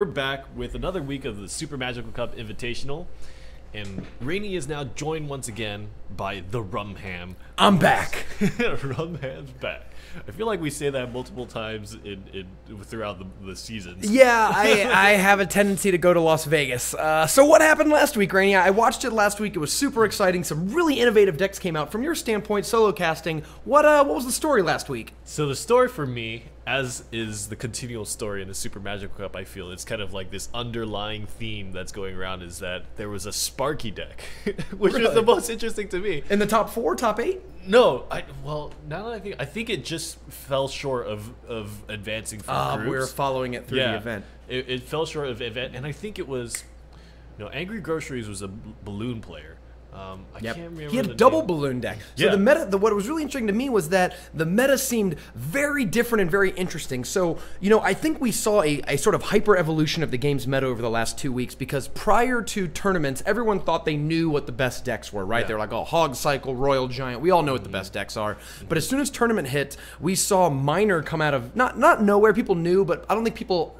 We're back with another week of the Super Magical Cup Invitational, and Rainy is now joined once again by the Rumham. I'm back. Rumham's back. I feel like we say that multiple times in, in throughout the, the seasons. Yeah, I, I have a tendency to go to Las Vegas. Uh, so what happened last week, Rainy? I watched it last week. It was super exciting. Some really innovative decks came out. From your standpoint, solo casting, what uh, what was the story last week? So the story for me, as is the continual story in the Super Magical Cup, I feel it's kind of like this underlying theme that's going around is that there was a Sparky deck, which was the most interesting to me. In the top four, top eight? No, I well now that I think I think it just fell short of of advancing from Uh, we were following it through yeah, the event. It, it fell short of event, and I think it was, you know, Angry Groceries was a balloon player. Um, I Yep. can't remember. He had the a double name. balloon deck. So Yeah. the meta, the, what was really interesting to me was that the meta seemed very different and very interesting. So, you know, I think we saw a, a sort of hyper evolution of the game's meta over the last two weeks because prior to tournaments, everyone thought they knew what the best decks were, right? Yeah. They're like, oh, Hog Cycle, Royal Giant. We all know what the best decks are. But as soon as tournament hit, we saw Miner come out of, not, not nowhere, people knew, but I don't think people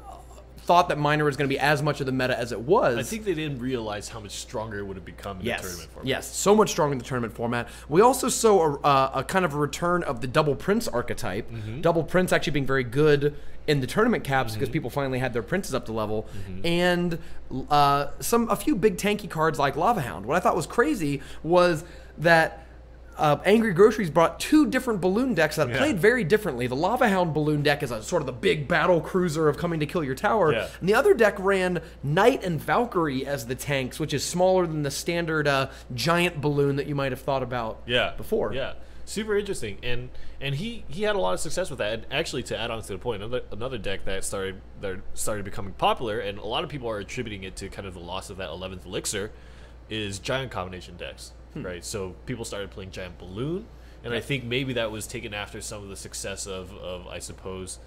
thought that Miner was going to be as much of the meta as it was. I think they didn't realize how much stronger it would have become in Yes. the tournament format. Yes, so much stronger in the tournament format. We also saw a, uh, a kind of a return of the double prince archetype. Mm-hmm. Double prince actually being very good in the tournament caps because people finally had their princes up to level, Mm-hmm. and uh, some a few big tanky cards like Lava Hound. What I thought was crazy was that. Uh, Angry Groceries brought two different balloon decks that Yeah. played very differently. The Lava Hound balloon deck is a sort of the big battle cruiser of coming to kill your tower, Yeah. and the other deck ran Knight and Valkyrie as the tanks, which is smaller than the standard uh, giant balloon that you might have thought about yeah before. yeah super interesting and and he he had a lot of success with that and actually to add on to the point another another deck that started that started becoming popular and a lot of people are attributing it to kind of the loss of that 11th elixir is giant combination decks Hmm. right so people started playing giant balloon and i think maybe that was taken after some of the success of of i suppose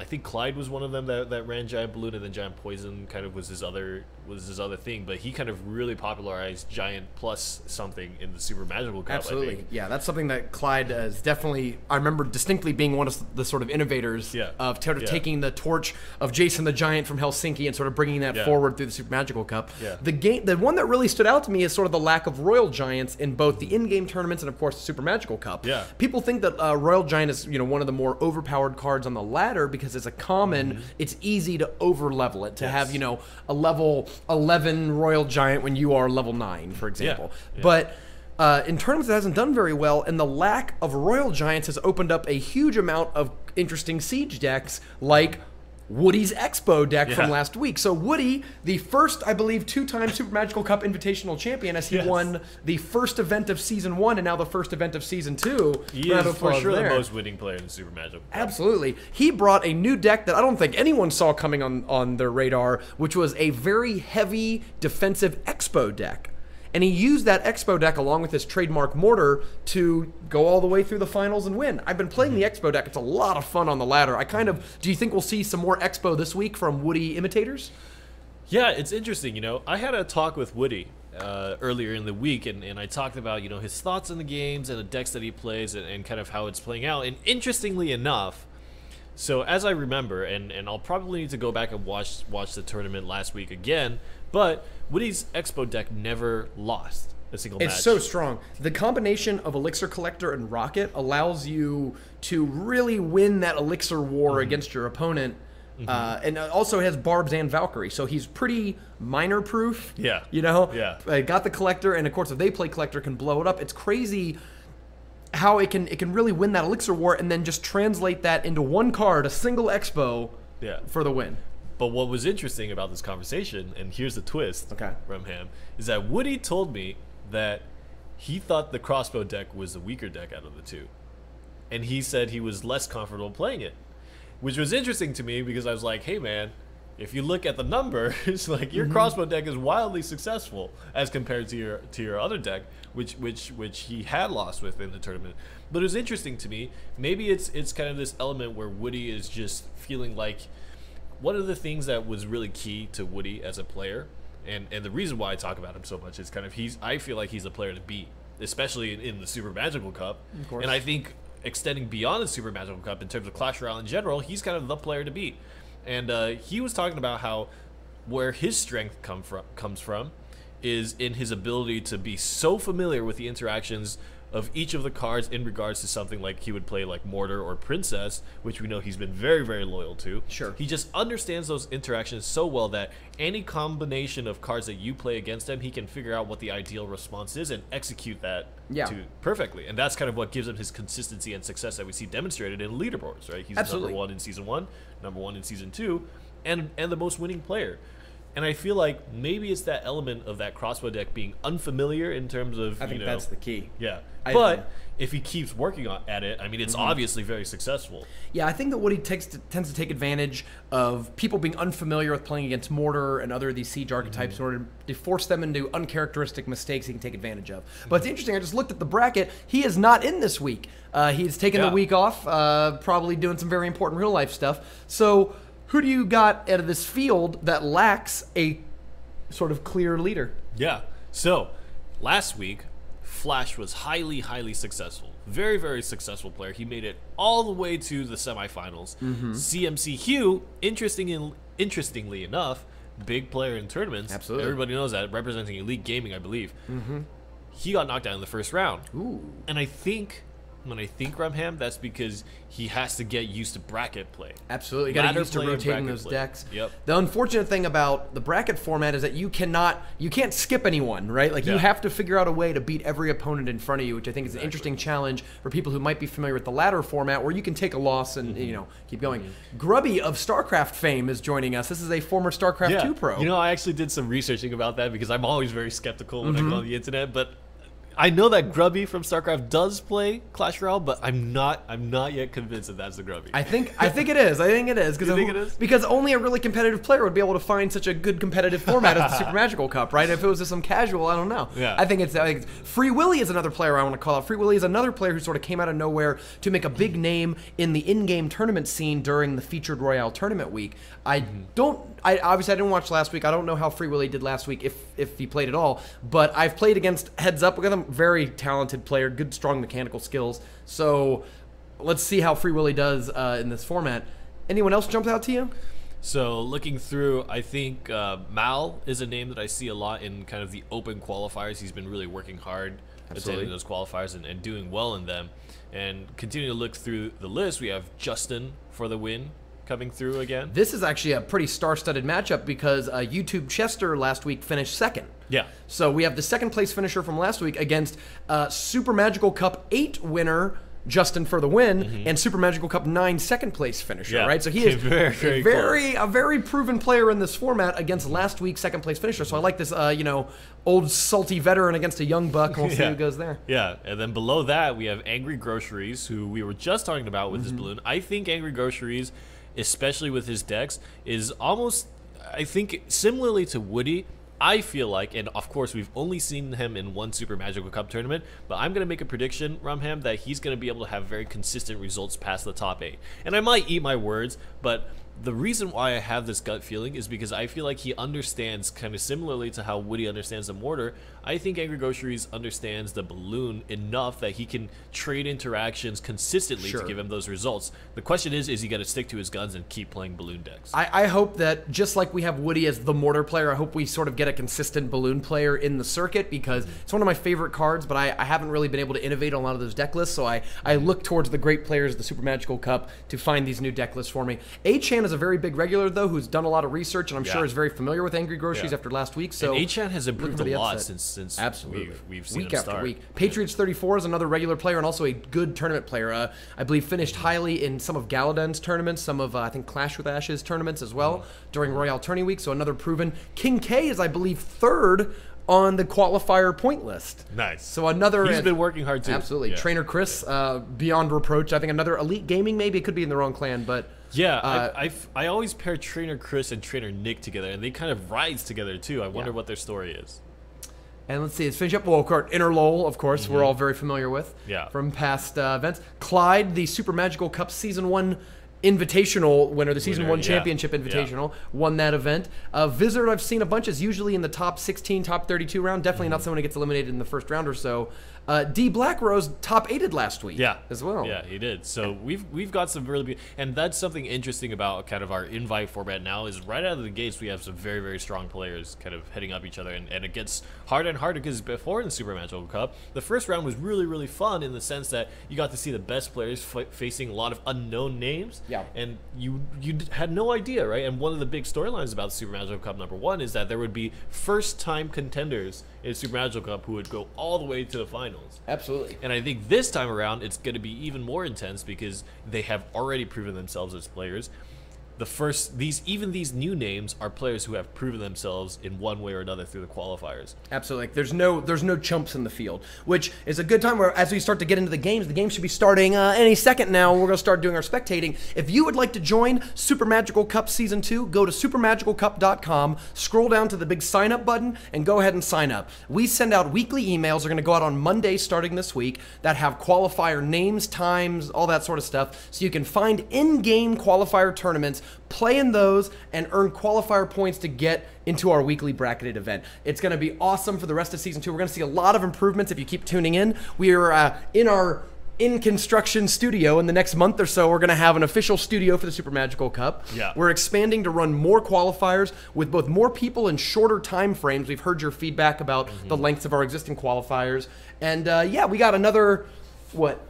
I think Clyde was one of them that, that ran Giant Balloon, and then Giant Poison kind of was his other was his other thing. But he kind of really popularized Giant plus something in the Super Magical Cup. Absolutely. Yeah, that's something that Clyde is definitely, I remember distinctly being one of the sort of innovators Yeah. of sort of Yeah. taking the torch of Jason the Giant from Helsinki and sort of bringing that Yeah. forward through the Super Magical Cup. Yeah. The game, the one that really stood out to me is sort of the lack of Royal Giants in both the in-game tournaments and of course the Super Magical Cup. Yeah. People think that uh, Royal Giant is, you know, one of the more overpowered cards on the ladder because it's a common, it's easy to over level it, to. Yes. have, you know, a level 11 Royal Giant when you are level 9, for example. Yeah. But uh, in tournaments, it hasn't done very well, and the lack of Royal Giants has opened up a huge amount of interesting siege decks, like Woody's Expo deck from last week. So Woody, the first, I believe, two-time Super Magical Cup Invitational champion, as he Yes. won the first event of season one and now the first event of season two. He is for sure there. the most winning player in Super Magical. Cup. Absolutely. He brought a new deck that I don't think anyone saw coming on, on their radar, which was a very heavy defensive Expo deck. And he used that Expo deck along with his trademark mortar to go all the way through the finals and win. I've been playing the Expo deck. It's a lot of fun on the ladder. I kind of do you think we'll see some more Expo this week from Woody imitators? Yeah, it's interesting. You know, I had a talk with Woody uh, earlier in the week, and, and I talked about you know his thoughts on the games and the decks that he plays, and, and kind of how it's playing out. And interestingly enough, so as I remember, and, and I'll probably need to go back and watch watch the tournament last week again, but Woody's Expo deck never lost a single It's match. so strong. The combination of Elixir Collector and Rocket allows you to really win that Elixir war Mm-hmm. against your opponent. Uh, and also has Barbs and Valkyrie, so he's pretty miner proof. Yeah. You know? Yeah. Uh, got the Collector, and of course, if they play Collector, can blow it up. It's crazy how it can it can really win that Elixir war and then just translate that into one card, a single Expo, yeah. for the win. But what was interesting about this conversation, and here's the twist Okay. from him, is that Woody told me that he thought the crossbow deck was the weaker deck out of the two. And he said he was less comfortable playing it. Which was interesting to me because I was like, hey man, if you look at the numbers, like your mm-hmm. crossbow deck is wildly successful as compared to your to your other deck, which which which he had lost with in the tournament. But it was interesting to me. Maybe it's it's kind of this element where Woody is just feeling like one of the things that was really key to Woody as a player, and and the reason why I talk about him so much is kind of he's I feel like he's a player to beat, especially in, in the Super Magical Cup. Of course. And I think extending beyond the Super Magical Cup in terms of Clash Royale in general, he's kind of the player to beat. And uh, he was talking about how where his strength come from comes from is in his ability to be so familiar with the interactions of each of the cards in regards to something like he would play like Mortar or Princess, which we know he's been very, very loyal to. Sure. He just understands those interactions so well that any combination of cards that you play against him, he can figure out what the ideal response is and execute that Yeah. to perfectly. And that's kind of what gives him his consistency and success that we see demonstrated in leaderboards, right? He's Absolutely. number one in season one, number one in season two, and and the most winning player. And I feel like maybe it's that element of that crossbow deck being unfamiliar in terms of I think know, that's the key. yeah. I- but if he keeps working on, at it, I mean, Mm-hmm. it's obviously very successful. Yeah, I think that Woody takes to, tends to take advantage of people being unfamiliar with playing against Mortar and other of these siege archetypes in order to force them into uncharacteristic mistakes he can take advantage of. But it's interesting. I just looked at the bracket. He is not in this week. Uh, he's taken Yeah. the week off, uh, probably doing some very important real life stuff. So, who do you got out of this field that lacks a sort of clear leader? Yeah. So last week, Flash was highly, highly successful. Very, very successful player. He made it all the way to the semifinals. Mm-hmm. CMC Hugh, interesting in, interestingly enough, big player in tournaments. Absolutely. Everybody knows that, representing Elite Gaming, I believe. Mm-hmm. He got knocked out in the first round. Ooh. And I think, when I think Rumham, that's because he has to get used to bracket play. Absolutely, got to Ladder used to rotating those play. decks. Yep. The unfortunate thing about the bracket format is that you cannot, you can't skip anyone, right? Like you have to figure out a way to beat every opponent in front of you, which I think is an interesting challenge for people who might be familiar with the ladder format, where you can take a loss and Mm-hmm. you know keep going. Grubby of StarCraft fame is joining us. This is a former StarCraft 2 pro. You know, I actually did some researching about that because I'm always very skeptical when Mm-hmm. I go on the internet, but I know that Grubby from StarCraft does play Clash Royale, but I'm not I'm not yet convinced that that's the Grubby. I think I think it is. I think it is because You think it is? because only a really competitive player would be able to find such a good competitive format as the Super Magical Cup, right? If it was just some casual, I don't know. Yeah. I think it's, I think it's Free Willy is another player I want to call out. Free Willy is another player who sort of came out of nowhere to make a big name in the in-game tournament scene during the featured Royale tournament week. I don't. I obviously I didn't watch last week. I don't know how Free Willy did last week if if he played at all. But I've played against Heads Up with a Very talented player, good strong mechanical skills. So let's see how Free Willy does uh, in this format. Anyone else jumped out to you? So looking through, I think uh, Mal is a name that I see a lot in kind of the open qualifiers. He's been really working hard Absolutely. attending those qualifiers and, and doing well in them. And continuing to look through the list, we have Justin for the win coming through again. This is actually a pretty star-studded matchup because uh, YouTube Chester last week finished second. Yeah. So we have the second place finisher from last week against uh, Super Magical Cup 8 winner Justin for the win and Super Magical Cup 9 second place finisher, Mm-hmm. Yeah. right? So he is Very, very a very a very proven player in this format against last week's second place finisher. So I like this uh, you know, old salty veteran against a young buck. We'll see Yeah. who goes there. Yeah, and then below that we have Angry Groceries, who we were just talking about with Mm-hmm. this balloon. I think Angry Groceries, especially with his decks, is almost, I think, similarly to Woody. I feel like, and of course we've only seen him in one Super Magical Cup tournament, but I'm gonna make a prediction, Rumham, that he's gonna be able to have very consistent results past the top eight. And I might eat my words, but the reason why I have this gut feeling is because I feel like he understands, kind of similarly to how Woody understands the mortar. I think Angry Groceries understands the balloon enough that he can trade interactions consistently Sure. to give him those results. The question is, is he going to stick to his guns and keep playing balloon decks? I, I hope that just like we have Woody as the mortar player, I hope we sort of get a consistent balloon player in the circuit because it's one of my favorite cards, but I, I haven't really been able to innovate on a lot of those deck lists. So I, I look towards the great players of the Super Magical Cup to find these new deck lists for me. A-Chan is a very big regular, though, who's done a lot of research and I'm Yeah. sure is very familiar with Angry Groceries Yeah. after last week. So and Achan has improved a lot upset. since since Absolutely. we've, we've seen week after start. week. Patriots 34 is another regular player and also a good tournament player. Uh, I believe finished highly in some of Galadon's tournaments, some of uh, I think Clash with Ash's tournaments as well during Royale Tourney Week. So another proven. King K is I believe third on the qualifier point list. Nice. So another. He's been working hard too. Absolutely. Yeah. Trainer Chris, uh, beyond reproach. I think another Elite Gaming maybe it could be in the wrong clan, but Yeah, Uh, I, I've, I always pair Trainer Chris and Trainer Nick together, and they kind of rise together too. I wonder Yeah. what their story is. And let's see, let's finish up. Well, of course, Inner Lowell, of course, we're all very familiar with Mm-hmm. Yeah. from past uh, events. Clyde, the Super Magical Cup Season 1 Invitational winner, the season Winner, one yeah, championship yeah. invitational, won that event. Uh, Visitor, I've seen a bunch, is usually in the top 16, top 32 round. Definitely Mm-hmm. not someone who gets eliminated in the first round or so. Uh, D Blackrose top eighted last week. Yeah, as well. Yeah, he did. So we've we've got some really, be- and that's something interesting about kind of our invite format now is right out of the gates we have some very very strong players kind of heading up each other, and, and it gets harder and harder because before in the Super Magical Cup, the first round was really really fun in the sense that you got to see the best players f- facing a lot of unknown names. Yeah. and you you had no idea, right? And one of the big storylines about the Super Magical Cup number one is that there would be first time contenders in Super Magical Cup who would go all the way to the finals. Absolutely. And I think this time around, it's going to be even more intense because they have already proven themselves as players. The first, these even these new names are players who have proven themselves in one way or another through the qualifiers. Absolutely. There's no there's no chumps in the field, which is a good time where as we start to get into the games, the game should be starting uh, any second now. We're to start doing our spectating. If you would like to join Super Magical Cup Season 2, go to supermagicalcup.com, scroll down to the big sign up button, and go ahead and sign up. We send out weekly emails. They're going to go out on Monday starting this week that have qualifier names, times, all that sort of stuff. So you can find in game qualifier tournaments, play in those, and earn qualifier points to get into our weekly bracketed event. It's going to be awesome for the rest of season two. We're going to see a lot of improvements if you keep tuning in. We are uh, in our in construction studio in the next month or so we're going to have an official studio for the super magical cup Yeah. we're expanding to run more qualifiers with both more people and shorter time frames we've heard your feedback about the lengths of our existing qualifiers and uh, yeah we got another what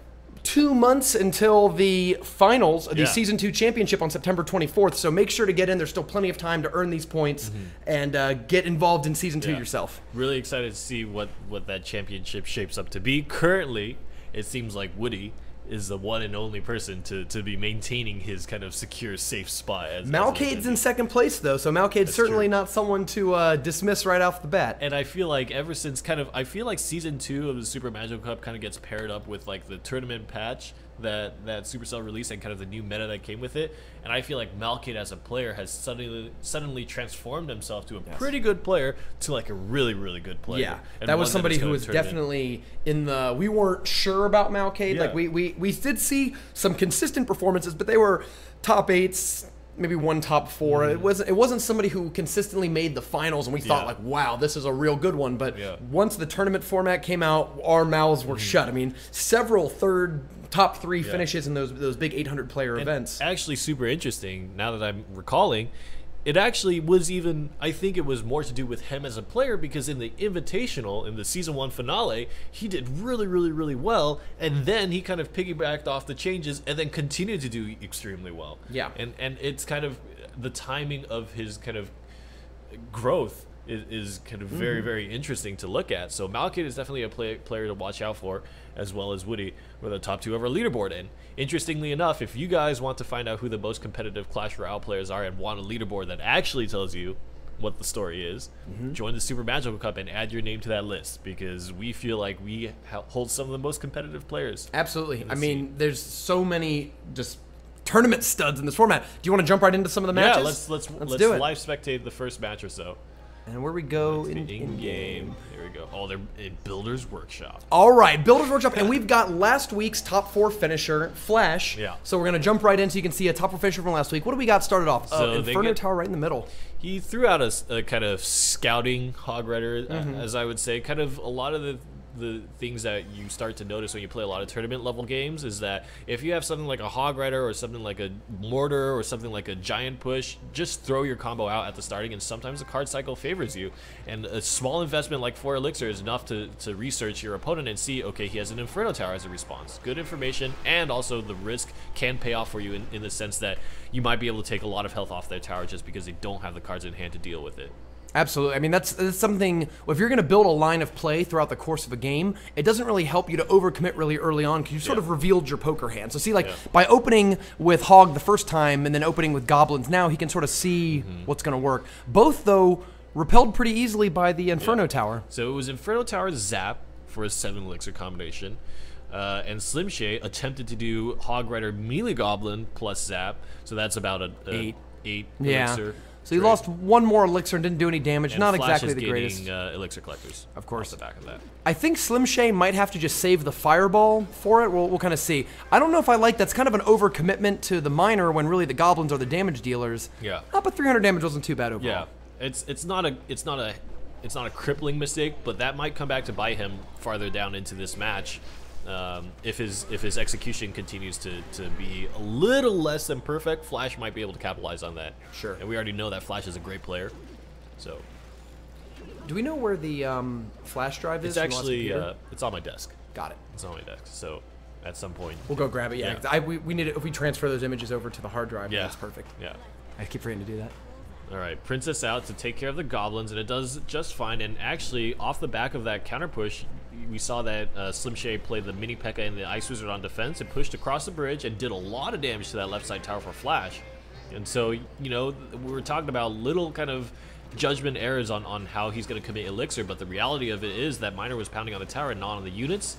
two months until the finals the Yeah. season two championship on september 24th so make sure to get in there's still plenty of time to earn these points and uh, get involved in season two Mm-hmm. Yeah. yourself Really excited to see what what that championship shapes up to be. Currently, it seems like Woody is the one and only person to, to be maintaining his kind of secure, safe spot. As, as Malcade's in second place though, so Malcade's certainly true. not someone to uh, dismiss right off the bat. and I feel like ever since kind of I feel like season two of the Super Magical Cup kind of gets paired up with like the tournament patch that that Supercell released and kind of the new meta that came with it. And I feel like Malkid as a player has suddenly suddenly transformed himself to a pretty good player to like a really really good player. Yeah, And that was somebody is who was turn in. definitely in the. We weren't sure about Malcade. Like we, we we did see some consistent performances, but they were top eights, maybe one top 4 It mm. wasn't it wasn't somebody who consistently made the finals, and we thought. Yeah. like, wow, this is a real good one. But Yeah. Once the tournament format came out, our mouths were mm-hmm. shut. I mean, several third top three finishes in those those big 800 player And events. Actually, super interesting. Now that I'm recalling, it actually was even. I think it was more to do with him as a player because in the Invitational, in the season one finale, he did really, really, really well, and then he kind of piggybacked off the changes and then continued to do extremely well. Yeah. and and it's kind of the timing of his kind of growth is, is kind of very, Mm-hmm. very interesting to look at. So Malkid is definitely a play, player to watch out for, as well as Woody, were the top two of our leaderboard. And interestingly enough, if you guys want to find out who the most competitive Clash Royale players are and want a leaderboard that actually tells you what the story is, Mm-hmm. join the Super Magical Cup and add your name to that list because we feel like we ha- hold some of the most competitive players. Absolutely. I mean, there's so many just tournament studs in this format. Do you want to jump right into some of the matches? Yeah, let's let's let's, do it. live spectate the first match or so. And where we go in, In, game. Here we go. Oh, they're in Builders Workshop. All right, Builders Workshop, and we've got last week's top four finisher, Flash. Yeah. So we're gonna jump right in so you can see a top four finisher from last week. What do we got started off? So uh, Inferno get- Tower right in the middle. He threw out a kind of scouting hog rider, uh, Mm-hmm. as I would say. Kind of a lot of the the things that you start to notice when you play a lot of tournament level games is that if you have something like a hog rider or something like a mortar or something like a giant push, just throw your combo out at the starting, and sometimes the card cycle favors you. And a small investment like four elixir is enough to to research your opponent and see, okay, he has an Inferno Tower as a response. Good information, and also the risk can pay off for you in, in the sense that you might be able to take a lot of health off their tower just because they don't have the cards in hand to deal with it. Absolutely. I mean, that's, that's something. Well, if you're going to build a line of play throughout the course of a game, it doesn't really help you to overcommit really early on because you've sort Yeah. of revealed your poker hand. So, see, like Yeah. by opening with Hog the first time and then opening with Goblins now, he can sort of see Mm-hmm. what's going to work. Both, though, repelled pretty easily by the Inferno Tower. So it was Inferno Tower Zap for a seven elixir combination. Uh, and Slim Shay attempted to do Hog Rider Melee Goblin plus Zap, so that's about a, a Eight. eight Yeah. So he Trade. lost one more elixir and didn't do any damage. And Not Flash exactly the gaining, greatest. Uh, elixir collectors. Of course. The back of that. I think Slim Shay might have to just save the fireball for it. We'll, we'll kind of see. I don't know if I like that's kind of an overcommitment to the miner when really the goblins are the damage dealers. Yeah. Ah, but 300 damage wasn't too bad overall. Yeah, it's it's not a it's not a it's not a crippling mistake, but that might come back to bite him farther down into this match. Um, if his if his execution continues to, to be a little less than perfect, Flash might be able to capitalize on that. Sure. And we already know that Flash is a great player, so Do we know where the um, flash drive is? it's from the last actually uh, it's on my desk. Got it. It's on my desk. So at some point, We'll go grab it. Yeah. Yeah. 'cause I, we, we need it if we transfer those images over to the hard drive. yeah, That's perfect. Yeah. I keep forgetting to do that. All right, Princess out to take care of the goblins, and it does just fine. And actually, off the back of that counter push, we saw that uh, Slim Shade played the Mini P.E.K.K.A. and the Ice Wizard on defense and pushed across the bridge and did a lot of damage to that left side tower for Flash. And so, you know, we were talking about little kind of judgment errors on, on how he's going to commit Elixir, but the reality of it is that Miner was pounding on the tower and not on the units.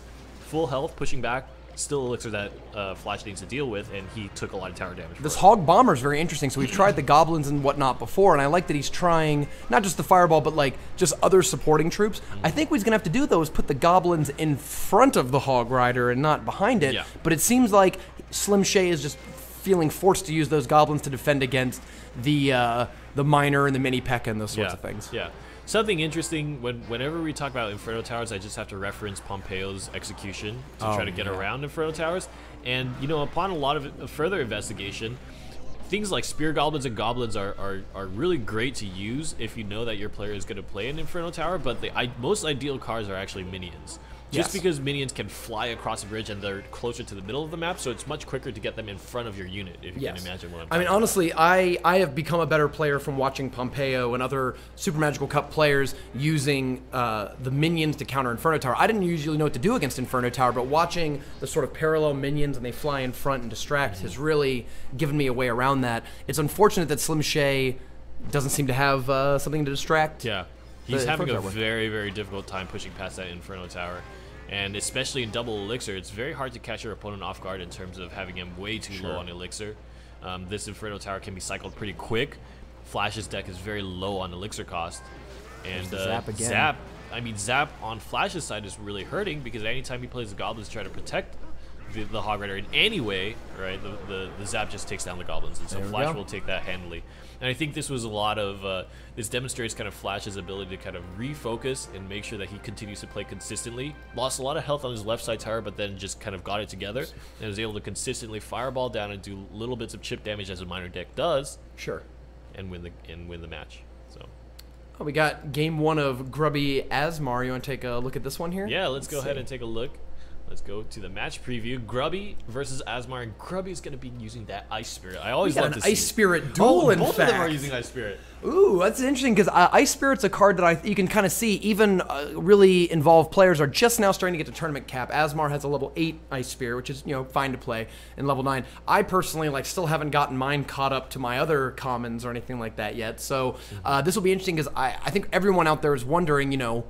Full health, pushing back, still Elixir that uh, Flash needs to deal with, and he took a lot of tower damage. This hog bomber is very interesting. So we've tried the goblins and whatnot before, and I like that he's trying not just the fireball, but like just other supporting troops. I think what he's gonna have to do though is put the goblins in front of the hog rider and not behind it. Yeah. But it seems like Slim Shay is just feeling forced to use those goblins to defend against the uh, the miner and the mini P.E.K.K.A. and those sorts yeah, of things. Yeah. Something interesting when whenever we talk about Inferno Towers, I just have to reference Pompeyo's execution to Oh, try to get yeah. around Inferno Towers. And you know, upon a lot of further investigation, things like spear goblins and goblins are, are, are really great to use if you know that your player is going to play an Inferno Tower. But the I, most ideal cards are actually minions. Just Yes. because minions can fly across a bridge and they're closer to the middle of the map, so it's much quicker to get them in front of your unit. If you Yes. can imagine what I'm. I mean, about. honestly, I, I have become a better player from watching Pompeyo and other Super Magical Cup players using uh, the minions to counter Inferno Tower. I didn't usually know what to do against Inferno Tower, but watching the sort of parallel minions and they fly in front and distract has really given me a way around that. It's unfortunate that Slim Shay doesn't seem to have uh, something to distract. Yeah, he's having a very, very difficult time pushing past that Inferno Tower. And especially in double elixir, it's very hard to catch your opponent off guard in terms of having him way too low on elixir. Um, this Inferno Tower can be cycled pretty quick. Flash's deck is very low on elixir cost. And uh, Zap again. Zap, I mean, Zap on Flash's side is really hurting because anytime he plays the Goblins to try to protect the, the Hog Rider in any way, right, the, the, the Zap just takes down the Goblins. And so Flash go. will take that handily. And I think this was a lot of uh, this demonstrates kind of Flash's ability to kind of refocus and make sure that he continues to play consistently. Lost a lot of health on his left side tower, but then just kind of got it together and was able to consistently fireball down and do little bits of chip damage as a miner deck does, Sure. and win the and win the match. So Oh, we got game one of Grubby Asmar. You want to take a look at this one here? yeah, let's, go ahead and take a look. Let's go to the match preview. Grubby versus Asmar, and Grubby is going to be using that Ice Spirit. I always got love an to see Ice it. Spirit duel, Oh, in both of them are using Ice Spirit. Ooh, that's interesting because uh, Ice Spirit's a card that I you can kind of see even uh, really involved players are just now starting to get to tournament cap. Asmar has a level eight Ice Spirit, which is you know fine to play, and level nine. I personally like still haven't gotten mine caught up to my other commons or anything like that yet. So uh, this will be interesting because I, I think everyone out there is wondering, you know,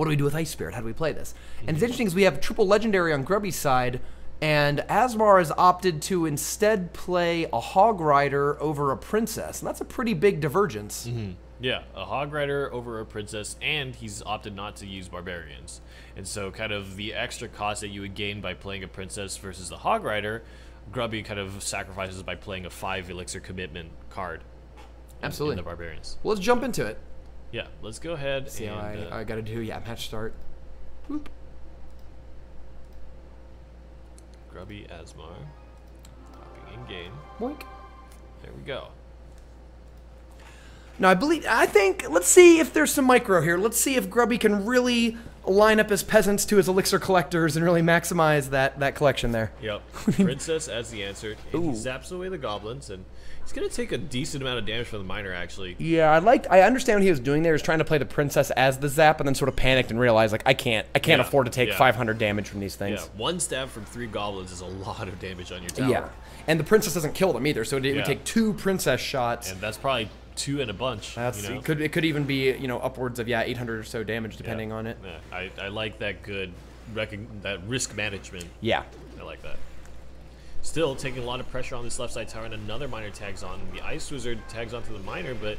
what do we do with Ice Spirit? How do we play this? And it's mm-hmm. interesting because we have triple legendary on Grubby's side. And Asmar has opted to instead play a Hog Rider over a Princess, and that's a pretty big divergence. Mm-hmm. Yeah, a Hog Rider over a Princess, and he's opted not to use Barbarians. And so, kind of the extra cost that you would gain by playing a Princess versus the Hog Rider, Grubby kind of sacrifices by playing a 5 Elixir commitment card. in- Absolutely. In the Barbarians. Well, let's jump into it. Yeah, let's go ahead See and. how I, uh, I got to do. Yeah, match start. Whoop. Grubby Asmar. Popping in game. Boink. There we go. Now I believe. I think. Let's see if there's some micro here. Let's see if Grubby can really line up his peasants to his elixir collectors and really maximize that that collection there. Yep. Princess as the answer. And he zaps away the goblins, and going to take a decent amount of damage from the miner, actually. Yeah, I liked. I understand what he was doing there. He was trying to play the princess as the zap, and then sort of panicked and realized like I can't. I can't Yeah, afford to take yeah. 500 damage from these things. Yeah, one stab from three goblins is a lot of damage on your tower. Yeah. And the princess doesn't kill them either, so it Yeah. would take two princess shots. And that's probably two in a bunch. That's you know? it could it could even be you know upwards of yeah 800 or so damage depending on it. Yeah, I, I like that good that risk management. Yeah. I like that. Still taking a lot of pressure on this left side tower, and another miner tags on. The Ice Wizard tags onto the miner, but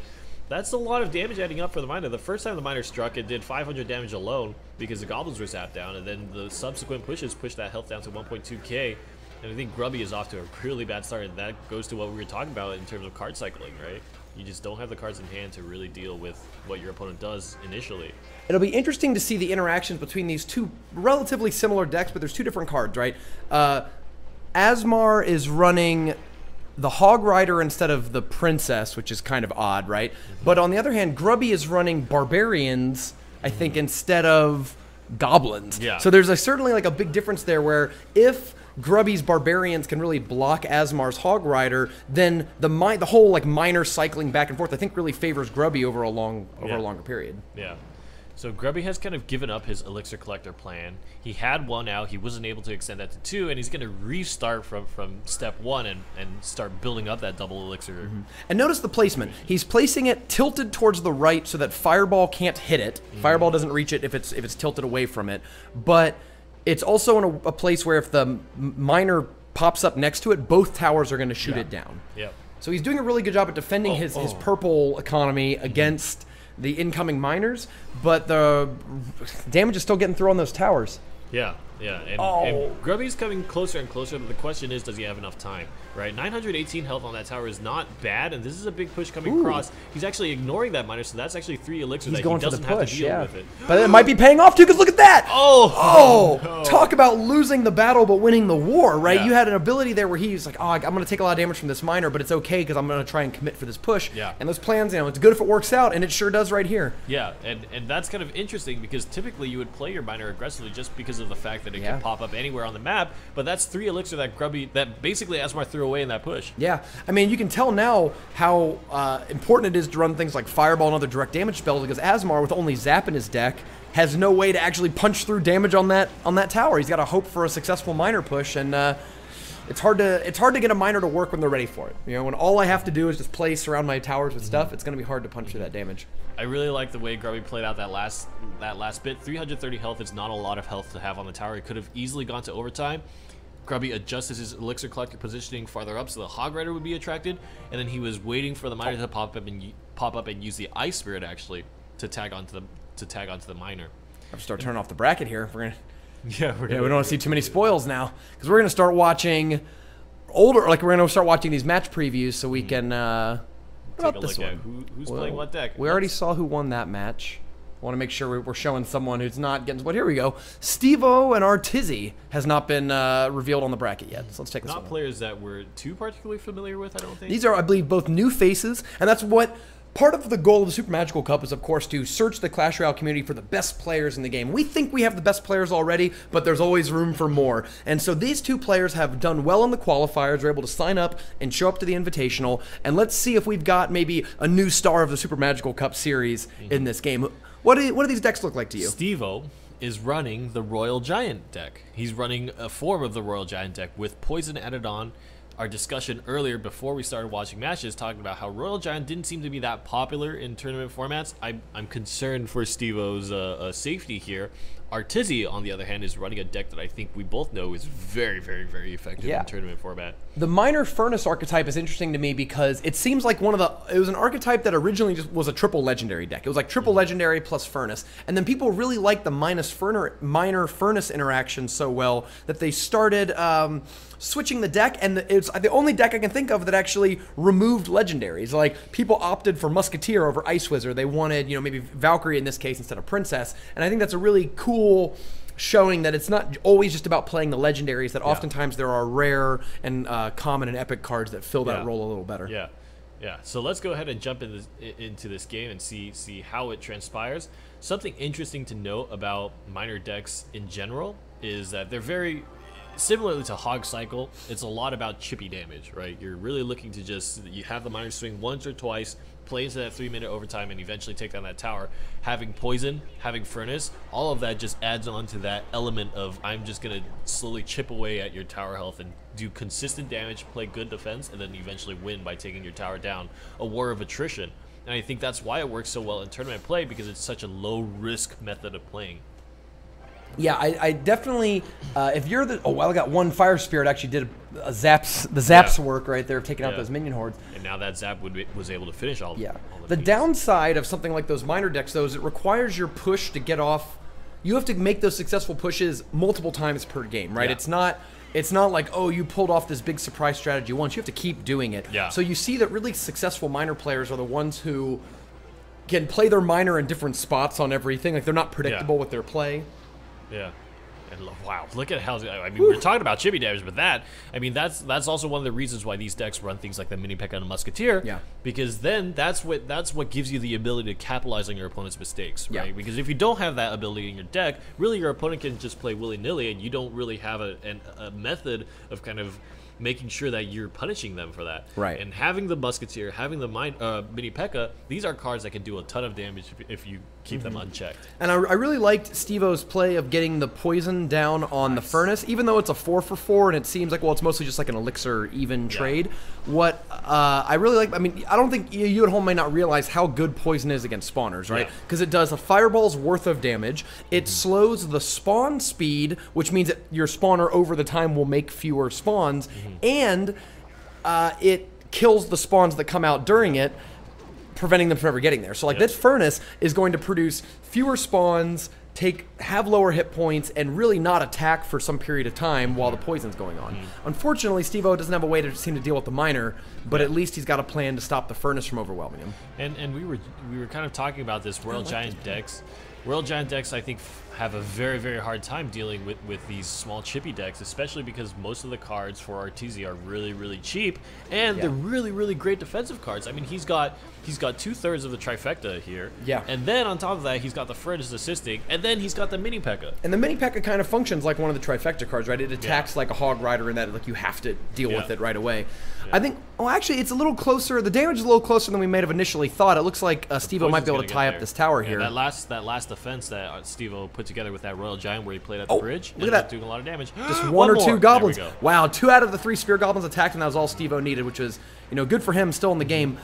that's a lot of damage adding up for the miner. The first time the miner struck, it did 500 damage alone because the goblins were zapped down, and then the subsequent pushes pushed that health down to 1.2k. And I think Grubby is off to a really bad start, and that goes to what we were talking about in terms of card cycling, right? You just don't have the cards in hand to really deal with what your opponent does initially. It'll be interesting to see the interactions between these two relatively similar decks, but there's two different cards, right? Uh, Asmar is running the Hog Rider instead of the Princess, which is kind of odd, right? But on the other hand, Grubby is running Barbarians, I think, instead of Goblins. Yeah. So there's a, certainly like a big difference there where if Grubby's Barbarians can really block Asmar's Hog Rider, then the the whole like miner cycling back and forth, I think, really favors Grubby over a long over Yeah. a longer period. Yeah. So Grubby has kind of given up his elixir collector plan. He had one out, he wasn't able to extend that to two, and he's going to restart from from step one and and start building up that double elixir. Mm-hmm. And notice the placement. He's placing it tilted towards the right so that Fireball can't hit it. Mm-hmm. Fireball doesn't reach it if it's if it's tilted away from it. But it's also in a, a place where if the miner pops up next to it, both towers are going to shoot Yeah. it down. Yep. So he's doing a really good job at defending Oh, his, his oh. purple economy against the incoming miners, but the damage is still getting through on those towers. Yeah, yeah, and, Oh. and Grubby's coming closer and closer, but the question is, does he have enough time? Right, 918 health on that tower is not bad, and this is a big push coming Ooh. across. He's actually ignoring that miner, so that's actually three elixirs He's that going he for the doesn't have to deal yeah. with it. But it might be paying off too, because look at that! Oh, Oh, no. talk about losing the battle but winning the war, right? Yeah. You had an ability there where he's like, oh, I'm going to take a lot of damage from this miner, but it's okay because I'm going to try and commit for this push. Yeah. And those plans, you know, it's good if it works out, and it sure does right here. Yeah, and, and that's kind of interesting because typically you would play your miner aggressively just because of the fact that it Yeah. can pop up anywhere on the map, but that's three elixir that Grubby, that basically Asmar threw away in that push. Yeah, I mean, you can tell now how uh, important it is to run things like Fireball and other direct damage spells because Asmar, with only Zap in his deck, has no way to actually punch through damage on that on that tower. He's got to hope for a successful miner push, and uh, it's hard to it's hard to get a miner to work when they're ready for it. You know, when all I have to do is just play surround my towers with stuff, it's going to be hard to punch through that damage. I really like the way Grubby played out that last that last bit. 330 health is not a lot of health to have on the tower. It could have easily gone to overtime. Grubby adjusted his elixir collector positioning farther up so the Hog Rider would be attracted, and then he was waiting for the miner to pop up and pop up and use the Ice Spirit actually to tag onto the to tag onto the miner. I have to start turning off the bracket here. We're gonna Yeah, we're yeah, we don't want to see too many spoils now because we're gonna start watching older like we're gonna start watching these match previews so we can. Uh, what take a about this look at one? who, who's Well, playing what deck. We already Let's- saw who won that match. I want to make sure we're- showing someone who's not getting. But here we go. Steve-O and Artizzi has not been uh, revealed on the bracket yet. So let's take this not one. players that we're too particularly familiar with. I don't think. These are, I believe, both new faces, and that's what part of the goal of the Super Magical Cup is, of course, to search the Clash Royale community for the best players in the game. We think we have the best players already, but there's always room for more. And so these two players have done well in the qualifiers, are able to sign up and show up to the Invitational, and let's see if we've got maybe a new star of the Super Magical Cup series in this game. What do, what do these decks look like to you? Stevo is running the Royal Giant deck. He's running a form of the Royal Giant deck with Poison added on. Our discussion earlier before we started watching matches talking about how Royal Giant didn't seem to be that popular in tournament formats. I'm, I'm concerned for Stevo's uh, uh, safety here. Artizzi, on the other hand, is running a deck that I think we both know is very, very, very effective Yeah. in tournament format. The miner furnace archetype is interesting to me because it seems like one of the it was an archetype that originally just was a triple legendary deck. It was like triple legendary plus furnace. And then people really liked the minus furnace miner furnace interaction so well that they started um, switching the deck and it's the only deck I can think of that actually removed legendaries. Like people opted for Musketeer over Ice Wizard. They wanted, you know, maybe Valkyrie in this case instead of Princess. And I think that's a really cool showing that it's not always just about playing the legendaries that oftentimes there are rare and uh, common and epic cards that fill that Yeah. role a little better Yeah, yeah. So let's go ahead and jump in this, into this game and see see how it transpires. Something interesting to note about miner decks in general is that they're very similarly to Hog Cycle. It's a lot about chippy damage, right? You're really looking to just you have the miner swing once or twice, play into that three minute overtime, and eventually take down that tower. Having poison, having furnace, all of that just adds on to that element of I'm just gonna slowly chip away at your tower health and do consistent damage, play good defense, and then eventually win by taking your tower down. A war of attrition. And I think that's why it works so well in tournament play because it's such a low risk method of playing. Yeah, I, I definitely. Uh, if you're the oh well, I got one fire spirit actually did a, a zaps the zaps Yeah. work right there of taking out those minion hordes. And now that Zap would be, was able to finish all. Yeah. all The pieces. downside of something like those miner decks, though, is it requires your push to get off. You have to make those successful pushes multiple times per game, right? Yeah. It's not. It's not like oh you pulled off this big surprise strategy once. You have to keep doing it. Yeah. So you see that really successful miner players are the ones who can play their miner in different spots on everything. Like they're not predictable with their play. Yeah. And wow, look at how I mean we're talking about chibi damage, but that I mean that's that's also one of the reasons why these decks run things like the mini Pekka and Musketeer. Yeah. Because then that's what that's what gives you the ability to capitalize on your opponent's mistakes, Yeah. right? Because if you don't have that ability in your deck, really your opponent can just play willy nilly, and you don't really have a, an, a method of kind of making sure that you're punishing them for that. Right. And having the Musketeer, having the mine, uh, mini Pekka, these are cards that can do a ton of damage if, you keep them unchecked. And I, I really liked Steve-O's play of getting the poison down on the furnace, even though it's a four for four, and it seems like well, it's mostly just like an elixir even trade. What uh, I really like, I mean, I don't think you, you at home may not realize how good poison is against spawners, right? Yeah. Because it does a fireball's worth of damage. It slows the spawn speed, which means that your spawner over the time will make fewer spawns, and uh, it kills the spawns that come out during it preventing them from ever getting there. So like Yep. this furnace is going to produce fewer spawns, take have lower hit points, and really not attack for some period of time while the poison's going on. Mm-hmm. Unfortunately, Steve-O doesn't have a way to seem to deal with the miner, but at least he's got a plan to stop the furnace from overwhelming him. And and we were we were kind of talking about this Royal Giant decks. Royal Giant decks, I think, have a very very hard time dealing with with these small chippy decks, especially because most of the cards for Artizzi are really really cheap, and Yeah. they're really really great defensive cards. I mean, he's got he's got two thirds of the trifecta here. Yeah. And then on top of that, he's got the Furnace assisting, and then he's got the Mini Pekka. And the mini P.E.K.K.A. kind of functions like one of the trifecta cards, right? It attacks like a hog rider in that like you have to deal with it right away. I think. Oh, actually, it's a little closer. The damage is a little closer than we may have initially thought. It looks like uh, Steve-O might be able gonna tie up there. this tower Yeah, here. That last that last defense that uh, Steve-O put together with that Royal Giant where he played at the Oh, bridge, look at that. doing a lot of damage. Just one, or more. two goblins. go. Wow, two out of the three spear goblins attacked, and that was all Steve-O needed, which was, you know, good for him still in the game.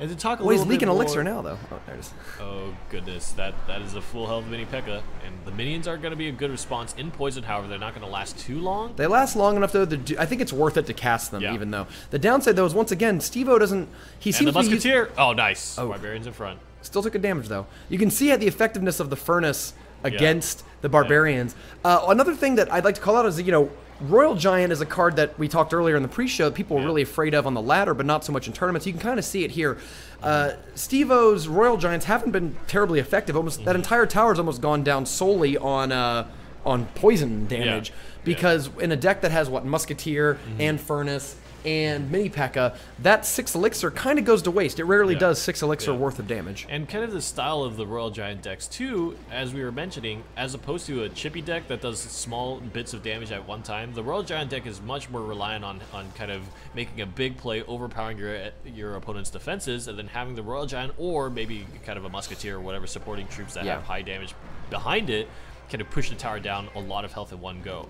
And to talk a Oh, he's leaking more, elixir now, though. Oh, there it is. Oh goodness, that that is a full health mini Pekka, and the minions are going to be a good response in poison. However, they're not going to last too long. They last long enough, though. Do, I think it's worth it to cast them, Yeah. even though. The downside, though, is once again, Steve-O doesn't. He And seems the to be musketeer. oh, nice. Oh. Barbarians in front. Still took a damage though. You can see at the effectiveness of the furnace against the barbarians. Uh, another thing that I'd like to call out is that, you know Royal Giant is a card that we talked earlier in the pre-show that people were Yeah. really afraid of on the ladder, but not so much in tournaments. You can kind of see it here. Uh, Steve-O's Royal Giants haven't been terribly effective. Almost Mm-hmm. that entire tower's almost gone down solely on uh, on poison damage Yeah. because in a deck that has what Musketeer Mm-hmm. and Furnace and Mini P.E.K.K.A., that six elixir kind of goes to waste. It rarely Yeah. does six elixir Yeah. worth of damage. And kind of the style of the Royal Giant decks too, as we were mentioning, as opposed to a chippy deck that does small bits of damage at one time, the Royal Giant deck is much more reliant on, on kind of making a big play, overpowering your your opponent's defenses, and then having the Royal Giant or maybe kind of a Musketeer or whatever supporting troops that Yeah. have high damage behind it, kind of push the tower down a lot of health in one go.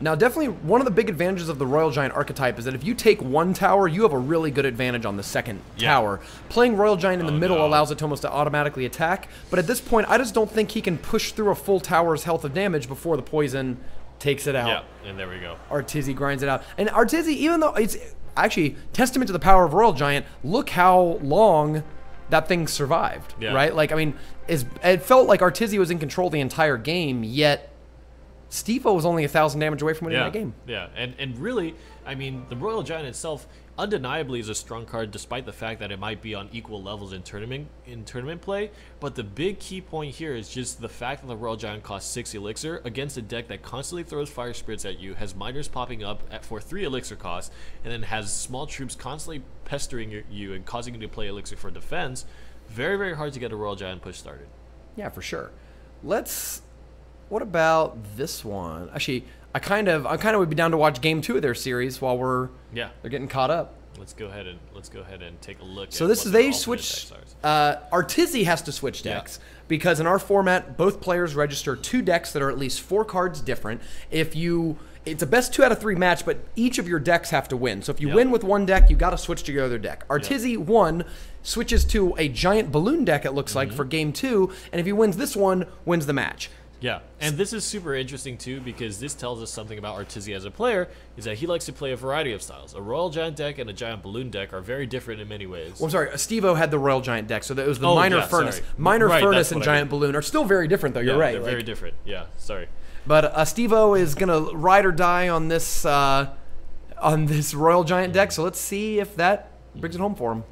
Now, definitely one of the big advantages of the Royal Giant archetype is that if you take one tower, you have a really good advantage on the second Yeah. tower. Playing Royal Giant in the Oh, middle no. allows it to almost to automatically attack, but at this point, I just don't think he can push through a full tower's health of damage before the poison takes it out. Yeah, and there we go. Artizzi grinds it out. And Artizzi, even though it's actually testament to the power of Royal Giant, look how long that thing survived. Yeah. Right? Like, I mean, is it felt like Artizzi was in control the entire game, yet Steve-O was only a thousand damage away from winning yeah, that game. Yeah, and and really, I mean, the Royal Giant itself undeniably is a strong card, despite the fact that it might be on equal levels in tournament in tournament play. But the big key point here is just the fact that the Royal Giant costs six elixir against a deck that constantly throws fire spirits at you, has miners popping up at for three elixir costs, and then has small troops constantly pestering you and causing you to play elixir for defense. Very very hard to get a Royal Giant push started. Yeah, for sure. Let's. What about this one? Actually, I kind of, I kind of would be down to watch game two of their series while we're Yeah, they're getting caught up. let's go ahead and let's go ahead and take a look. So at this is they switch. Uh, Artizzi has to switch Yeah. decks because in our format, both players register two decks that are at least four cards different. If you, it's a best two out of three match, but each of your decks have to win. So if you Yep. win with one deck, you got to switch to your other deck. Artizzi one switches to a giant balloon deck. It looks Mm-hmm. like for game two, and if he wins this one, wins the match. Yeah, and this is super interesting too because this tells us something about Artizzi as a player is that he likes to play a variety of styles. A Royal Giant deck and a Giant Balloon deck are very different in many ways. Well, I'm sorry, Steve-O had the Royal Giant deck, so that was the Oh, Miner yeah, Furnace. sorry. Miner Right, Furnace and what I Giant Balloon are still very different, though. You're Yeah, right. They're like- very different. Yeah, sorry. But uh, Steve-O is gonna ride or die on this uh, on this Royal Giant deck. So let's see if that brings it home for him.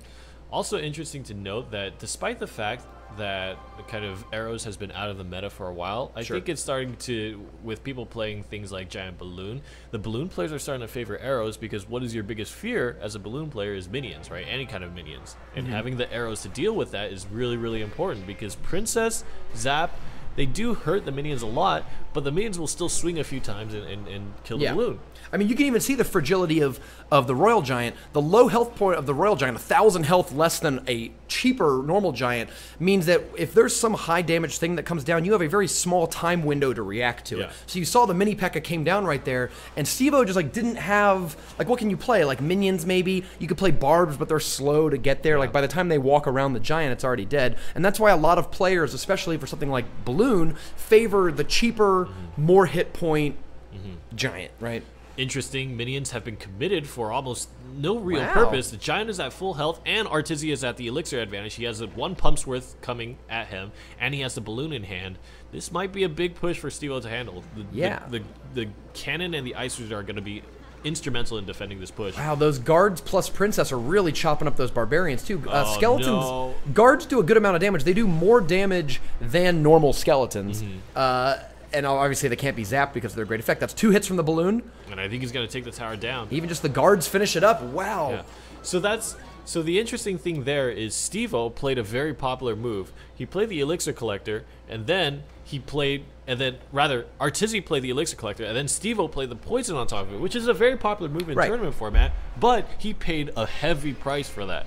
Also interesting to note that despite the fact that kind of arrows has been out of the meta for a while, I Sure. think it's starting to with people playing things like Giant Balloon. The balloon players are starting to favor arrows because what is your biggest fear as a balloon player is minions, right? Any kind of minions. And Mm-hmm. having the arrows to deal with that is really, really important because Princess, Zap, they do hurt the minions a lot, but the minions will still swing a few times and, and, and kill the Yeah. balloon. I mean, you can even see the fragility of, of the Royal Giant. The low health point of the Royal Giant, a thousand health less than a cheaper normal giant, means that if there's some high damage thing that comes down, you have a very small time window to react to Yeah. it. So you saw the mini P.E.K.K.A. came down right there, and Steve-O just like didn't have like what can you play? Like minions maybe. You could play barbs, but they're slow to get there. Like by the time they walk around the giant, it's already dead. And that's why a lot of players, especially for something like Balloon, favor the cheaper, mm-hmm. more hit point mm-hmm. giant, right? Interesting. Minions have been committed for almost no real Wow. purpose. The giant is at full health, and Artizzi is at the elixir advantage. He has a one pump's worth coming at him, and he has the balloon in hand. This might be a big push for Steve to handle. The, the- Yeah. The, the, cannon and the ice wizard are going to be instrumental in defending this push. Wow, those guards plus princess are really chopping up those barbarians too. Uh, Oh, skeletons, no. guards do a good amount of damage. They do more damage than normal skeletons. Mm-hmm. Uh, and obviously they can't be zapped because of their great effect. That's two hits from the balloon. And I think he's going to take the tower down. Even just the guards finish it up. Wow. Yeah. So that's so the interesting thing there is Stevo played a very popular move. He played the Elixir Collector, and then he played, and then rather Artizzi played the Elixir Collector, and then Stevo played the Poison on top of it, which is a very popular move in Right. tournament format. But he paid a heavy price for that.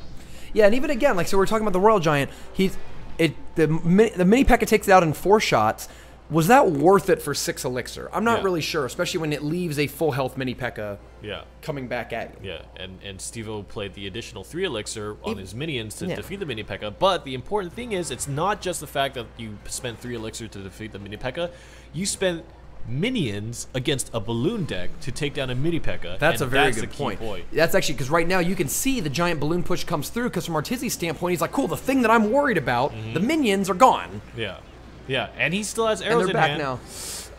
Yeah, and even again, like so, we're talking about the Royal Giant. He's it the mini, the mini P.E.K.K.A. takes it out in four shots. Was that worth it for six elixir? I'm not Yeah. really sure, especially when it leaves a full health mini P.E.K.K.A. Yeah. coming back at you. Yeah, and and Stevo played the additional three elixir on his minions to Yeah. defeat the mini P.E.K.K.A. But the important thing is, it's not just the fact that you spent three elixir to defeat the mini P.E.K.K.A. You spent minions against a balloon deck to take down a mini P.E.K.K.A. That's a very that's good point. point. That's actually because right now you can see the giant balloon push comes through. Because from Artizzi's standpoint, he's like, "Cool, the thing that I'm worried about, Mm-hmm. the minions are gone, Yeah, yeah, and he still has arrows and they're in back hand. now."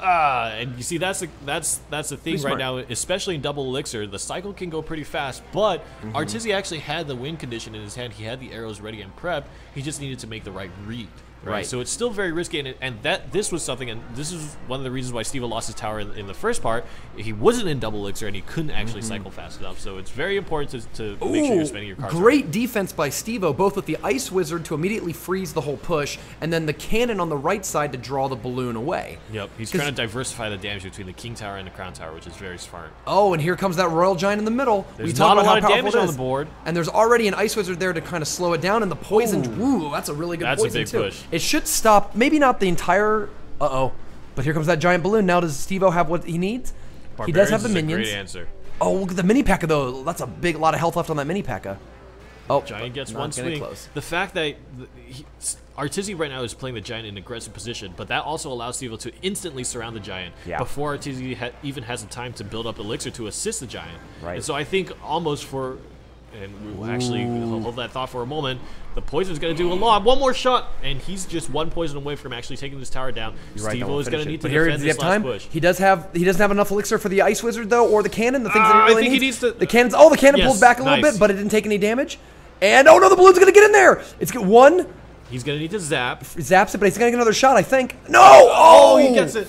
Ah, and you see that's the that's that's the thing Pretty right smart. now, especially in double elixir. The cycle can go pretty fast, but Mm-hmm. Artizzi actually had the win condition in his hand. He had the arrows ready and prepped. He just needed to make the right read. Right. Right. So it's still very risky, and, it, and that this was something, and this is one of the reasons why Steve lost his tower in, in the first part. He wasn't in double elixir, and he couldn't actually mm-hmm. cycle fast enough. So it's very important to, to make sure you're spending your cards. right. great defense by Stevo, both with the Ice Wizard to immediately freeze the whole push, and then the cannon on the right side to draw the balloon away. Yep. he's trying to diversify the damage between the king tower and the crown tower, which is very smart. Oh, and here comes that Royal Giant in the middle. There's we not a lot of damage on the board. and there's already an Ice Wizard there to kind of slow it down, and the poison. Ooh, that's a really good That's a big too. push. It should stop. Maybe not the entire. Uh oh. But here comes that giant balloon. Now does Stevo have what he needs? he does have the Barbarians minions. Great answer. Oh, look at the mini P.E.K.K.A. though. That's a big lot of health left on that mini P.E.K.K.A. Oh, Giant gets one swing. Close. The fact that he, Artizzi right now is playing the giant in aggressive position, but that also allows Steve to instantly surround the giant Yeah. before Artizzi ha- even has the time to build up elixir to assist the giant. Right. And so I think almost for, and we'll actually hold that thought for a moment. The poison's going to do a lot. One more shot, and he's just one poison away from actually taking this tower down. You're right, Steve is going to need to But here, defend does he have this last time? push. He does have. He doesn't have enough elixir for the ice wizard though, or the cannon. The things Uh, that I he really think he needs. needs to- the cannons. Oh, the cannon Yes, pulled back a little nice. bit, but it didn't take any damage. And oh no, the balloon's gonna get in there. It's got one He's going to need to zap. zaps it, but he's gonna get another shot. I think. No. Oh, he gets it.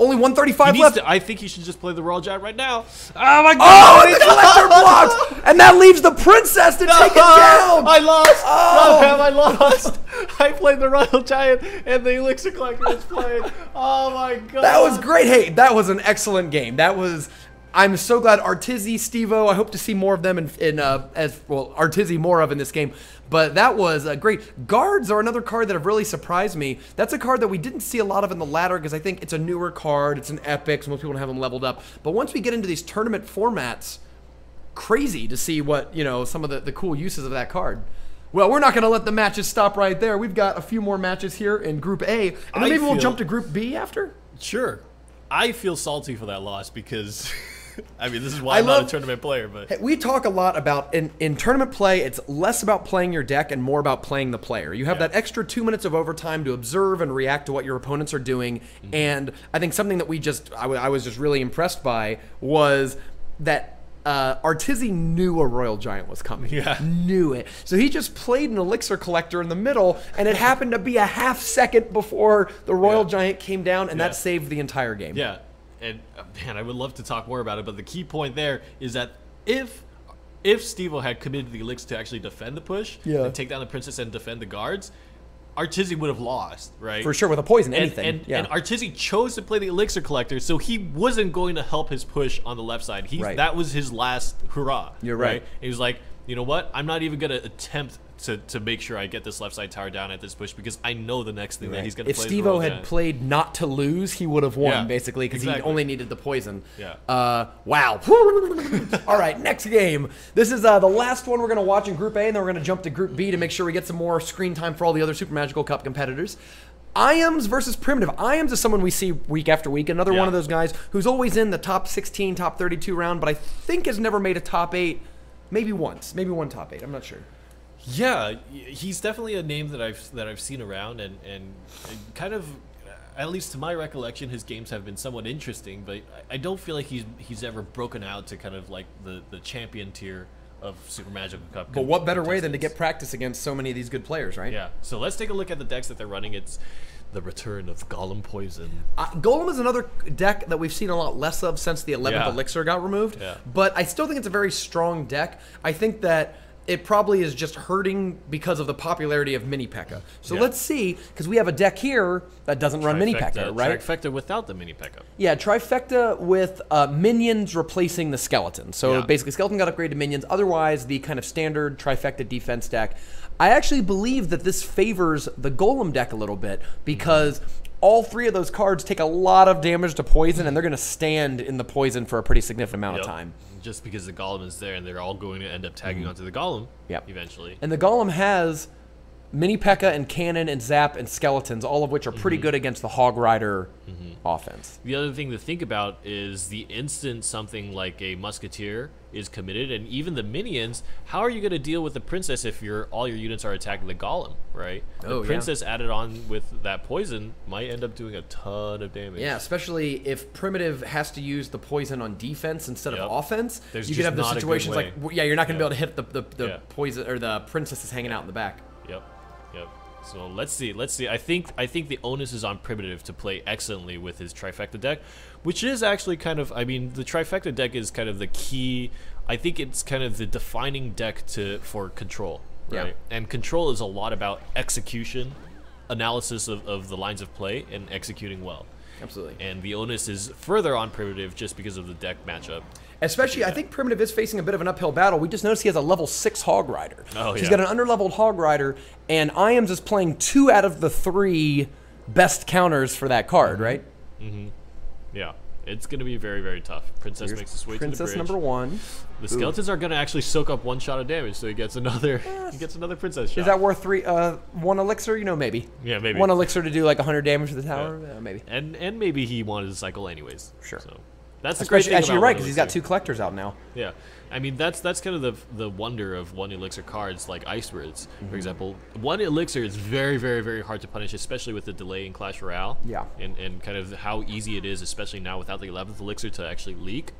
Only 135 left. to, I think he should just play the Royal Giant right now. Oh my god! Oh, the collector blocked, and that leaves the princess to take it down. I lost! Oh. Rob, I lost! I played the Royal Giant and the Elixir Collector was playing. Oh my god. That was great. Hey, that was an excellent game. That was. I'm so glad Artizzi, Stevo. I hope to see more of them in, in uh, as well Artizzi more of in this game. But that was uh, great. Guards are another card that have really surprised me. That's a card that we didn't see a lot of in the ladder because I think it's a newer card. It's an epic, so most people don't have them leveled up. But once we get into these tournament formats, crazy to see what you know some of the, the cool uses of that card. Well, we're not going to let the matches stop right there. We've got a few more matches here in Group A, and then maybe we'll jump to Group B after. Sure. I feel salty for that loss because, I mean, this is why I I'm not love- a tournament player, but We talk a lot about in, in tournament play, it's less about playing your deck and more about playing the player. You have Yeah. that extra two minutes of overtime to observe and react to what your opponents are doing. Mm-hmm. And I think something that we just, I, w- I was just really impressed by was that. Uh, Artizzi knew a Royal Giant was coming. Yeah. Knew it. So he just played an Elixir Collector in the middle, and it happened to be a half second before the Royal Yeah. Giant came down, and Yeah. that saved the entire game. yeah. And uh, man, I would love to talk more about it, but the key point there is that if if Stevo had committed the elixir to actually defend the push Yeah. and take down the princess and defend the guards, Artizzi would have lost, right? For sure, with a poison, And, anything. and, yeah. and Artizzi chose to play the elixir collector, so he wasn't going to help his push on the left side. He Right. that was his last hurrah. You're right. He was like, you know what? I'm not even going to attempt to, to make sure I get this left side tower down at this push because I know the next thing that he's going to if play. is Steve Royal had Giant. played not to lose, he would have won Yeah, basically because he only needed the poison. Yeah. Uh, wow. All right, next game. This is uh, the last one we're going to watch in Group A, and then we're going to jump to Group B to make sure we get some more screen time for all the other Super Magical Cup competitors. Iams versus Primitive. Iams is someone we see week after week. Another Yeah. one of those guys who's always in the top 16, top 32 round, but I think has never made a top eight. Maybe once, maybe one top eight. I'm not sure. Yeah, he's definitely a name that I've that I've seen around, and and kind of, at least to my recollection, his games have been somewhat interesting. But I- I don't feel like he's he's ever broken out to kind of like the the champion tier of Super Magical Cup. But what better way than to get practice against so many of these good players, right? Yeah. So let's take a look at the decks that they're running. It's the return of Golem Poison. Uh, Golem is another deck that we've seen a lot less of since the 11th Yeah. Elixir got removed. Yeah. But I still think it's a very strong deck. I think that it probably is just hurting because of the popularity of Mini P.E.K.K.A. So Yeah. let's see, because we have a deck here that doesn't run Mini P.E.K.K.A., right? Trifecta without the mini P.E.K.K.A. Yeah, trifecta with uh, minions replacing the skeleton. So basically, skeleton got upgraded to minions. Otherwise, the kind of standard trifecta defense deck. I actually believe that this favors the golem deck a little bit because all three of those cards take a lot of damage to poison, and they're going to stand in the poison for a pretty significant amount Yep. of time. Just because the Golem is there, and they're all going to end up tagging mm. onto the Golem. Yep. Eventually. And the golem has mini P.E.K.K.A. and cannon and zap and skeletons, all of which are pretty mm-hmm. good against the Hog Rider mm-hmm. offense. The other thing to think about is the instant something like a musketeer is committed, and even the minions. How are you going to deal with the princess if your all your units are attacking the golem, right? Oh, the yeah. princess added on with that poison might end up doing a ton of damage. Yeah, especially if primitive has to use the poison on defense instead Yep. of offense. There's you could have those not a good situations like, yeah, you're not going to Yeah. be able to hit the, the, the Yeah. poison or the princess is hanging out in the back. So let's see. Let's see. I think I think the onus is on primitive to play excellently with his trifecta deck, which is actually kind of. I mean, the trifecta deck is kind of the key. I think it's kind of the defining deck to for control, Yeah. right? And control is a lot about execution, analysis of, of the lines of play, and executing well. Absolutely. And the onus is further on primitive just because of the deck matchup. Especially, I think Primitive is facing a bit of an uphill battle. We just noticed he has a level six Hog Rider. Oh, He's yeah. got an underleveled Hog Rider, and Iams is playing two out of the three best counters for that card, Mm-hmm. right? Yeah. It's going to be very, very tough. Princess makes its way to the Princess bridge. number one. The skeletons are gonna actually soak up one shot of damage, so he gets another. He gets another princess shot. Is that worth three? Uh, one elixir? You know, maybe. Yeah, maybe. One elixir to do like 100 damage to the tower? Yeah, maybe. and and maybe he wanted to cycle anyways. Sure. So that's the great thing actually, you're right because he's got two collectors out now. Yeah, I mean that's that's kind of the the wonder of one elixir cards like Ice Words, Mm-hmm. for example. One elixir is very very very hard to punish, especially with the delay in Clash Royale. Yeah. And and kind of how easy it is, especially now without the eleventh elixir to actually leak.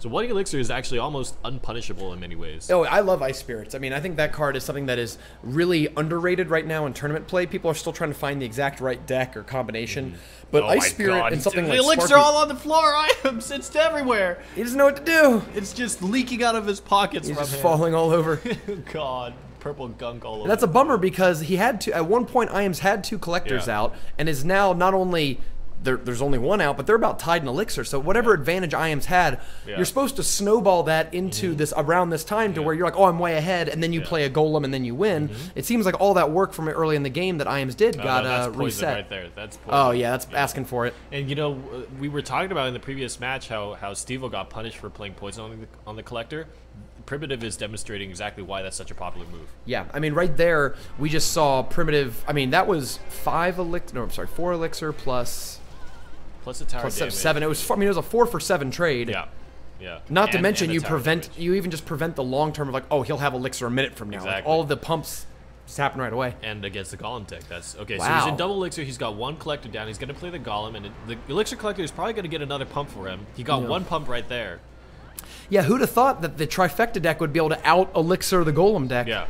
So one elixir is actually almost unpunishable in many ways. Oh, I love Ice Spirits. I mean, I think that card is something that is really underrated right now in tournament play. People are still trying to find the exact right deck or combination. Mm. But Oh Ice Spirit God. and something the like elixir Sparky, all on the floor. Items, it's everywhere. he doesn't know what to do. It's just leaking out of his pockets. He's from just him. falling all over. God, purple gunk all over. And that's a bummer because he had to at one point Iams had two collectors Yeah. out and is now not only there, there's only one out, but they're about tied in elixir. So whatever advantage Iams had, Yeah. Mm-hmm. you're supposed to snowball that into this around this time to where you're like, oh, I'm way ahead, and then you Yeah. Mm-hmm. play a golem and then you win. It seems like all that work from early in the game that Iams did No, got no, uh, reset. right there. That's poison. Oh yeah, that's asking for it. And you know, we were talking about in the previous match how how Steve got punished for playing poison on the on the collector. Primitive is demonstrating exactly why that's such a popular move. Yeah, I mean, right there, we just saw primitive. I mean, that was five elixir. No, I'm sorry, four elixir plus, Plus the tower plus damage. seven. It was. Four, I mean, it was a four for seven trade. Yeah, yeah. Not to mention, you prevent. damage. You even just prevent the long term of like, oh, he'll have elixir a minute from now. Like, Exactly. all of the pumps just happen right away. and against the golem deck. That's okay. So he's in double elixir. He's got one collector down. He's gonna play the golem, and the elixir collector is probably gonna get another pump for him. He got Yeah. one pump right there. Yeah, who'd have thought that the trifecta deck would be able to out elixir the golem deck? Yeah,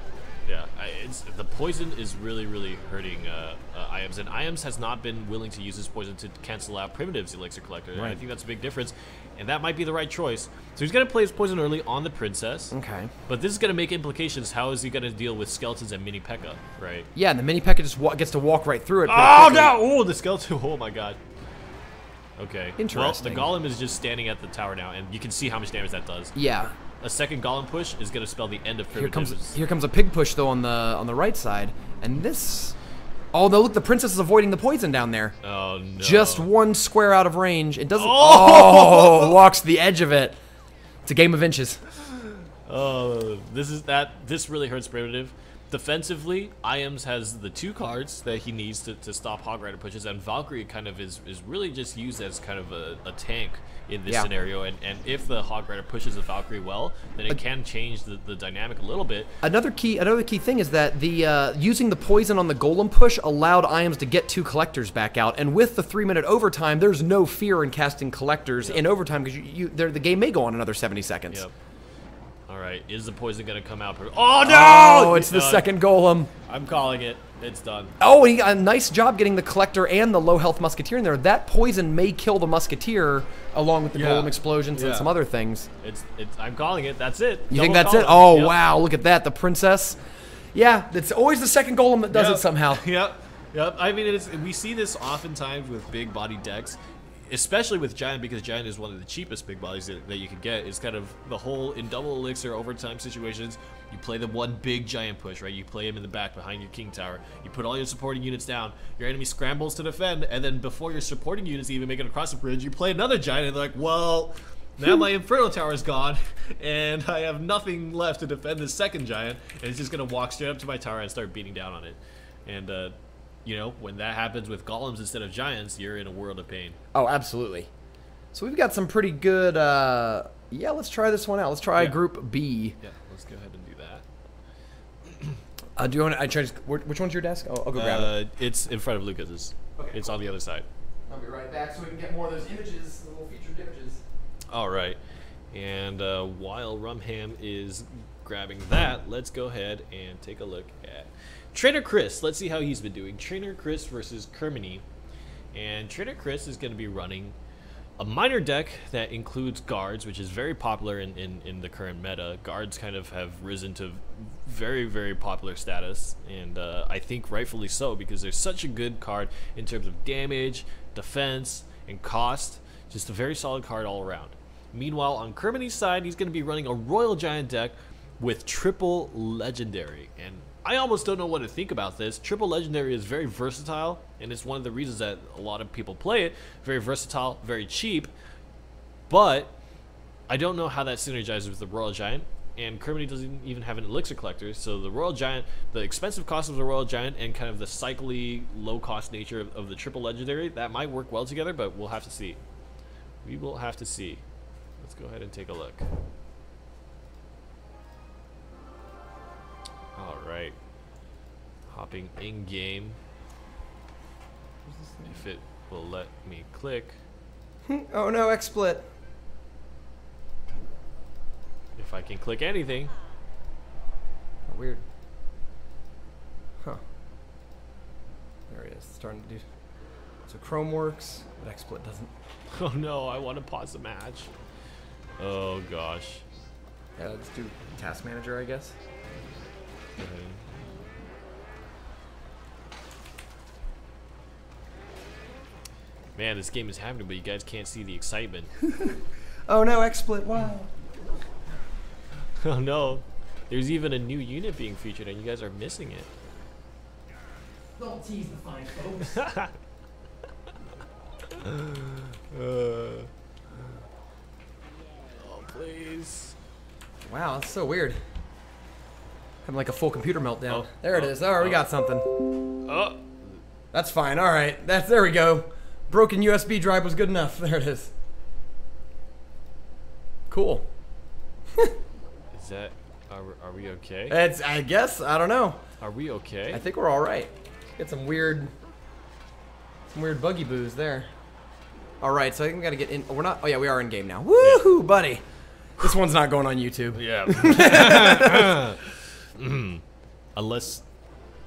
yeah. I, it's the poison is really, really hurting uh, uh, Iams, and Iams has not been willing to use his poison to cancel out Primitive's elixir collector. And I think that's a big difference, and that might be the right choice. So he's gonna play his poison early on the princess. Okay. But this is gonna make implications. How is he gonna deal with skeletons and mini P.E.K.K.A. Right? Yeah, and the mini Pekka just gets to walk right through it. Oh quickly. no! Oh, the skeleton! Oh my god. Okay. Interesting. Well, the golem is just standing at the tower now, and you can see how much damage that does. Yeah. A second golem push is gonna spell the end of Here comes here comes a pig push though on the on the right side, and this. Oh no! Look, the princess is avoiding the poison down there. oh no. Just one square out of range. It doesn't. Oh! Oh, walks the edge of it. It's a game of inches. Oh, this is that. This really hurts primitive. Defensively, Iams has the two cards that he needs to, to stop Hog Rider pushes, and Valkyrie kind of is, is really just used as kind of a, a tank in this Yeah. scenario. And, and if the Hog Rider pushes the Valkyrie well, then it can change the, the dynamic a little bit. Another key, another key thing is that the uh, using the poison on the golem push allowed Iams to get two collectors back out, and with the three minute overtime, there's no fear in casting collectors in overtime because you, you the game may go on another 70 seconds. Yep. All right, is the poison gonna come out? Oh no! Oh, it's the Uh, second golem. I'm calling it. It's done. Oh, he got a nice job getting the collector and the low health musketeer in there. That poison may kill the musketeer along with the Yeah. golem explosions and some other things. It's it's. I'm calling it. That's it. You think that's it? Oh Yep. wow, look at that, the princess. Yeah, it's always the second golem that does Yep. it somehow. Yep. Yep. I mean, we see this oftentimes with big body decks, especially with Giant because Giant is one of the cheapest big bodies that, that you can get. It's kind of the whole in double elixir overtime situations. You play the one big Giant push, right? You play him in the back behind your King Tower. You put all your supporting units down. Your enemy scrambles to defend, and then before your supporting units even make it across the bridge, you play another Giant, and they're like, well. Now my Inferno Tower is gone, and I have nothing left to defend this second giant, and it's just gonna walk straight up to my tower and start beating down on it. And uh, you know, when that happens with golems instead of giants, you're in a world of pain. Oh, absolutely. So we've got some pretty good. Uh, yeah, let's try this one out. Let's try Yeah. Group B. Yeah, let's go ahead and do that. Uh, do you want? I try. to- Which one's your desk? Oh, I'll go grab it. Uh, it's in front of Lucas's. Okay, it's on the other side. I'll be right back so we can get more of those images, the little featured images. All right. And uh, while Rumham is grabbing that, let's go ahead and take a look at Trainer Chris. Let's see how he's been doing. Trainer Chris versus Kermany. And Trainer Chris is going to be running a miner deck that includes guards, which is very popular in, in, in the current meta. Guards kind of have risen to very, very popular status, and uh, I think rightfully so because they're such a good card in terms of damage, defense, and cost. Just a very solid card all around. Meanwhile, on Kermany's side, he's going to be running a Royal Giant deck with triple legendary. And I almost don't know what to think about this. Triple legendary is very versatile, and it's one of the reasons that a lot of people play it. Very versatile, very cheap, but I don't know how that synergizes with the Royal Giant. And Kermany doesn't even have an elixir collector, so the Royal Giant, the expensive cost of the Royal Giant, and kind of the cycly, low cost nature of, of the triple legendary, that might work well together, but we'll have to see. We will have to see. Let's go ahead and take a look. All right. Hopping in game. If it will let me click. oh no, XSplit. If I can click anything. Oh, weird. Huh. There it is. It's starting to do. So Chrome works, but XSplit doesn't. Oh no, I want to pause the match. Oh gosh. Yeah, let's do Task Manager, I guess. Okay. Man, this game is happening, but you guys can't see the excitement. Oh no, XSplit! Wow. oh no. There's even a new unit being featured, and you guys are missing it. Don't tease the fine folks. Uh, oh, please. Wow, that's so weird. Having like a full computer meltdown. Oh, there it oh, is. All right, we oh. got something. Oh. oh, That's fine. All right, that's there we go. Broken USB drive was good enough. There it is. Cool. is that? Are, we- are we okay? It's. I guess. I don't know. Are we okay? I think we're all right. Get some weird, some weird buggy boos there. All right, so I think we got to get in. Oh, we're not. Oh yeah, we are in game now. Woohoo, buddy! This one's not going on YouTube. Yeah. Mhm. Unless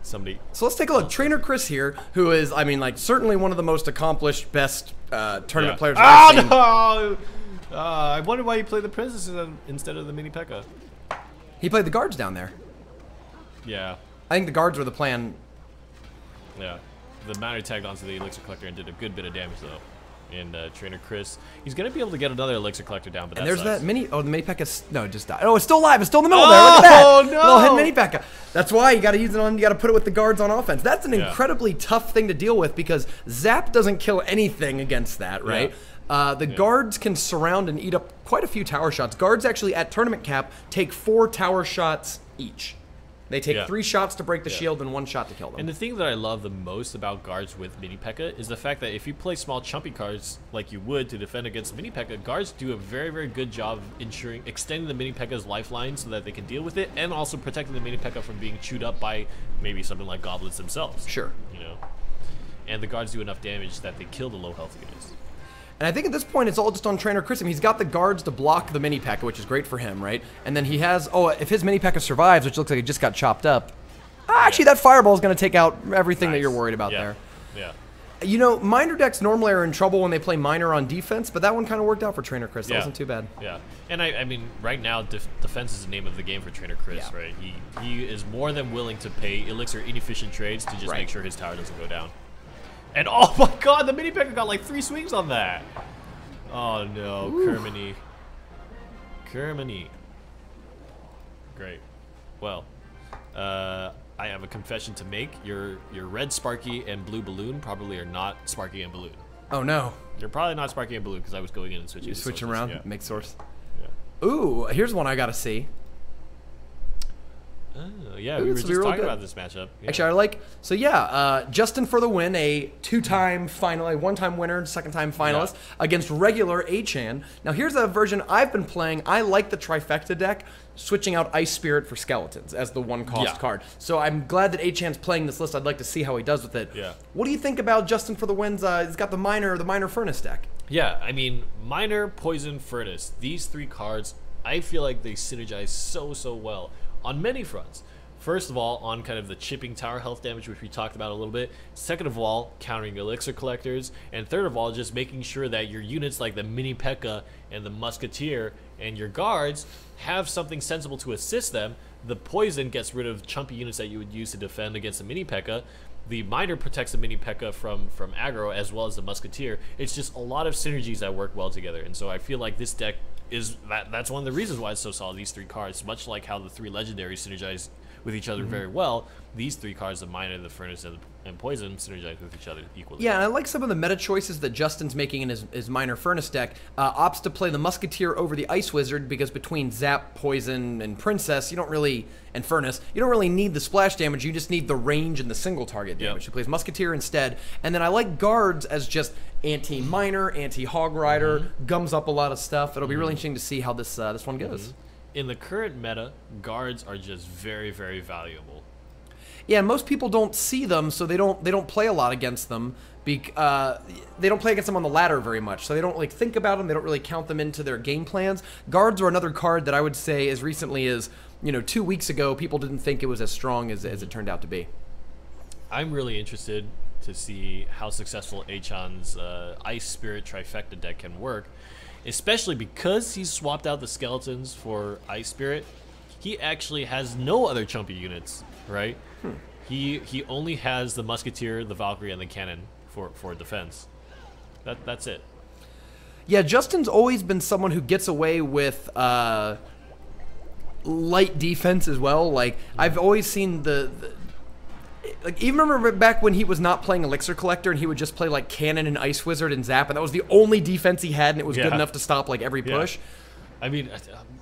somebody. So let's take a look. Trainer Chris here, who is, I mean, like certainly one of the most accomplished, best uh, tournament Yeah. players I've seen. Oh no! Uh, I wonder why you played the princess instead of the mini P.E.K.K.A. He played the guards down there. Yeah, I think the guards were the plan. yeah. The Mountaineer tagged onto the elixir collector and did a good bit of damage though. And uh, trainer Chris, he's gonna be able to get another elixir collector down, but And that there's sucks. that mini. Oh, the mini P.E.K.K.A. s- No, just died. Oh, it's still alive. It's still in the middle there. Look at that. Oh, no. Little hidden mini P.E.K.K.A. That's why you got to use it on. You got to put it with the guards on offense. That's an Yeah. incredibly tough thing to deal with because Zap doesn't kill anything against that, right? Uh, the guards can surround and eat up quite a few tower shots. Guards actually at tournament cap take four tower shots each. They take Yeah. three shots to break the Yeah. shield and one shot to kill them. And the thing that I love the most about guards with mini P.E.K.K.A. is the fact that if you play small chumpy cards like you would to defend against mini P.E.K.K.A., guards do a very very good job of ensuring extending the mini P.E.K.K.A.'s lifeline so that they can deal with it, and also protecting the mini P.E.K.K.A. from being chewed up by maybe something like goblins themselves. Sure. You know, and the guards do enough damage that they kill the low health units. And I think at this point it's all just on trainer Chris. I mean, he's got the guards to block the mini P.E.K.K.A., which is great for him, right? And then he has oh, if his mini P.E.K.K.A. survives, which looks like it just got chopped up. Ah, actually, that fireball is going to take out everything that you're worried about yeah. there. Yeah. You know, miner decks normally are in trouble when they play miner on defense, but that one kind of worked out for trainer Chris. That Yeah. wasn't too bad. Yeah, and I, I mean, right now, def- defense is the name of the game for Trainer Chris, Yeah. right? He he is more than willing to pay Elixir inefficient trades to just Right. make sure his tower doesn't go down. And oh my god, the mini P.E.K.K.A. got like three swings on that. Oh no, Kermany. Kermany. Great. Well, uh, I have a confession to make. Your your red Sparky and blue balloon probably are not Sparky and balloon. Oh no, You're probably not Sparky and balloon because I was going in and switching. you switch sources. around, Yeah. make source. yeah. Ooh, here's one I got to see. Oh, yeah, Ooh, we were just will be real talking good. about this matchup. Yeah. Actually, I like so yeah. Uh, Justin for the win, a two-time final, a one-time winner, second-time finalist Yeah. against regular Achan. Now here's a version I've been playing. I like the trifecta deck, switching out Ice Spirit for skeletons as the one-cost Yeah. card. So I'm glad that Achan's playing this list. I'd like to see how he does with it. Yeah. What do you think about Justin for the wins? Uh, he's got the miner, the miner furnace deck. yeah, I mean, Miner, Poison, Furnace. These three cards, I feel like they synergize so, so well on many fronts. First of all, on kind of the chipping tower health damage, which we talked about a little bit. Second of all, countering elixir collectors. And third of all, just making sure that your units like the Mini P.E.K.K.A. and the Musketeer and your guards have something sensible to assist them. The poison gets rid of chumpy units that you would use to defend against the Mini P.E.K.K.A. The miner protects the mini P.E.K.K.A. from from aggro as well as the musketeer. It's just a lot of synergies that work well together, and so I feel like this deck is that that's one of the reasons why it's so solid. These three cards, much like how the three legendaries synergize with each other mm-hmm. very well, these three cards, the miner, the furnace, and, and poison, synergize with each other equally. Yeah, and I like some of the meta choices that Justin's making in his, his miner furnace deck. Uh, opts to play the Musketeer over the Ice Wizard because between Zap, Poison, and Princess, you don't really and Furnace, you don't really need the splash damage. You just need the range and the single target Yep. damage. He plays Musketeer instead, and then I like guards as just anti miner, anti Hog Rider, Mm-hmm. gums up a lot of stuff. It'll be really interesting to see how this uh, this one goes. In the current meta, guards are just very, very valuable. Yeah, most people don't see them, so they don't they don't play a lot against them. Uh, they don't play against them on the ladder very much, so they don't like think about them. They don't really count them into their game plans. Guards are another card that I would say as recently as you know two weeks ago, people didn't think it was as strong as, as it turned out to be. I'm really interested to see how successful Achan's uh, Ice Spirit Trifecta deck can work, especially because he's swapped out the skeletons for Ice Spirit. He actually has no other chumpy units, right? He he only has the Musketeer, the Valkyrie, and the Cannon for for defense. That that's it. Yeah, Justin's always been someone who gets away with uh, light defense as well. Like I've always seen the, the like even remember back when he was not playing Elixir Collector and he would just play like Cannon and Ice Wizard and Zap, and that was the only defense he had, and it was good enough to stop like every Yeah. push. I mean,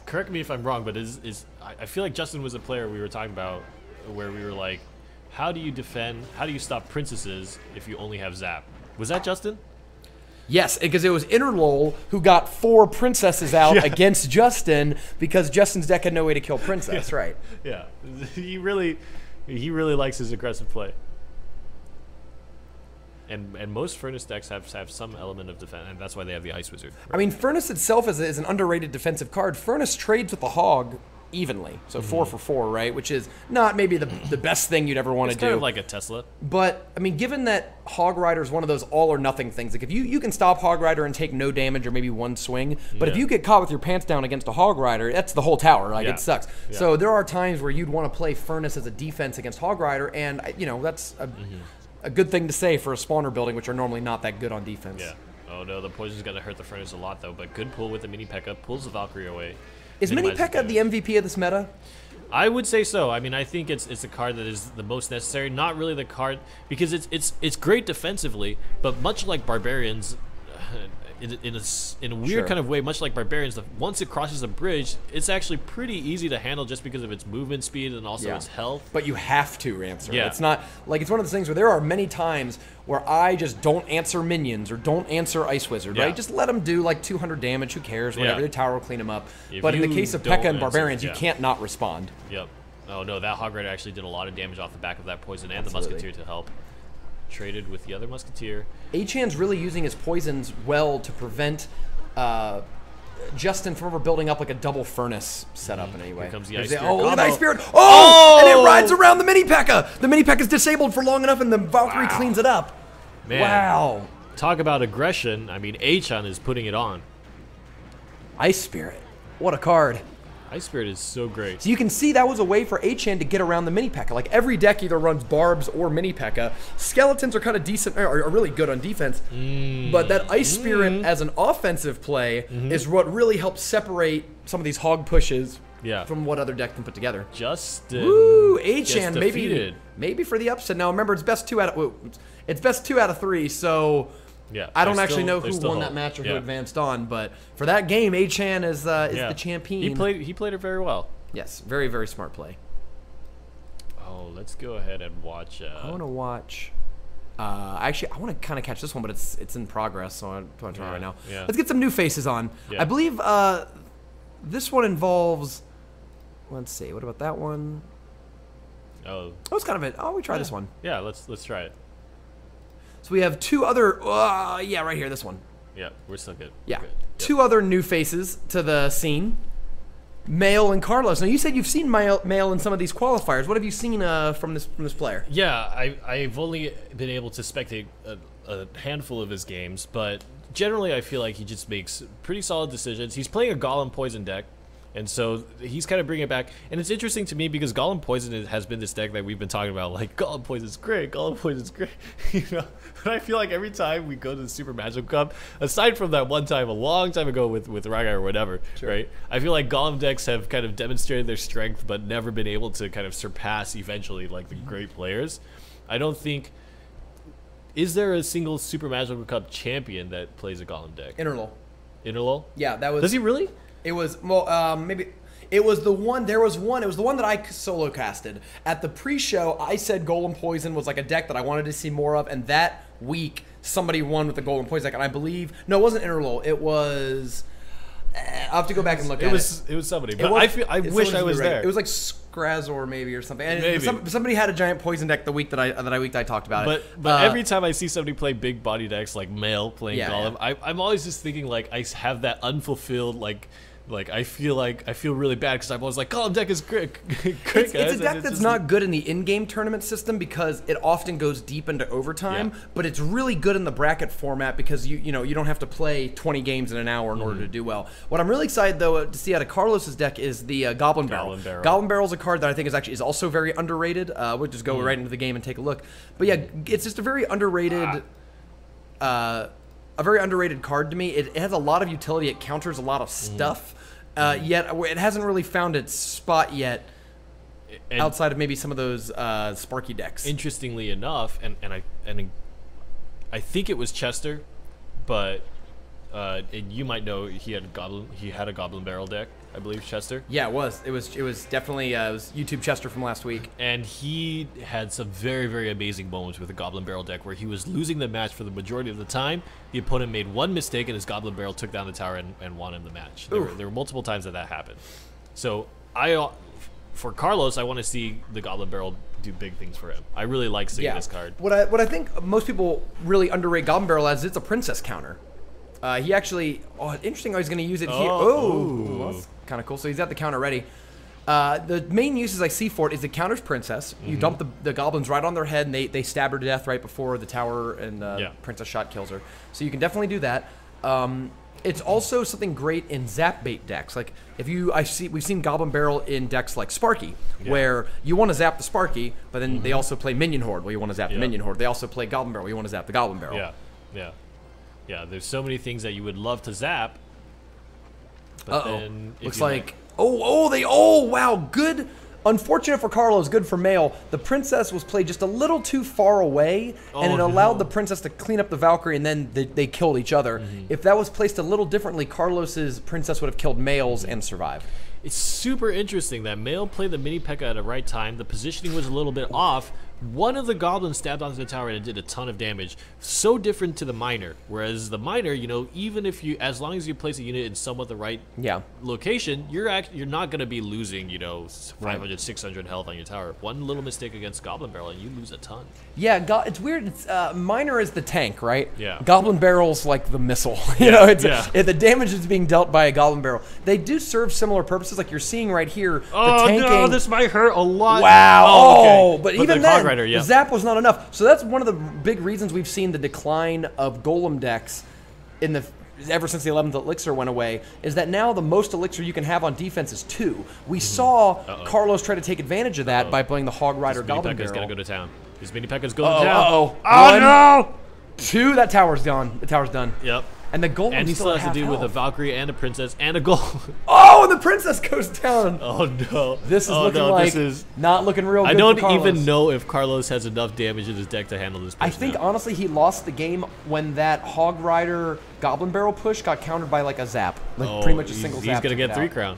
correct me if I'm wrong, but is is I feel like Justin was a player we were talking about where we were like, how do you defend? How do you stop princesses if you only have zap? Was that Justin? Yes, because it was Interlol who got four princesses out Yeah. against Justin because Justin's deck had no way to kill princess. Right. Yeah, he really, he really likes his aggressive play. And and most furnace decks have have some element of defense, and that's why they have the ice wizard. I mean, Furnace itself is, is an underrated defensive card. Furnace trades with the Hog evenly, so four for four, right? Which is not maybe the, the best thing you'd ever want to do. kind of like a Tesla. But I mean, given that Hog Rider is one of those all or nothing things, like if you you can stop Hog Rider and take no damage or maybe one swing, but if you get caught with your pants down against a Hog Rider, that's the whole tower. Like Yeah. it sucks. Yeah. So there are times where you'd want to play Furnace as a defense against Hog Rider, and you know that's a, Mm-hmm. a good thing to say for a spawner building, which are normally not that good on defense. Yeah. Oh no, the poison's gonna hurt the furnace a lot though. But good pull with the mini P.E.K.K.A. pulls the Valkyrie away. Is Mini P.E.K.K.A. the. MVP of this meta? I would say so. I mean, I think it's it's a card that is the most necessary. Not really the card because it's it's it's great defensively, but much like barbarians, in, in a in a weird Sure. kind of way, much like barbarians, the, once it crosses a bridge, it's actually pretty easy to handle just because of its movement speed and also Yeah. its health. But you have to answer. Yeah. It's not like it's one of those things where there are many times where I just don't answer minions or don't answer Ice Wizard, Yeah. right? Just let them do like 200 damage. Who cares? Whatever. Yeah. Their tower will clean them up. If but in the case of P.E.K.K.A. and Barbarians, you can't not respond. Yep. Oh no, that Hog Rider actually did a lot of damage off the back of that poison and Absolutely. the Musketeer to help. Traded with the other Musketeer. Achan's really using his poisons well to prevent uh, Justin from ever building up like a double furnace setup in any way. Mm-hmm. comes the There's Ice the- Spirit oh, look at the. Ice Spirit! Oh! And Oh! it rides around the mini P.E.K.K.A. The mini P.E.K.K.A. is disabled for long enough and the Valkyrie Wow. cleans it up. Man. Wow. Talk about aggression. I mean, Achan is putting it on. Ice Spirit. What a card. Ice Spirit is so great. So you can see that was a way for Achan to get around the mini P.E.K.K.A. Like every deck either runs Barbs or mini P.E.K.K.A. Skeletons are kind of decent, are, are really good on defense. Mm. But that Ice mm. Spirit as an offensive play mm-hmm. is what really helps separate some of these hog pushes Yeah. from what other deck can put together. Justin. Woo, Achan, maybe maybe for the upset. Now remember, it's best two out of it's best two out of three. So Yeah, I don't actually still- know who won hope. that match or Yeah. who advanced on. But for that game, Achan is uh, is Yeah. the champion. He played. He played it very well. Yes, very very smart play. Oh, let's go ahead and watch. Uh, I want to watch. Uh, actually, I want to kind of catch this one, but it's it's in progress, so I'm it Yeah, right now. yeah. Let's get some new faces on. I believe uh, this one involves. Let's see. What about that one? oh, Oh, it's kind of it. Oh, we try this one. yeah. Let's let's try it. So we have two other. Uh, yeah, right here. This one. Yeah, we're still good. Yeah, good. Yep. two other new faces to the scene. Mail and Carlos. Now you said you've seen Mail, Mail in some of these qualifiers. What have you seen uh, from this from this player? Yeah, I I've only been able to spectate a, a handful of his games, but generally I feel like he just makes pretty solid decisions. He's playing a Golem Poison deck, and so he's kind of bringing it back. And it's interesting to me because Golem Poison has been this deck that we've been talking about. Like Golem Poison's great, Golem Poison's great, you know. But I feel like every time we go to the Super Magic Cup, aside from that one time a long time ago with with Ragai or whatever, right? I feel like Golem decks have kind of demonstrated their strength, but never been able to kind of surpass eventually like the great players. I don't think. Is there a single Super Magical Cup champion that plays a Golem deck? Interlol. Interlol? Yeah, that was. Does he really? It was well, um, maybe it was the one. There was one. It was the one that I solo casted at the pre-show. I said Golem Poison was like a deck that I wanted to see more of, and that week somebody won with the Golem Poison deck, and I believe no, it wasn't Interlol. It was. eh, I'll have to go back and look It at was it. it was somebody. But was- I feel I wish I was right. there. It was like Skrazor maybe or something. And Maybe. some- somebody had a giant poison deck the week that I that I week that I talked about But it. but Uh, every time I see somebody play big body decks like male playing Yeah, Golem, yeah. I, I'm always just thinking like I have that unfulfilled like like I feel like I feel really bad because I'm always like Golem deck is great, great It's, guys. it's a deck it's that's just- not good in the in-game tournament system because it often goes deep into overtime. Yeah. But it's really good in the bracket format because you you know you don't have to play 20 games in an hour in Mm-hmm. order to do well. What I'm really excited though to see out of Carlos's deck is the uh, Goblin Barrel. Goblin Barrel. Goblin Barrel's a card that I think is actually is also very underrated. Uh, we'll just go Mm. right into the game and take a look. But yeah, it's just a very underrated. Uh, a very underrated card to me. It, it has a lot of utility. It counters a lot of Mm-hmm. stuff. Uh, yet it hasn't really found its spot yet and outside of maybe some of those uh, Sparky decks. Interestingly enough, and and I and I think it was Chester, but uh, and you might know he had a goblin he had a Goblin Barrel deck. I believe Chester. Yeah, it was. It was. It was definitely. Uh, it was YouTube Chester from last week. And he had some very, very amazing moments with the Goblin Barrel deck where he was losing the match for the majority of the time. The opponent made one mistake and his Goblin Barrel took down the tower and, and won him the match. There were, there were multiple times that that happened. So I, uh, for Carlos, I want to see the Goblin Barrel do big things for him. I really like seeing this card. What I what I think most people really underrate Goblin Barrel as it's a princess counter. Uh, he actually, oh, interesting how he's going to use it here. Oh, Oh, ooh. Kind of cool. So he's at the counter ready. Uh, the main uses I see for it is it counters princess. You Mm-hmm. dump the, the goblins right on their head, and they, they stab her to death right before the tower and uh, Yeah. princess shot kills her. So you can definitely do that. Um, it's also something great in zap bait decks. Like if you, I see, we've seen Goblin Barrel in decks like Sparky, Yeah. where you want to zap the Sparky, but then they also play Minion Horde, where you want to zap Yeah. the Minion Horde. They also play Goblin Barrel, where you want to zap the Goblin Barrel. Yeah, yeah, yeah. There's so many things that you would love to zap, but Uh then oh. if Looks you like oh oh they oh wow good. Unfortunate for Carlos, good for Male. The princess was played just a little too far away, and Oh, it allowed no. the princess to clean up the Valkyrie, and then they, they killed each other. Mm-hmm. If that was placed a little differently, Carlos's princess would have killed males and survived. It's super interesting that Male played the mini P.E.K.K.A. at the right time. The positioning was a little bit off. One of the goblins stabbed onto the tower and it did a ton of damage. So different to the miner. Whereas the miner, you know, even if you, as long as you place a unit in somewhat the right Yeah. location, you're act, you're not going to be losing, you know, 500, 600 health on your tower. One little mistake against Goblin Barrel and you lose a ton. Yeah, go- it's weird. It's uh, Miner is the tank, right? Yeah. Goblin Barrel's like the missile. you know, it's yeah. it- the damage is being dealt by a Goblin Barrel. They do serve similar purposes, like you're seeing right here. Oh no, this might hurt a lot. Wow! Oh, Oh, okay. but, even the then, Yeah. the zap was not enough. So that's one of the big reasons we've seen the decline of Golem decks in the ever since the 11th elixir went away. Is that now the most elixir you can have on defense is two. We saw Mm-hmm. Uh-oh. Carlos try to take advantage of that by playing the Hog Rider Goblin P.E.K.K.A.'s Barrel. gonna go to town. His mini P.E.K.K.A.'s going to town. uh-oh. Oh One. no! Two, that tower's gone. The tower's done. Yep. And the golem And he still has to do deal with a. Valkyrie and a princess and a gold. Oh, and the princess goes down. oh no! This is oh, looking no, like this is. not looking real good I don't even know if Carlos has enough damage in his deck to handle this. I think now. honestly he lost the game when that Hog Rider Goblin Barrel push got countered by like a zap, like Oh, pretty much a oh, he's- single He's zap. gonna get three crown.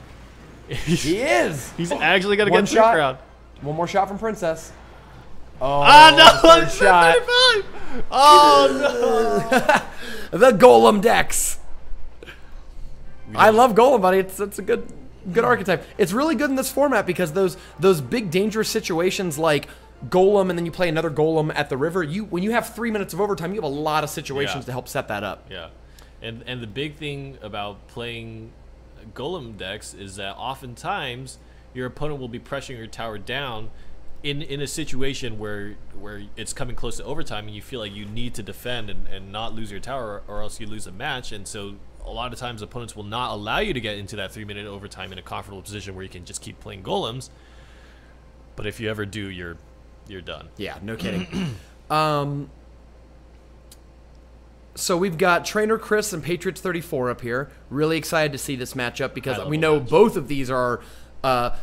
He is. He's actually gonna One get three shot. crown. One more shot from Princess. Oh, Ah no! shot. Oh no. The Golem decks. I love Golem, buddy. It's it's a good good archetype. It's really good in this format because those those big dangerous situations like Golem and then you play another Golem at the river. You when you have three minutes of overtime, you have a lot of situations Yeah. to help set that up. Yeah, and and the big thing about playing golem decks is that oftentimes your opponent will be pressuring your tower down in in a situation where where it's coming close to overtime and you feel like you need to defend and, and not lose your tower or else you lose a match and so a lot of times opponents will not allow you to get into that three minute overtime in a comfortable position where you can just keep playing golems but if you ever do you're you're done Yeah, no kidding. um, so we've got Trainer Chris and Patriots 34 up here. Really excited to see this matchup because we know match. both of these are, uh,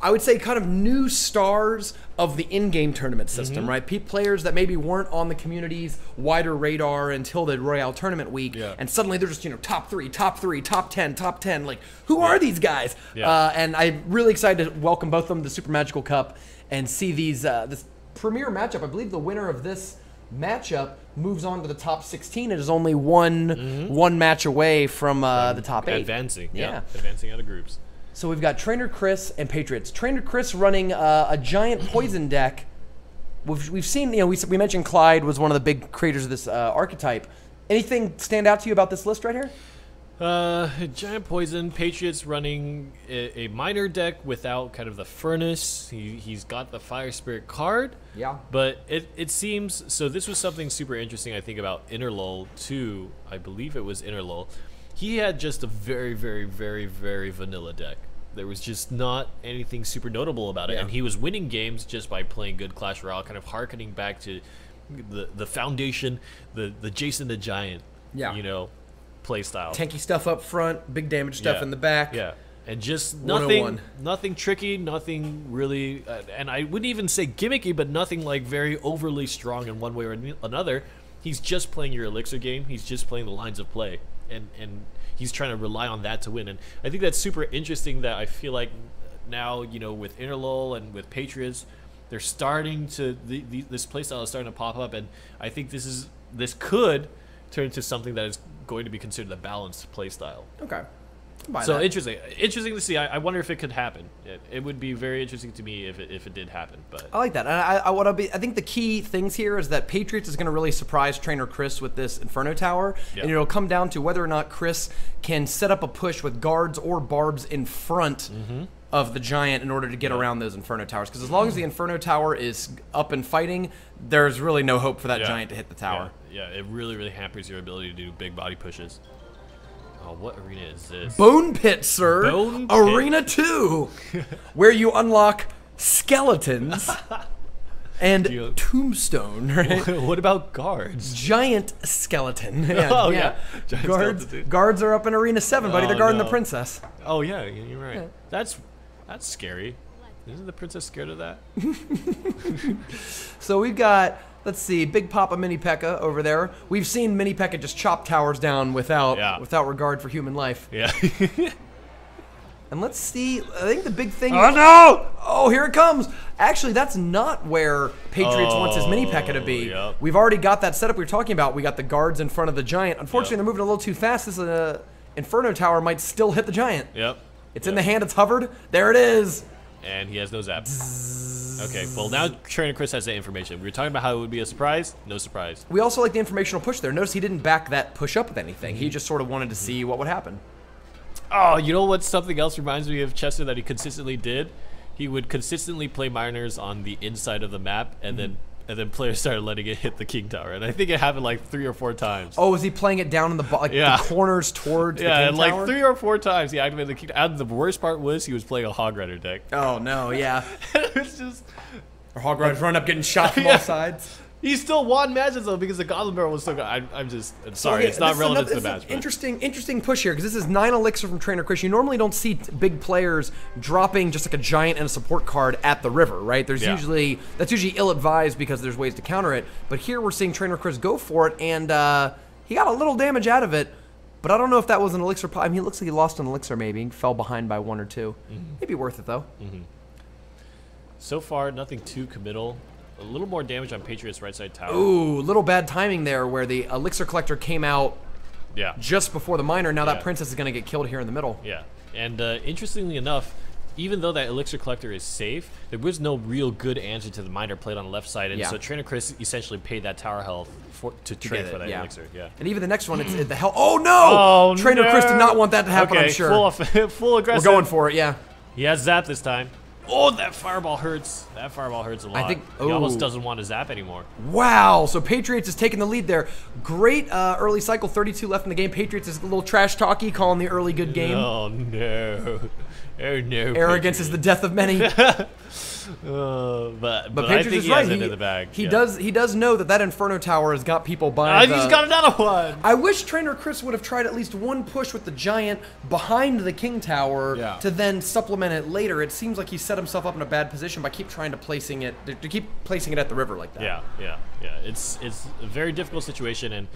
I would say, kind of new stars of the in-game tournament system, Mm-hmm. right? Pe- players that maybe weren't on the community's wider radar until the Royale tournament week, Yeah. and suddenly they're just you know top three, top three, top ten, top ten. Like, who are these guys? Yeah. Uh, and I'm really excited to welcome both of them to the Super Magical Cup and see these uh, this premier matchup. I believe the winner of this matchup moves on to the top 16. It is only one one match away from uh, the top eight. advancing Yeah. yeah advancing out of groups So we've got Trainer Chris and Patriots. Trainer Chris running uh, a giant poison deck. We've, we've seen, you know, we, we mentioned Clyde was one of the big creators of this uh, archetype. Anything stand out to you about this list right here? Uh, giant poison. Patriots running a, a miner deck without kind of the furnace. He he's got the fire spirit card. Yeah. But it it seems so. This was something super interesting. I think about Interlol too. I believe it was Interlol. He had just a very very very very vanilla deck. There was just not anything super notable about it, Yeah. and he was winning games just by playing good Clash Royale, kind of harkening back to the the foundation, the the Jason the Giant. Yeah. You know, play style. Tanky stuff up front, big damage stuff Yeah. in the back. Yeah, and just nothing, nothing tricky, nothing really, uh, and I wouldn't even say gimmicky, but nothing like very overly strong in one way or another. He's just playing your elixir game. He's just playing the lines of play, and and he's trying to rely on that to win. And I think that's super interesting. That I feel like now you know with Interlol and with Patriots, they're starting to the, the, this playstyle is starting to pop up, and I think this is this could turn into something that is going to be considered a balanced playstyle. Okay. So that. interesting, interesting to see. I, I wonder if it could happen. It, it would be very interesting to me if it, if it did happen. But I like that. And I, I want to be. I think the key things here is that Patriots is going to really surprise trainer Chris with this Inferno Tower, Yeah. and it'll come down to whether or not Chris can set up a push with guards or barbs in front mm-hmm. of the giant in order to get around those Inferno Towers. Because as long as the Inferno Tower is up and fighting, there's really no hope for that Yeah. giant to hit the tower. Yeah, yeah, it really really hampers your ability to do big body pushes. Oh, what arena is this? Bone Pit, sir. Bone Pit. Arena 2, where you unlock skeletons and You- tombstone, right? what about guards? giant skeleton. Oh, yeah, Oh, yeah. yeah. Giant Guards, skeleton, guards are up in arena seven, buddy. Oh, They're guarding the princess. Oh yeah, you're right. Yeah. That's that's scary. Isn't the princess scared of that? So we've got, let's see, Big Papa Mini Pekka over there. We've seen Mini Pekka just chop towers down without Yeah. without regard for human life. Yeah. And let's see. I think the big thing. oh no! Oh, here it comes. Actually, that's not where Patriots wants his mini Pekka to be. Oh, yep. We've already got that setup we were talking about. We got the guards in front of the giant. Unfortunately, Yep. they're moving a little too fast. This uh, Inferno Tower might still hit the giant. Yep. It's in the hand. It's hovered. There it is. And he has no zap. Okay, well now Trainer Chris has that information. We were talking about how it would be a surprise. No surprise. We also like the informational push there. Notice he didn't back that push up with anything. He mm-hmm. just sort of wanted to see what would happen. Oh, you know what? Something else reminds me of Chester that he consistently did. He would consistently play miners on the inside of the map, and then mm-hmm. And then players started letting it hit the king tower. And I think it happened like three or four times. Oh, is he playing it down in the like Yeah. the corners towards the yeah, king and like three or four times he activated the king. And the worst part was he was playing a hog rider deck. Oh no, yeah. it was just Or Hog Riders run up getting shot from Yeah. all sides. He still won matches though because the goblin barrel was so good. I, I'm just I'm sorry, Okay, it's not relevant another- to the match. Interesting, interesting push here because this is nine elixir from Trainer Chris. You normally don't see big players dropping just like a giant and a support card at the river, right? There's Yeah. usually that's usually ill-advised because there's ways to counter it. But here we're seeing Trainer Chris go for it, and uh, he got a little damage out of it. But I don't know if that was an elixir. I mean, he looks like he lost an elixir. Maybe he fell behind by one or 2 Mm-hmm. Maybe worth it though. So far, nothing too committal. A little more damage on Patriots right side tower. Ooh, little bad timing there, where the elixir collector came out Yeah. just before the miner. Now that princess is gonna get killed here in the middle. Yeah, and uh, interestingly enough, even though that elixir collector is safe, there was no real good answer to the miner played on the left side, and Yeah. so Trainer Chris essentially paid that tower health for, to trade for that yeah. elixir. Yeah. And even the next one, it's the hell. Oh no! Oh, Trainer Chris did not want that to happen. okay, I'm sure. full, full We're going for it. Yeah. He has zap this time. Oh, that fireball hurts. That fireball hurts a lot. I think- he almost oh. doesn't want to zap anymore. Wow. So Patriots is taking the lead there. Great uh, early cycle. 32 left in the game. Patriots is a little trash talky, calling the early good game. Oh no. Oh no. Arrogance is the death of many. the. Uh, but, But, but, I think he right. has it he in the bag. he yeah. does. He does know that that Inferno Tower has got people buying. he's got another one. I wish Trainer Chris would have tried at least one push with the giant behind the King Tower Yeah. to then supplement it later. It seems like he set himself up in a bad position by keep trying to placing it to keep placing it at the river like that. Yeah, yeah, yeah. It's it's a very difficult situation, and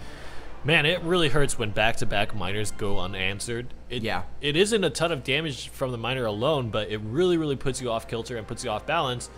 man, it really hurts when back-to-back miners go unanswered. It, Yeah. it isn't a ton of damage from the miner alone, but it really, really puts you off kilter and puts you off balance.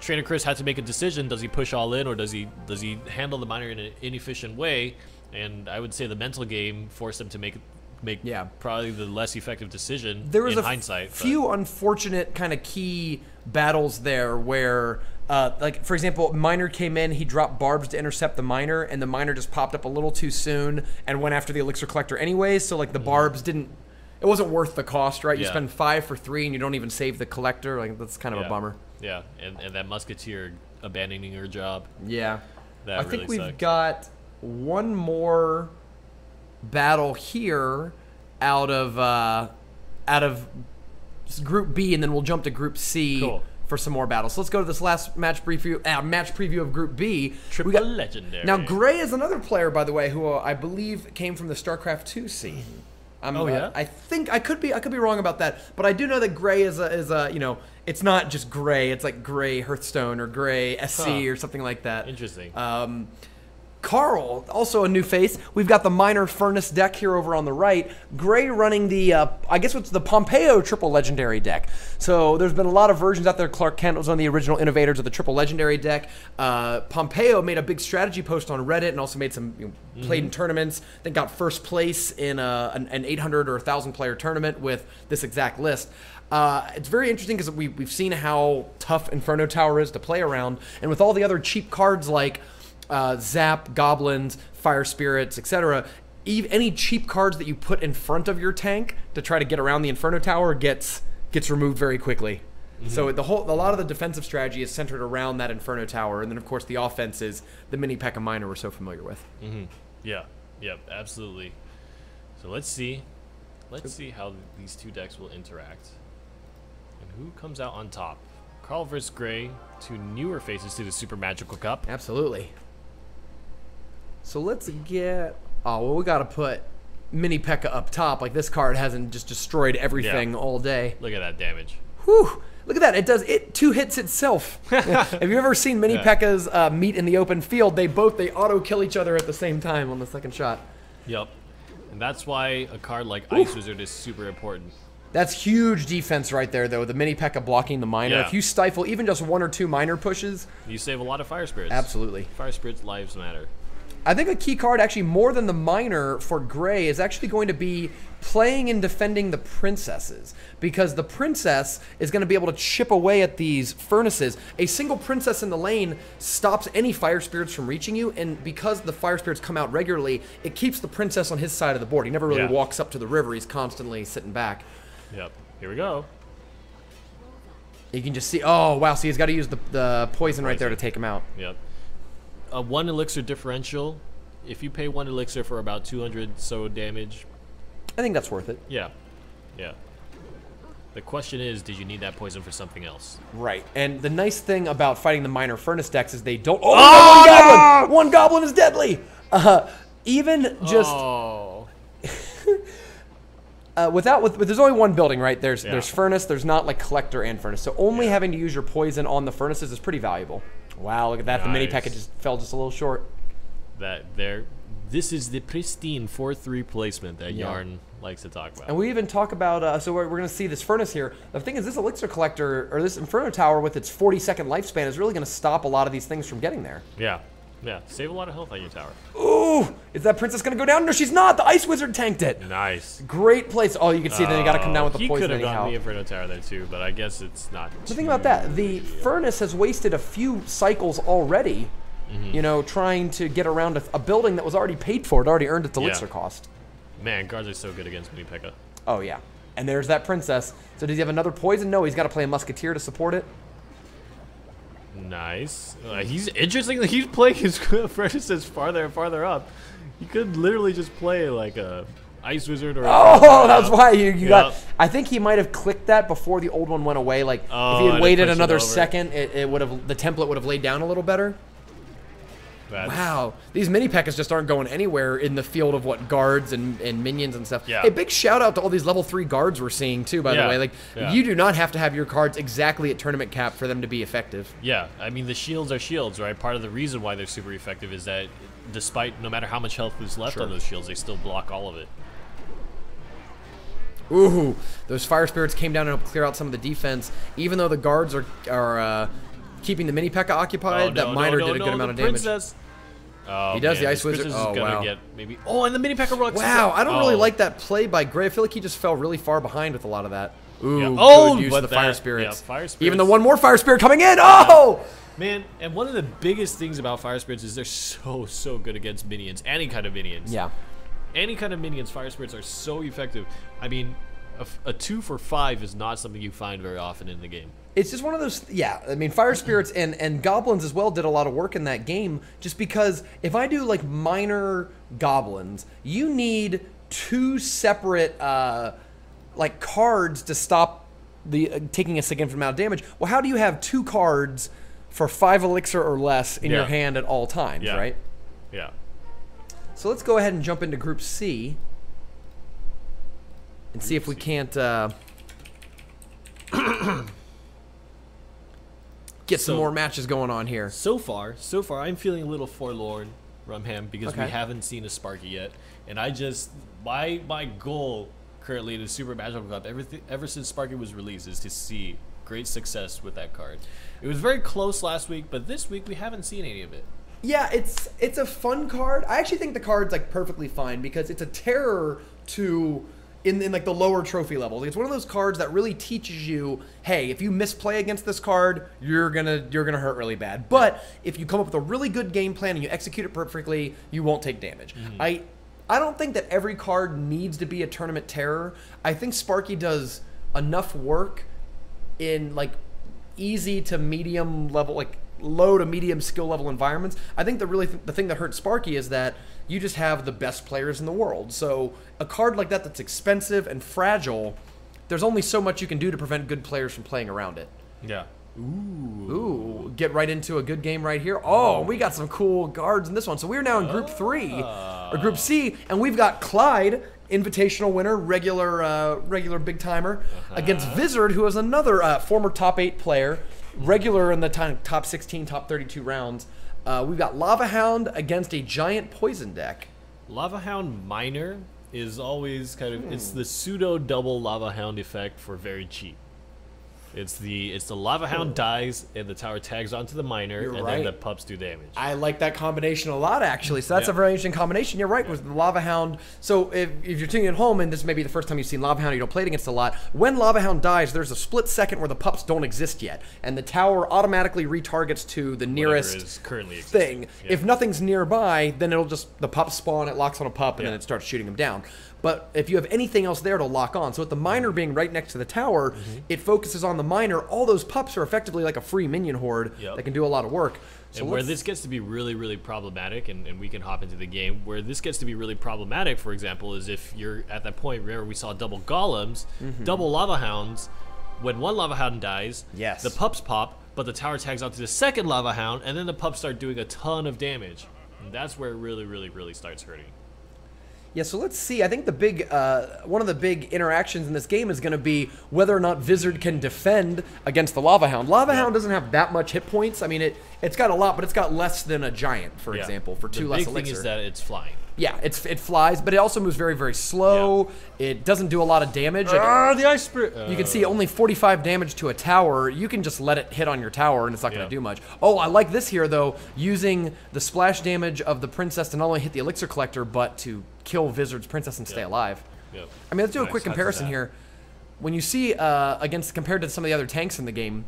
Trainer Chris had to make a decision: does he push all in, or does he does he handle the miner in an inefficient way? And I would say the mental game forced him to make make Yeah. probably the less effective decision there was in a hindsight. but- few unfortunate kind of key battles there where uh, like for example miner came in he dropped barbs to intercept the miner and the miner just popped up a little too soon and went after the elixir collector anyways so like the barbs didn't it wasn't worth the cost right you Mm. Yeah. spend five for three and you don't even save the collector like that's kind of yeah, a bummer Yeah, and, and that musketeer abandoning her job. yeah That i really think we've sucked. got one more battle here out of uh out of Group B, and then we'll jump to Group C Cool. For some more battles. So let's go to this last match preview. Uh, match preview of Group B. Triple We got- legendary. now Gray is another player, by the way, who uh, I believe came from the StarCraft two scene. I'm, Oh, uh, yeah? I think I could be I could be wrong about that, but I do know that Gray is a is a you know it's not just Gray. It's like Gray Hearthstone or Gray SC Huh. or something like that. Interesting. Um, Carl, also a new face. We've got the miner furnace deck here over on the right. Gray running the, uh, I guess it's the Pompeyo triple legendary deck. So there's been a lot of versions out there. Clark Kent was one of the original innovators of the triple legendary deck. Uh, Pompeyo made a big strategy post on Reddit and also made some you know, played in tournaments. Then got first place in a, an, an 800 or 1,000 player tournament with this exact list. Uh, it's very interesting because we, we've seen how tough Inferno Tower is to play around, and with all the other cheap cards like uh, Zap, Goblins, Fire Spirits, etc. Any cheap cards that you put in front of your tank to try to get around the Inferno Tower gets gets removed very quickly. So the whole a lot of the defensive strategy is centered around that Inferno Tower, and then of course the offense is the mini P.E.K.K.A. Miner we're so familiar with. Yeah, yep, absolutely. So let's see. Let's see how these two decks will interact. And who comes out on top? Carl vs. Gray, two newer faces to the Super Magical Cup. Absolutely. So let's get. Oh well, we got to put mini P.E.K.K.A. up top. Like this card hasn't just destroyed everything Yeah. all day. Look at that damage. Whew. Look at that. It does it two hits itself. Have you ever seen mini Yeah. P.E.K.K.A.'s uh, meet in the open field? They both they auto kill each other at the same time on the second shot. Yep. And that's why a card like Ice Wizard is super important. That's huge defense right there, though. The mini P.E.K.K.A. blocking the miner. Yeah. If you stifle even just one or two miner pushes, You save a lot of Fire Spirits. absolutely. Fire Spirits lives matter. I think a key card, actually more than the miner for Gray, is actually going to be playing and defending the princesses because the princess is going to be able to chip away at these furnaces. A single princess in the lane stops any fire spirits from reaching you, and because the fire spirits come out regularly, it keeps the princess on his side of the board. He never really Yeah. walks up to the river; he's constantly sitting back. Yep. Here we go. You can just see. Oh wow! See, he's got to use the, the poison right there to take him out. Yep. A one elixir differential. If you pay one elixir for about 200 so damage, I think that's worth it. yeah. Yeah. The question is, did you need that poison for something else? Right. And the nice thing about fighting the miner furnace decks is they don't. Oh, we got one goblin! One goblin is deadly. Uh, even just oh. uh, without with, with there's only one building, right? There's Yeah. there's furnace. There's not like collector and furnace. So only having to use your poison on the furnaces is pretty valuable. Wow, look at that. The mini Nice. just fell just a little short. That there. This is the pristine 4-3 placement that Yeah. Yarn likes to talk about. And we even talk about, uh, so we're, we're going to see this furnace here. The thing is, this elixir collector, or this Inferno Tower with its 40 second lifespan, is really going to stop a lot of these things from getting there. yeah. Yeah. Save a lot of health on your tower. Ooh, is that princess going to go down? No, she's not. The Ice Wizard tanked it. Nice. Great place. Oh, you can see then you got to come down with the he poison could have anyhow. gotten the Inferno Tower there too, but I guess it's not. But think about that. The furnace has wasted a few cycles already, Mm-hmm. you know, trying to get around a, a building that was already paid for. It already earned its elixir cost. Man, guards are so good against Mini P.E.K.K.A. Oh, yeah. And there's that princess. So does he have another poison? No, he's got to play a musketeer to support it. Nice. Uh, he's interestingly he's playing his furnaces farther and farther up. He could literally just play like a ice wizard or. a- Oh, that's why you, you got. I think he might have clicked that before the old one went away. Like Oh, if he had it waited another second, it, it would have the template would have laid down a little better. That's- Wow, these mini pekkas just aren't going anywhere in the field of what guards and, and minions and stuff. Yeah. Hey, big shout out to all these level three guards we're seeing too. By Yeah, the way, like yeah. you do not have to have your cards exactly at tournament cap for them to be effective. Yeah, I mean the shields are shields, right? Part of the reason why they're super effective is that despite no matter how much health is left on those shields, they still block all of it. Ooh, those fire spirits came down and helped clear out some of the defense. Even though the guards are are uh, keeping the mini pekka occupied, oh, that miner no, did a good no, amount of damage. princess. Oh, He does, the Ice Wizard- oh, wow. get maybe. Oh, and the mini P.E.K.K.A. rocks. Wow, I don't really Oh. like that play by Gray. I feel like he just fell really far behind with a lot of that. Ooh, Yeah. good Oh, use of the fire spirits. yeah, fire Even the one more fire spirit coming in. Oh, Man, and one of the biggest things about fire spirits is they're so so good against minions, any kind of minions. yeah. any kind of minions, fire spirits are so effective. I mean, a, f- a two for five is not something you find very often in the game. It's just one of those. Yeah, I mean, fire spirits and and goblins as well did a lot of work in that game. Just because if I do like miner goblins, you need two separate uh, like cards to stop the uh, taking a significant amount of damage. Well, how do you have two cards for five elixir or less in your hand at all times, Yeah. right? Yeah. So let's go ahead and jump into Group C and see if we can't uh, get some So- more matches going on here. So far, so far, I'm feeling a little forlorn Rumham because Okay. we haven't seen a Sparky yet, and I just my my goal currently in the Super Magical Cup ever ever since Sparky was released is to see great success with that card. It was very close last week, but this week we haven't seen any of it. Yeah, it's it's a fun card. I actually think the card's like perfectly fine because it's a terror to in, in like the lower trophy levels. It's one of those cards that really teaches you, hey, if you misplay against this card, you're gonna you're gonna hurt really bad. But if you come up with a really good game plan and you execute it perfectly, you won't take damage. Mm-hmm. I I don't think that every card needs to be a tournament terror. I think Sparky does enough work in like easy to medium level like low to medium skill level environments i think the really th- the thing that hurts sparky is that you just have the best players in the world so a card like that that's expensive and fragile there's only so much you can do to prevent good players from playing around it Yeah. Ooh. Ooh, get right into a good game right here. Oh, we got some cool guards in this one. So we're now in Group Three, or Group C, and we've got Clyde, Invitational winner, regular, uh, regular big timer, against Vizard, who is another uh, former top eight player, regular in the top 16, top 32 rounds. Uh, we've got Lava Hound against a giant poison deck. Lava Hound Miner is always kind of it's Hmm. the pseudo double Lava Hound effect for very cheap. It's the it's the Lava Hound dies and the tower tags onto the miner You're and right. then the pups do damage. I like that combination a lot, actually. So that's Yeah. a very interesting combination. You're right with the Lava Hound. So if, if you're tuning at home and this may be the first time you've seen Lava Hound, you don't play it against a lot. When Lava Hound dies, there's a split second where the pups don't exist yet, and the tower automatically retargets to the nearest currently existing. thing. Yeah. If nothing's nearby, then it'll just the pups spawn, it locks on a pup, and then it starts shooting them down. But if you have anything else there to lock on, so with the miner being right next to the tower, Mm-hmm. it focuses on the miner. All those pups are effectively like a free minion horde Yep. that can do a lot of work. So and where this gets to be really, really problematic, and, and we can hop into the game, where this gets to be really problematic, for example, is if you're at that point, remember we saw double golems, Mm-hmm. double lava hounds. When one lava hound dies, Yes. the pups pop, but the tower tags onto the second lava hound, and then the pups start doing a ton of damage. And that's where it really, really, really starts hurting. Yeah, so let's see. I think the big uh, one of the big interactions in this game is going to be whether or not Vizard can defend against the Lava Hound. Lava Hound doesn't have that much hit points. I mean, it it's got a lot, but it's got less than a giant, for Yeah. example, for two the less big thing is that it's flying. Yeah, it's it flies, but it also moves very very slow. It doesn't do a lot of damage. Like, Ah, the ice spirit. you can see only 45 damage to a tower. You can just let it hit on your tower and it's not going to do much. Oh, I like this here though, using the splash damage of the princess to not only hit the elixir collector but to kill Vizard's princess and stay alive. Yep. I mean, let's do a quick comparison here. When you see uh, against compared to some of the other tanks in the game,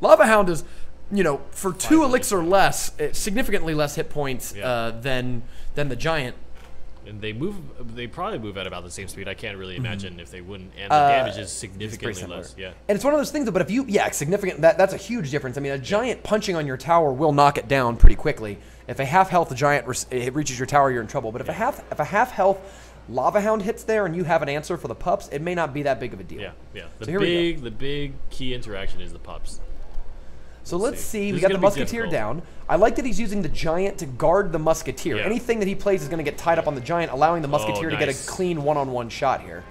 Lava Hound is, you know, for two elixir less, uh, significantly less hit points Yeah. uh, than than the giant. And they move. They probably move at about the same speed. I can't really imagine if they wouldn't. And the. Uh, damage is significantly less. Yeah. And it's one of those things, though, but if you, yeah, significant, that, that's a huge difference. I mean, a giant punching on your tower will knock it down pretty quickly. If a half health giant it reaches your tower, you're in trouble. But if a half, if a half health lava hound hits there and you have an answer for the pups, it may not be that big of a deal. Yeah, yeah. The So here we go. big, the big key interaction is the pups. So let's see. see. We got the musketeer down. I like that he's using the giant to guard the musketeer. Yeah. Anything that he plays is going to get tied up on the giant, allowing the oh, musketeer to get Oh, a clean one-on-one shot here.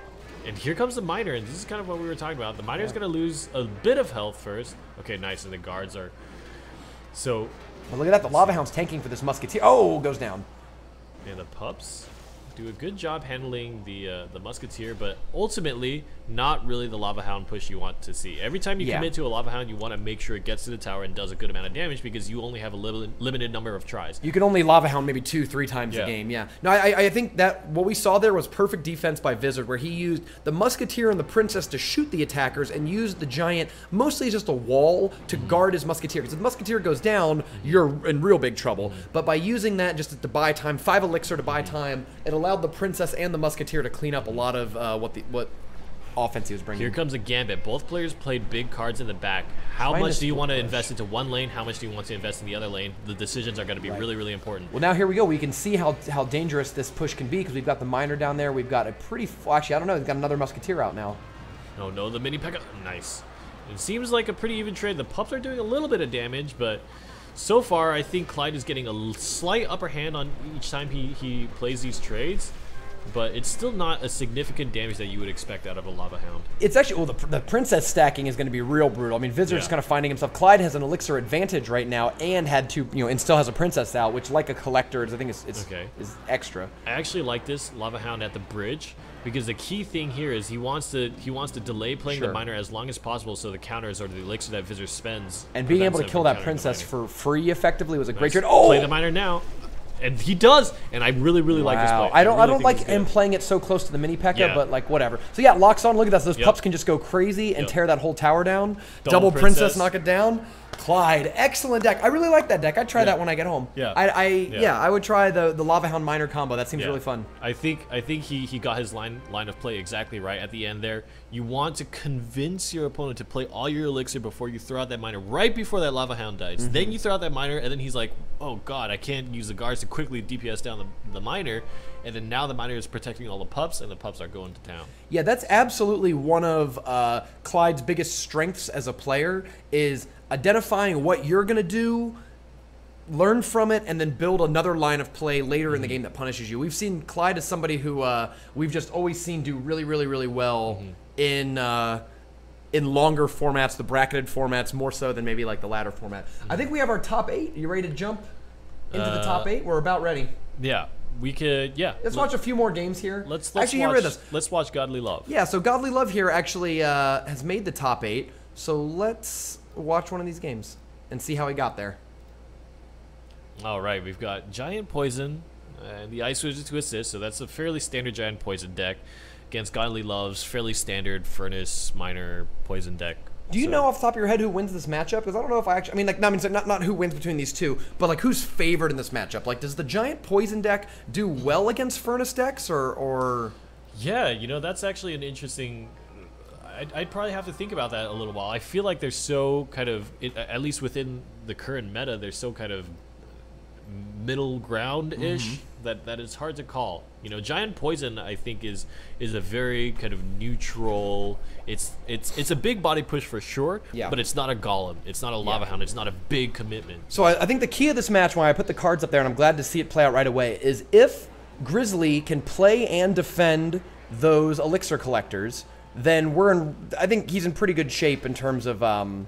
And here comes the miner, and this is kind of what we were talking about. The miner's gonna lose a bit of health first. Okay, nice, and the guards are. So, But look at that. The lava hound's tanking for this musketeer. Oh, goes down. and the pups do a good job handling the uh, the musketeer, but ultimately not really the lava hound push you want to see. Every time you Yeah. commit to a lava hound, you want to make sure it gets to the tower and does a good amount of damage because you only have a li- limited number of tries. You can only lava hound maybe two, three times a game. Yeah. No, I, I- think that what we saw there was perfect defense by Vizard, where he used the musketeer and the princess to shoot the attackers, and used the giant mostly as just a wall to guard his musketeer. Because if the musketeer goes down, you're in real big trouble. But by using that just to buy time, five elixir to buy time, it allowed the princess and the musketeer to clean up a lot of uh, what the what offense he was bringing. Here comes a gambit. Both players played big cards in the back. How Trying much do you want to invest into one lane? How much do you want to invest in the other lane? The decisions are going to be really, really important. Well, now here we go. We can see how how dangerous this push can be because we've got the miner down there. We've got a pretty. Actually, I don't know. We've got another musketeer out now. Oh no, the mini P.E.K.K.A. Nice. It seems like a pretty even trade. The pups are doing a little bit of damage, but so far I think Clyde is getting a slight upper hand on each time he, he plays these trades. but it's still not a significant damage that you would expect out of a Lava Hound. It's actually well, the, the princess stacking is going to be real brutal. I mean, Vizard's Yeah. kind of finding himself. Clyde has an elixir advantage right now, and had two, you know, and still has a princess out, which, like a collector, is I think is is, Okay. is extra. I actually like this Lava Hound at the bridge because the key thing here is he wants to he wants to delay playing Sure. the miner as long as possible so the counters or the elixir that Vizard spends And being able to kill that princess for free effectively was a great Nice. trade. Oh, play the miner now, and he does, and I really really like this Wow. play. I don't. I, really don't like him playing it so close to the mini P.E.K.K.A, Yeah. but like whatever. So yeah, locks on. Look at that. So those Yep. pups can just go crazy and Yep. tear that whole tower down. Double Double, princess. princess. knock it down. Clyde, excellent deck. I really like that deck. I'd try Yeah. that when I get home. Yeah. I, I yeah. Yeah. I would try the the lava hound miner combo. That seems Yeah. really fun. I think I think he, he got his line line of play exactly right at the end there. You want to convince your opponent to play all your elixir before you throw out that miner right before that lava hound dies. Mm-hmm. Then you throw out that miner and then he's like, "Oh god, I can't use the guards to quickly DPS down the, the miner." And then now the miner is protecting all the pups and the pups are going to town. Yeah, that's absolutely one of uh, Clyde's biggest strengths as a player is identifying what you're gonna do, learn from it, and then build another line of play later in the game that punishes you. We've seen Clyde as somebody who uh, we've just always seen do really, really, really well in. Uh, in longer formats, the bracketed formats, more so than maybe like the ladder format. I think we have our top eight. Are you ready to jump into the top Uh, eight? We're about ready. Yeah, we could yeah. Let's let- watch a few more games here. Let's, let's actually watch, us. Let's watch Godly Love. Yeah, so Godly Love here actually uh, has made the top eight. So let's watch one of these games and see how he got there. All right, we've got Giant Poison and the Ice Wizard to assist, so that's a fairly standard Giant Poison deck against Godly Love's fairly standard Furnace Miner Poison deck. Do you So- know off the top of your head who wins this matchup? Because I don't know if I actually. I mean, like, not, I mean, not not who wins between these two, but like who's favored in this matchup? Like, does the giant poison deck do well against furnace decks, or or? Yeah, you know that's actually an interesting. I'd, I'd probably have to think about that a little while. I feel like they're so kind of, it, at least within the current meta, they're so kind of middle ground ish Mm-hmm. that that it's hard to call. You know, Giant Poison I think is is a very kind of neutral. It's it's it's a big body push for sure. Yeah. But it's not a Golem. It's not a Lava Yeah. Hound. It's not a big commitment. So I, I think the key of this match, why I put the cards up there, and I'm glad to see it play out right away, is if Grizzly can play and defend those elixir collectors, then we're in. I think he's in pretty good shape in terms of. Um,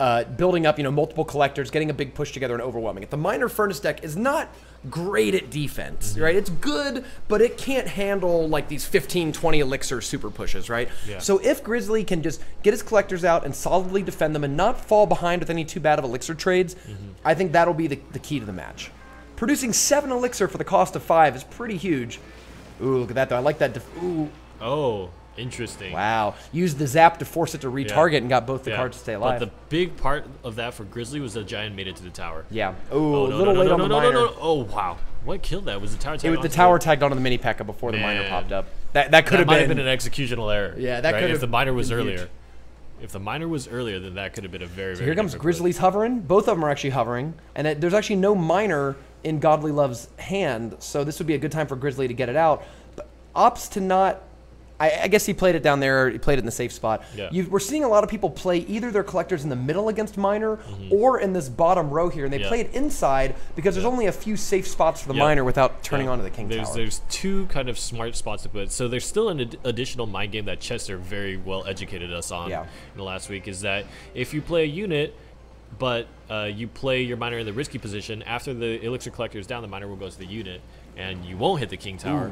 uh, building up, you know, multiple collectors, getting a big push together, and overwhelming it. The miner furnace deck is not great at defense, right? It's good, but it can't handle like these 15, 20 elixir super pushes, right? Yeah. So if Grizzly can just get his collectors out and solidly defend them and not fall behind with any too bad of elixir trades, I think that'll be the, the key to the match. Producing seven elixir for the cost of five is pretty huge. Ooh, look at that though. I like that. Def- Ooh, Oh, interesting. wow. Used the zap to force it to retarget and got both the Yeah. cards to stay alive. But the big part of that for Grizzly was the Giant made it to the tower. yeah. Oh, Ooh, Oh, a no, little no, late no, on no, the no, no, no. Oh wow, what killed that? Was the tower? It tagged was the tower it? tagged onto the mini P.E.K.K.A before the miner popped up. That that could have been, been an executional error. Yeah, that right? could have been. If the miner was been huge. earlier. If the miner was earlier, then that could have been a very, very. Here comes Grizzlies hovering. Both of them are actually hovering, and it, there's actually no miner in Godly Love's hand, so this would be a good time for Grizzly to get it out. But opts to not. I, I guess he played it down there. He played it in the safe spot. Yeah. You, we're seeing a lot of people play either their collectors in the middle against miner, or in this bottom row here, and they Mm-hmm. Yeah. play it inside because there's only a few safe spots for the Yeah. miner without turning Yeah. onto the king there's, tower. There's two kind of smart spots to put. So there's still an ad- additional mind game that Chester very well educated us on Yeah. in the last week. Is that if you play a unit, but uh, you play your miner in the risky position, after the elixir collector is down, the miner will go to the unit, and you won't hit the king tower.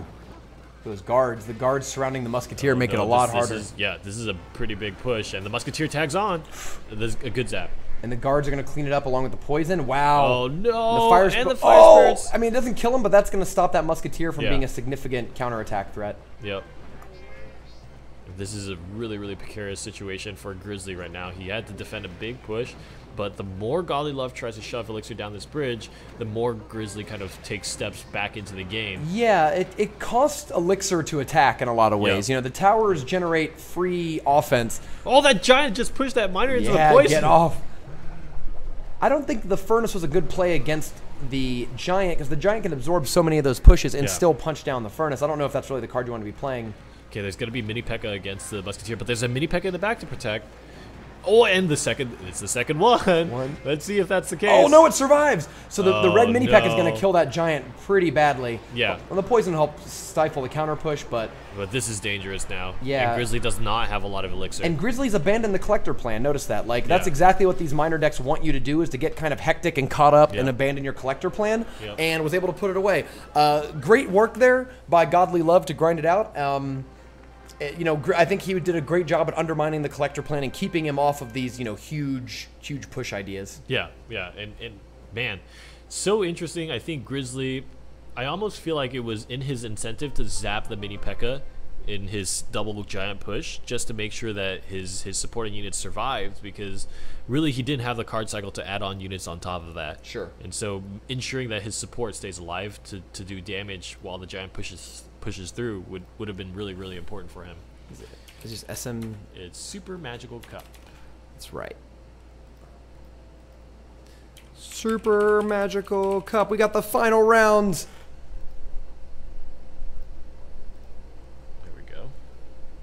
Those guards, the guards surrounding the musketeer, oh, make it a lot this- harder. This is, yeah, this is a pretty big push, and the musketeer tags on. There's a good zap. and the guards are going to clean it up along with the poison. Wow. Oh no! The fire and the fire oh! spirits. I mean, it doesn't kill him, but that's going to stop that musketeer from Yeah. being a significant counterattack threat. Yep. This is a really, really precarious situation for Grizzly right now. He had to defend a big push, but the more Godly Love tries to shove Elixir down this bridge, the more Grizzly kind of takes steps back into the game. Yeah, it, it costs Elixir to attack in a lot of ways. Yeah. You know, the towers generate free offense. Oh, that giant just pushed that miner into yeah, the poison. get off. I don't think the furnace was a good play against the giant because the giant can absorb so many of those pushes and Yeah. still punch down the furnace. I don't know if that's really the card you want to be playing. Okay, there's going to be Mini P.E.K.K.A against the Musketeer, but there's a Mini P.E.K.K.A in the back to protect. Oh, and the second, it's the second one. One. Let's see if that's the case. Oh no, it survives. So the, the red Oh, mini pack is going to kill that giant pretty badly. Yeah. Well, the poison helps stifle the counter push, but But this is dangerous now. Yeah. And Grizzly does not have a lot of elixir. and Grizzly's abandoned the collector plan. Notice that. Like that's Yeah. exactly what these miner decks want you to do is to get kind of hectic and caught up and abandon your collector plan. Yep. And was able to put it away. Uh, great work there by Godly Love to grind it out. Um, Eh, you know, I think he did a great job at undermining the collector plan and keeping him off of these, you know, huge, huge push ideas. Yeah, yeah, and and man, so interesting. I think Grizzly. I almost feel like it was in his incentive to zap the mini P.E.K.K.A. in his double giant push, just to make sure that his his supporting units survived, because really he didn't have the card cycle to add on units on top of that. Sure. And so ensuring that his support stays alive to, to do damage while the giant pushes pushes through would, would have been really really important for him. It's just SM. It's super magical cup. That's right. Super Magical Cup. We got the final rounds. There we go.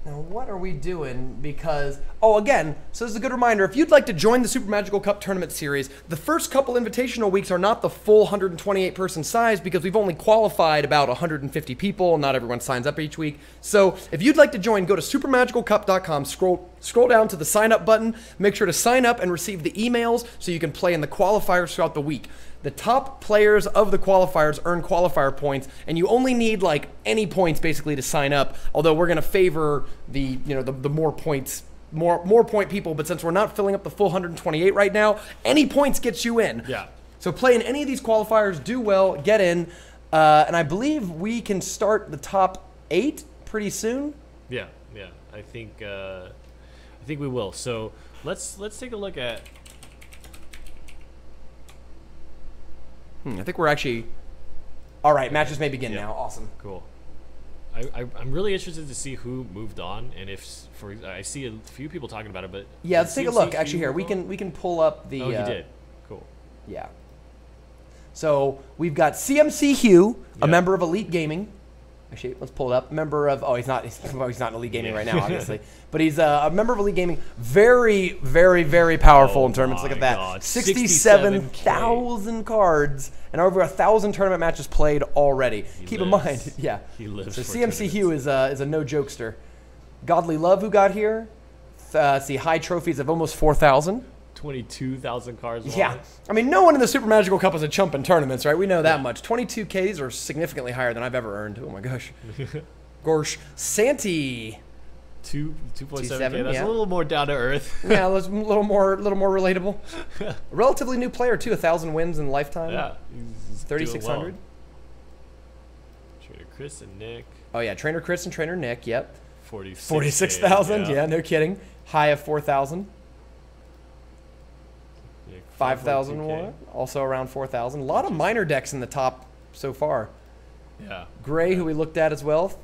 Now, what are we doing? Because, oh, again, so this is a good reminder. If you'd like to join the Super Magical Cup tournament series, the first couple invitational weeks are not the full 128 person size because we've only qualified about 150 people. Not everyone signs up each week. So, if you'd like to join, go to supermagicalcup.com, scroll scroll down to the sign up button, make sure to sign up and receive the emails so you can play in the qualifiers throughout the week. The top players of the qualifiers earn qualifier points, and you only need like any points basically to sign up. Although we're going to favor the you know the, the more points, more more point people. But since we're not filling up the full 128 right now, any points gets you in. Yeah. So play in any of these qualifiers, do well, get in, uh, and I believe we can start the top eight pretty soon. Yeah, yeah. I think uh, I think we will. So let's let's take a look at. Hmm, I think we're actually. All right, matches may begin Yeah. now. Awesome. Cool. I, I I'm really interested to see who moved on and if for I see a few people talking about it, but Yeah, let's take a look. Actually, here we on? can we can pull up the. Oh, he uh, did. Cool. Yeah. So we've got CMC Hugh, a member of Elite Gaming. Actually, let's pull it up. Member of oh, he's not he's, well, he's not in Elite Gaming right now, obviously, but he's uh, a member of Elite Gaming. Very, very, very powerful Oh in tournaments. Look at that, sixty-seven thousand cards and over a thousand tournament matches played already. Keep in mind, yeah. He lives So CMC Hugh is uh, is a no jokester. Godly Love, who got here. Uh, see high trophies of almost four thousand. Twenty-two thousand cards. Yeah. I mean, no one in the Super Magical Cup is a chump in tournaments, right? We know that much. 22 Ks are significantly higher than I've ever earned. Oh my gosh. Gorsh. Santi. Two two point seven k. 2.7, That's yeah. a little more down to earth. Yeah, a little more, a little more relatable. A relatively new player too. A thousand wins in lifetime. yeah. 3600. well. Trader Chris and Nick. Oh yeah, Trainer Chris and Trainer Nick. Yep. 46 46,000. Yeah. no kidding. High of 4,000. 5,000 one. Also around 4,000. A lot of miner decks in the top so far. Yeah. Gray, who we looked at as well,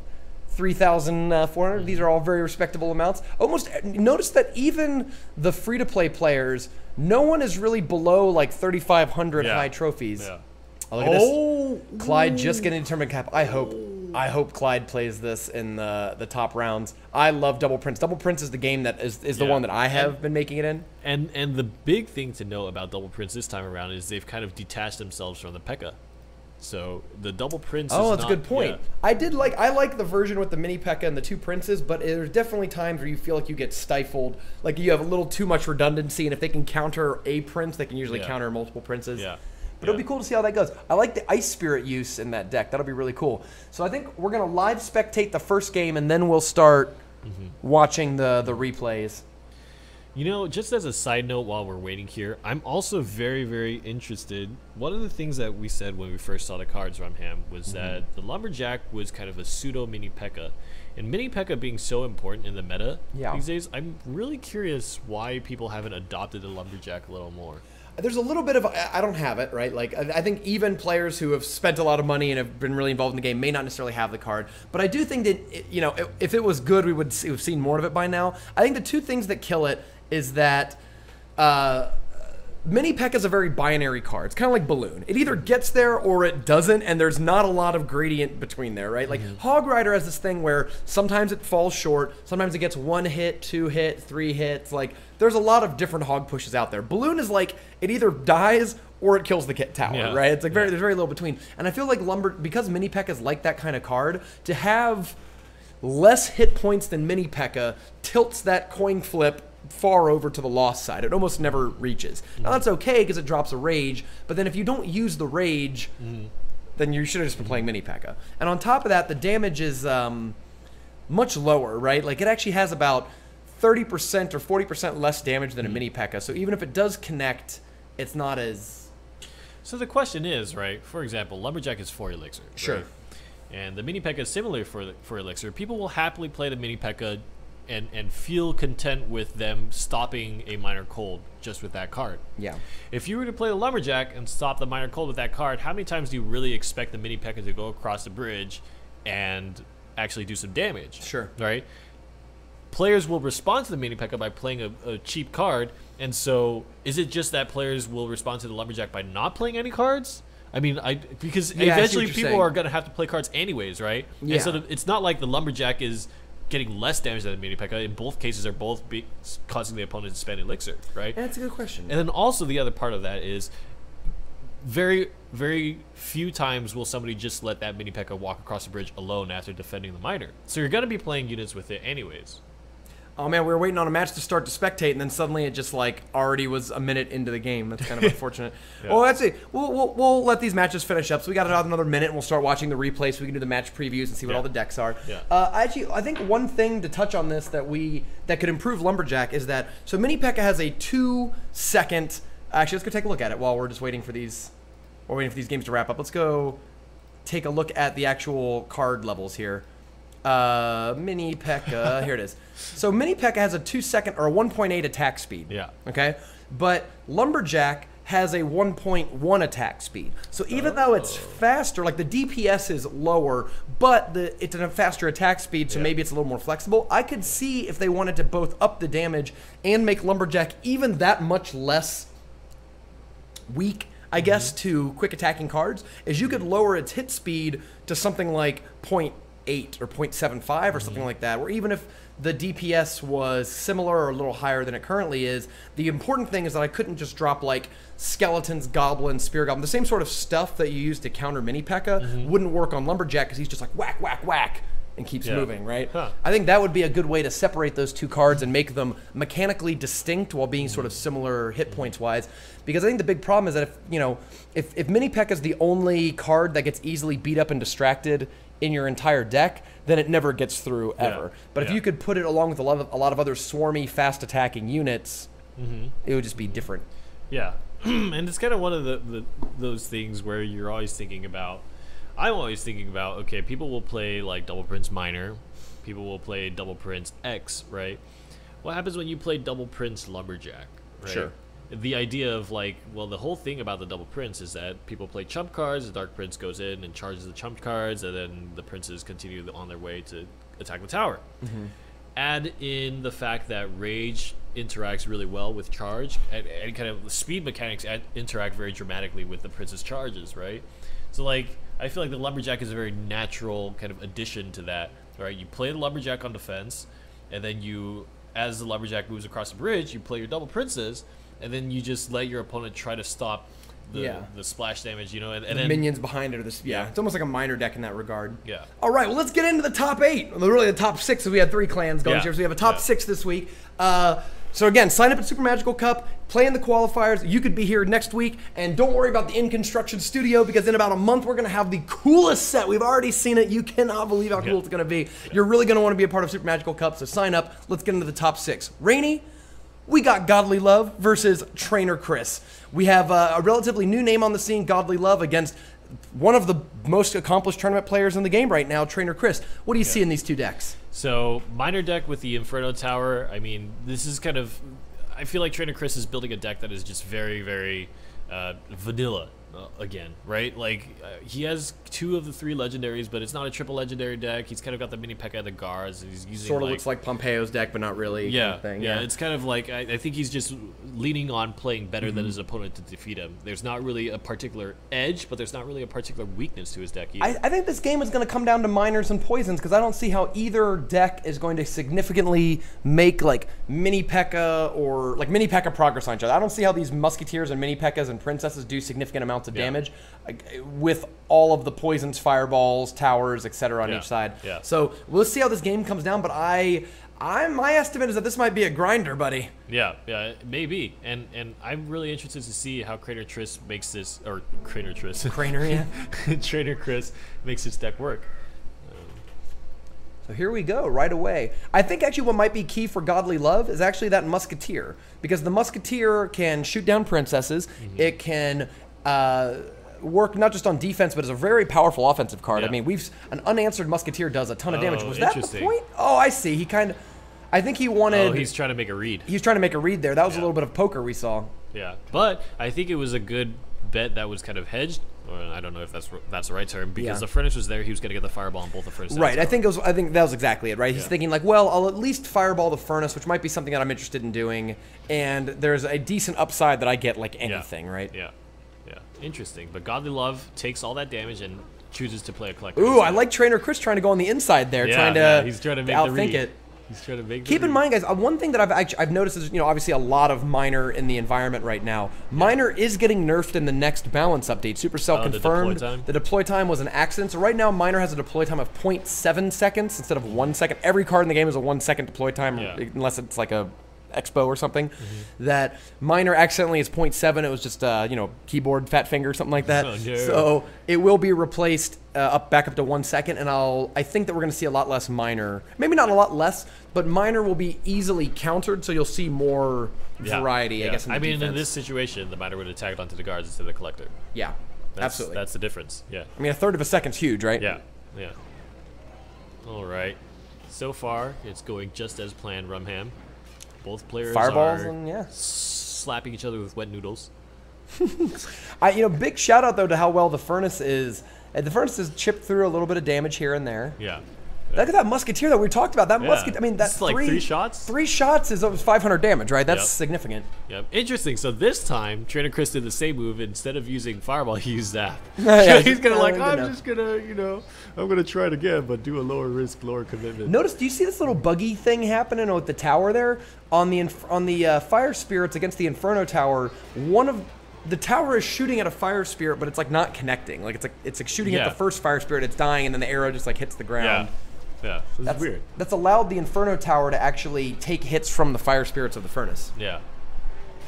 3,400. These are all very respectable amounts. Almost eh, notice that even the free to play players, no one is really below like 3,500 Yeah. high trophies. Yeah. Oh, look at this. Oh, Clyde just getting a tournament cap. I hope. I hope Clyde plays this in the the top rounds. I love Double Prince. Double Prince is the game that is, is the Yeah. one that I have been making it in. And and the big thing to know about Double Prince this time around is they've kind of detached themselves from the P.E.K.K.A. So the Double Prince. Oh, that's a good point. yeah. I did like I like the version with the mini P.E.K.K.A. and the two princes, but there's definitely times where you feel like you get stifled, like you have a little too much redundancy, and if they can counter a prince, they can usually Yeah. counter multiple princes. Yeah. But it'll be cool to see how that goes. I like the Ice Spirit use in that deck. That'll be really cool. So I think we're gonna live spectate the first game, and then we'll start Mm-hmm. watching the the replays. You know, just as a side note while we're waiting here, I'm also very, very interested. One of the things that we said when we first saw the cards from him was Mm-hmm. that the Lumberjack was kind of a pseudo mini P.E.K.K.A. And mini P.E.K.K.A. being so important in the meta Yeah. these days, I'm really curious why people haven't adopted the Lumberjack a little more. There's a little bit of I don't have it right. Like I think even players who have spent a lot of money and have been really involved in the game may not necessarily have the card. But I do think that it, you know if, it was good, we would have seen more of it by now. I think the two things that kill it is that uh, Mini Peck is a very binary card. It's kind of like Balloon. It either gets there or it doesn't, and there's not a lot of gradient between there, right? Like Hog Rider has this thing where sometimes it falls short, sometimes it gets one hit, two hit, three hits. Like there's a lot of different hog pushes out there. Balloon is like it either dies or it kills the kit tower, Yeah. right? It's like very Yeah. there's very little between. And I feel like Lumber because Mini Peck is like that kind of card to have less hit points than Mini P.E.K.K.A. tilts that coin flip far over to the lost side. It almost never reaches. Now that's mm-hmm. okay because it drops a rage, but then if you don't use the rage, mm-hmm. then you should have just been playing Mini P.E.K.K.A. And on top of that, the damage is um, much lower, right? Like it actually has about 30% or 40% less damage than a mm-hmm. Mini P.E.K.K.A. So even if it does connect, it's not as So the question is, right? For example, lumberjack is four elixir. Sure. right? And the mini P.E.K.K.A. is similar for for elixir. People will happily play the mini P.E.K.K.A. and and feel content with them stopping a miner cold just with that card. yeah. If you were to play the lumberjack and stop the miner cold with that card, how many times do you really expect the mini P.E.K.K.A. to go across the bridge and actually do some damage? Sure. Right. Players will respond to the mini P.E.K.K.A. by playing a, a cheap card, and so is it just that players will respond to the lumberjack by not playing any cards? I mean, I because Yeah, I eventually you're people saying. are gonna have to play cards anyways, right? Yeah. And so it's not like the lumberjack is getting less damage than the mini P.E.K.K.A. In both cases, are both be, causing the opponent to spend elixir, right? That's a good question. And then also the other part of that is very very few times will somebody just let that mini P.E.K.K.A. walk across the bridge alone after defending the miner. So you're gonna be playing units with it anyways. Oh man, we were waiting on a match to start to spectate, and then suddenly it just like already was a minute into the game. That's kind of unfortunate. Yeah. Well, that's it. We'll, we'll, we'll let these matches finish up. So we got about another minute, and we'll start watching the replay, so we can do the match previews and see what Yeah. all the decks are. Yeah. Uh, actually, I think one thing to touch on this that we that could improve lumberjack is that so Mini P.E.K.K.A. has a two second. Actually, let's go take a look at it while we're just waiting for these. We're waiting for these games to wrap up. Let's go take a look at the actual card levels here. Uh, Mini P.E.K.K.A. here it is. So Mini P.E.K.K.A. has a two second or a 1.8 attack speed. Yeah. Okay. But Lumberjack has a 1.1 attack speed. So even though it's Oh. faster, like the DPS is lower, but the it's a faster attack speed, so Yeah. maybe it's a little more flexible. I could see if they wanted to both up the damage and make Lumberjack even that much less weak, I guess, to quick attacking cards, is you could lower its hit speed to something like 0.8 or 0.75 or something mm-hmm. like that, where even if the DPS was similar or a little higher than it currently is, the important thing is that I couldn't just drop like skeletons, goblins, spear goblin, the same sort of stuff that you use to counter mini P.E.K.K.A. Mm-hmm. wouldn't work on Lumberjack because he's just like whack, whack, whack. And keeps Yeah. moving, right? Huh. I think that would be a good way to separate those two cards and make them mechanically distinct while being sort of mm-hmm. similar hit points wise. Because I think the big problem is that if you know, if, if Mini Peck is the only card that gets easily beat up and distracted in your entire deck, then it never gets through Yeah. ever. But if you could put it along with a lot of a lot of other swarmy, fast attacking units, Mm-hmm. it would just be different. Yeah, and it's kind of one of the, the those things where you're always thinking about. I'm always thinking about okay, people will play like Double Prince Miner, people will play Double Prince X, right? What happens when you play Double Prince Lumberjack? Right? Sure. The idea of like, well, the whole thing about the Double Prince is that people play chump cards. The Dark Prince goes in and charges the chump cards, and then the princes continue on their way to attack the tower. Mm-hmm. Add in the fact that rage interacts really well with charge and, and kind of the speed mechanics ad- interact very dramatically with the prince's charges right? So like i feel like the lumberjack is a very natural kind of addition to that right? You play the lumberjack on defense and then you as the lumberjack moves across the bridge you play your double princes and then you just let your opponent try to stop the, Yeah. the splash damage you know and, and the then minions behind it are this yeah, Yeah. it's almost like a miner deck in that regard. yeah All right, well, let's get into the top eight. Well, really, the top six. So we had three clans going Yeah. here. So we have a top Yeah. six this week. Uh, so again, sign up at Super Magical Cup, play in the qualifiers. You could be here next week, and don't worry about the in construction studio because in about a month we're gonna have the coolest set. We've already seen it. You cannot believe how cool Yeah. it's gonna be. You're really gonna want to be a part of Super Magical Cup. So sign up. Let's get into the top six. Rainy. We got Godly Love versus Trainer Chris. We have uh, a relatively new name on the scene, Godly Love, against one of the most accomplished tournament players in the game right now, Trainer Chris. What do you see in these two decks? So minor deck with the Inferno Tower. I mean, this is kind of. I feel like Trainer Chris is building a deck that is just very, very uh, vanilla, uh, again, right? Like uh, he has two of the three legendaries, but it's not a triple legendary deck. He's kind of got the mini P.E.K.K.A. the guards. He's using Sort of like, looks like Pompeyo's deck, but not really. kind yeah, of thing. yeah, It's kind of like I, I think he's just leaning on playing better Mm-hmm. than his opponent to defeat him. There's not really a particular edge, but there's not really a particular weakness to his deck either. I, I think this game is going to come down to miners and poisons because I don't see how either deck is going to significantly make like mini P.E.K.K.A. or like mini P.E.K.K.A. progress on each other. I don't see how these musketeers and mini P.E.K.K.A.s and princesses do significant amounts of Yeah. damage with all of the poisons, fireballs, towers, etc. on Yeah. each side. Yeah. So we'll see how this game comes down. But I, I my estimate is that this might be a grinder, buddy. Yeah, yeah, maybe. And and I'm really interested to see how Crater Triss makes this or Crater Triss. Craner, yeah. Trainer Chris makes his deck work. So here we go, right away. I think actually what might be key for Godly Love is actually that Musketeer. Because the Musketeer can shoot down princesses, Mm-hmm. it can uh, work not just on defense, but as a very powerful offensive card. I mean, we've an unanswered Musketeer does a ton of damage. Oh, Was that the point? Oh, I see. He kind of, I think he wanted, Oh, he's trying to make a read. He's trying to make a read there. That was a little bit of poker we saw. Yeah, but I think it was a good bet that was kind of hedged. Or I don't know if that's that's the right term because Yeah. the furnace was there. He was going to get the fireball on both the furnace. Right. I think it was. I think that was exactly it. Right. He's Yeah. thinking like, well, I'll at least fireball the furnace, which might be something that I'm interested in doing, and there's a decent upside that I get like anything. Right. Yeah, yeah, interesting. But Godly Love takes all that damage and chooses to play a collector. Ooh, I like Trainer Chris trying to go on the inside there, Yeah, trying to, yeah, he's trying to make the outthink it. He's trying to make. the Keep in read. mind, guys, uh, one thing that I've actually I've noticed is you know obviously a lot of miner in the environment right now. Miner is getting nerfed in the next balance update. Supercell Oh, the confirmed deploy time? the deploy time was an accident. So right now, miner has a deploy time of 0.7 seconds instead of one second. Every card in the game is a one second deploy time, unless it's like a expo or something. Mm-hmm. That miner accidentally is 0.7. It was just uh, you know keyboard fat finger something like that. Oh, no. So it will be replaced uh, up back up to one second, and I'll I think that we're going to see a lot less miner. Maybe not a lot less, but miner will be easily countered, so you'll see more Yeah, variety. I guess. In the I mean, in this situation, the miner would have tagged onto the guards instead of the collector. yeah, That's, absolutely. That's the difference. Yeah. I mean, a third of a second's huge, right? Yeah. Yeah. All right. So far, it's going just as planned. Rumham. Both players Fireballs are and yeah. slapping each other with wet noodles. I you know big shout out though to how well the furnace is. Uh, the furnace has chipped through a little bit of damage here and there. Yeah. Look at that musketeer that we talked about. That Yeah. musket. I mean, that's It's like three shots? Three shots is almost 500 damage, right? That's Yep. significant. Yep. Interesting. So this time, Trainer Chris did the same move. Instead of using Fireball, he used Zap. Yeah, he's gonna like, I'm just gonna, you know, I'm gonna try it again, but do a lower risk, lower commitment. Notice, do you see this little buggy thing happening with the tower there on the inf- on the uh, fire spirits against the Inferno tower? One of the tower is shooting at a fire spirit, but it's like not connecting. Like it's like it's like shooting at the first fire spirit, it's dying, and then the arrow just like hits the ground. Yeah. Yeah. This That's is weird. That's allowed the Inferno tower to actually take hits from the fire spirits of the furnace. Yeah.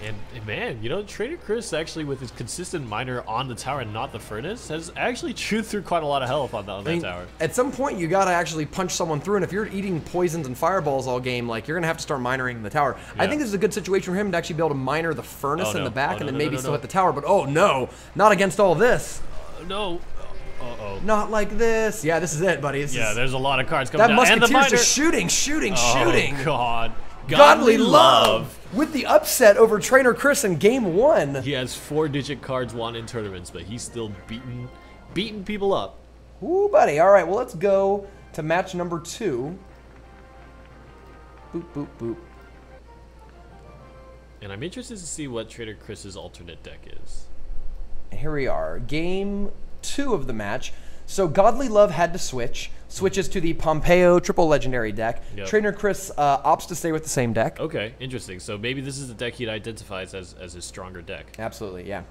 And, and man, you know, Trainer Chris actually with his consistent miner on the tower and not the furnace has actually chewed through quite a lot of health on, the, on that I mean, tower. At some point, you gotta actually punch someone through, and if you're eating poisons and fireballs all game, like you're gonna have to start mining the tower. I think this is a good situation for him to actually be able to miner the furnace Oh, in the back, Oh, and then no, maybe no, still no. hit the tower. But oh no, not against all this. Uh, no. Uh oh. Not like this. Yeah, this is it, buddy. This Yeah, is, there's a lot of cards coming that down. And the musketeer's miner. just shooting, shooting, oh, shooting. God. Godly love with the upset over Trainer Chris in game one. He has four digit cards won in tournaments, but he's still beating beating people up. Ooh, buddy. All right, well, let's go to match number two. Boop, boop, boop. And I'm interested to see what Trainer Chris's alternate deck is. Here we are, game two of the match. So Godly Love had to switch, switches to the Pompeyo triple legendary deck. Yep. Trainer Chris uh, opts to stay with the same deck. Okay, interesting. So maybe this is the deck he identifies as, as his stronger deck. Absolutely, yeah.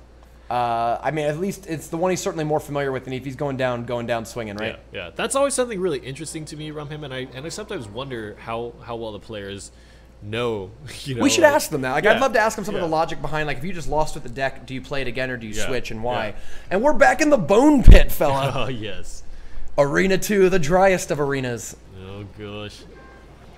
Uh, I mean, at least it's the one he's certainly more familiar with, and if he's going down, going down swinging, right? Yeah, yeah. That's always something really interesting to me, from him, and I and I sometimes wonder how how well the players know. You know, We should like- ask them that. Like, Yeah, I'd love to ask them some yeah. of the logic behind, like, if you just lost with the deck, do you play it again or do you Yeah, switch and why? And we're back in the bone pit, fella. Oh yes. Arena 2, the driest of arenas. Oh gosh.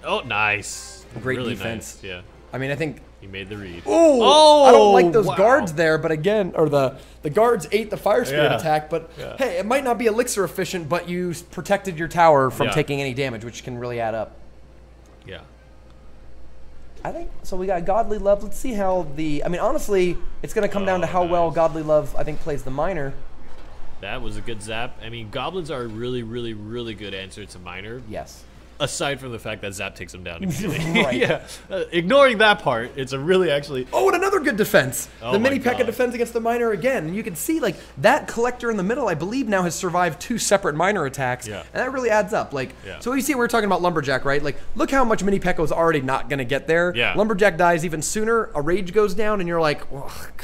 Oh, nice. Great really defense. Nice. Yeah, I mean, I think he made the read. Ooh, Oh, I don't oh, like those wow. guards there, but again, or the the guards ate the fire spirit attack. But hey, it might not be elixir efficient, but you protected your tower from taking any damage, which can really add up. I think so. We got Godly Love. Let's see how the. I mean, honestly, it's going to come down to Oh, how well. Godly Love I think plays the miner. That was a good zap. I mean, goblins are a really, really, really good answer to minor. Yes. Aside from the fact that zap takes him down immediately. Right. yeah. Uh, ignoring that part, it's a really actually. Oh, and another good defense. Oh the mini P.E.K.K.A. God. defends against the miner again. And you can see, like, that collector in the middle, I believe, now has survived two separate miner attacks. Yeah. And that really adds up. Like, Yeah. so you see, we're talking about Lumberjack, right? Like, look how much mini P.E.K.K.A. was already not going to get there. Yeah. Lumberjack dies even sooner. A rage goes down, and you're like,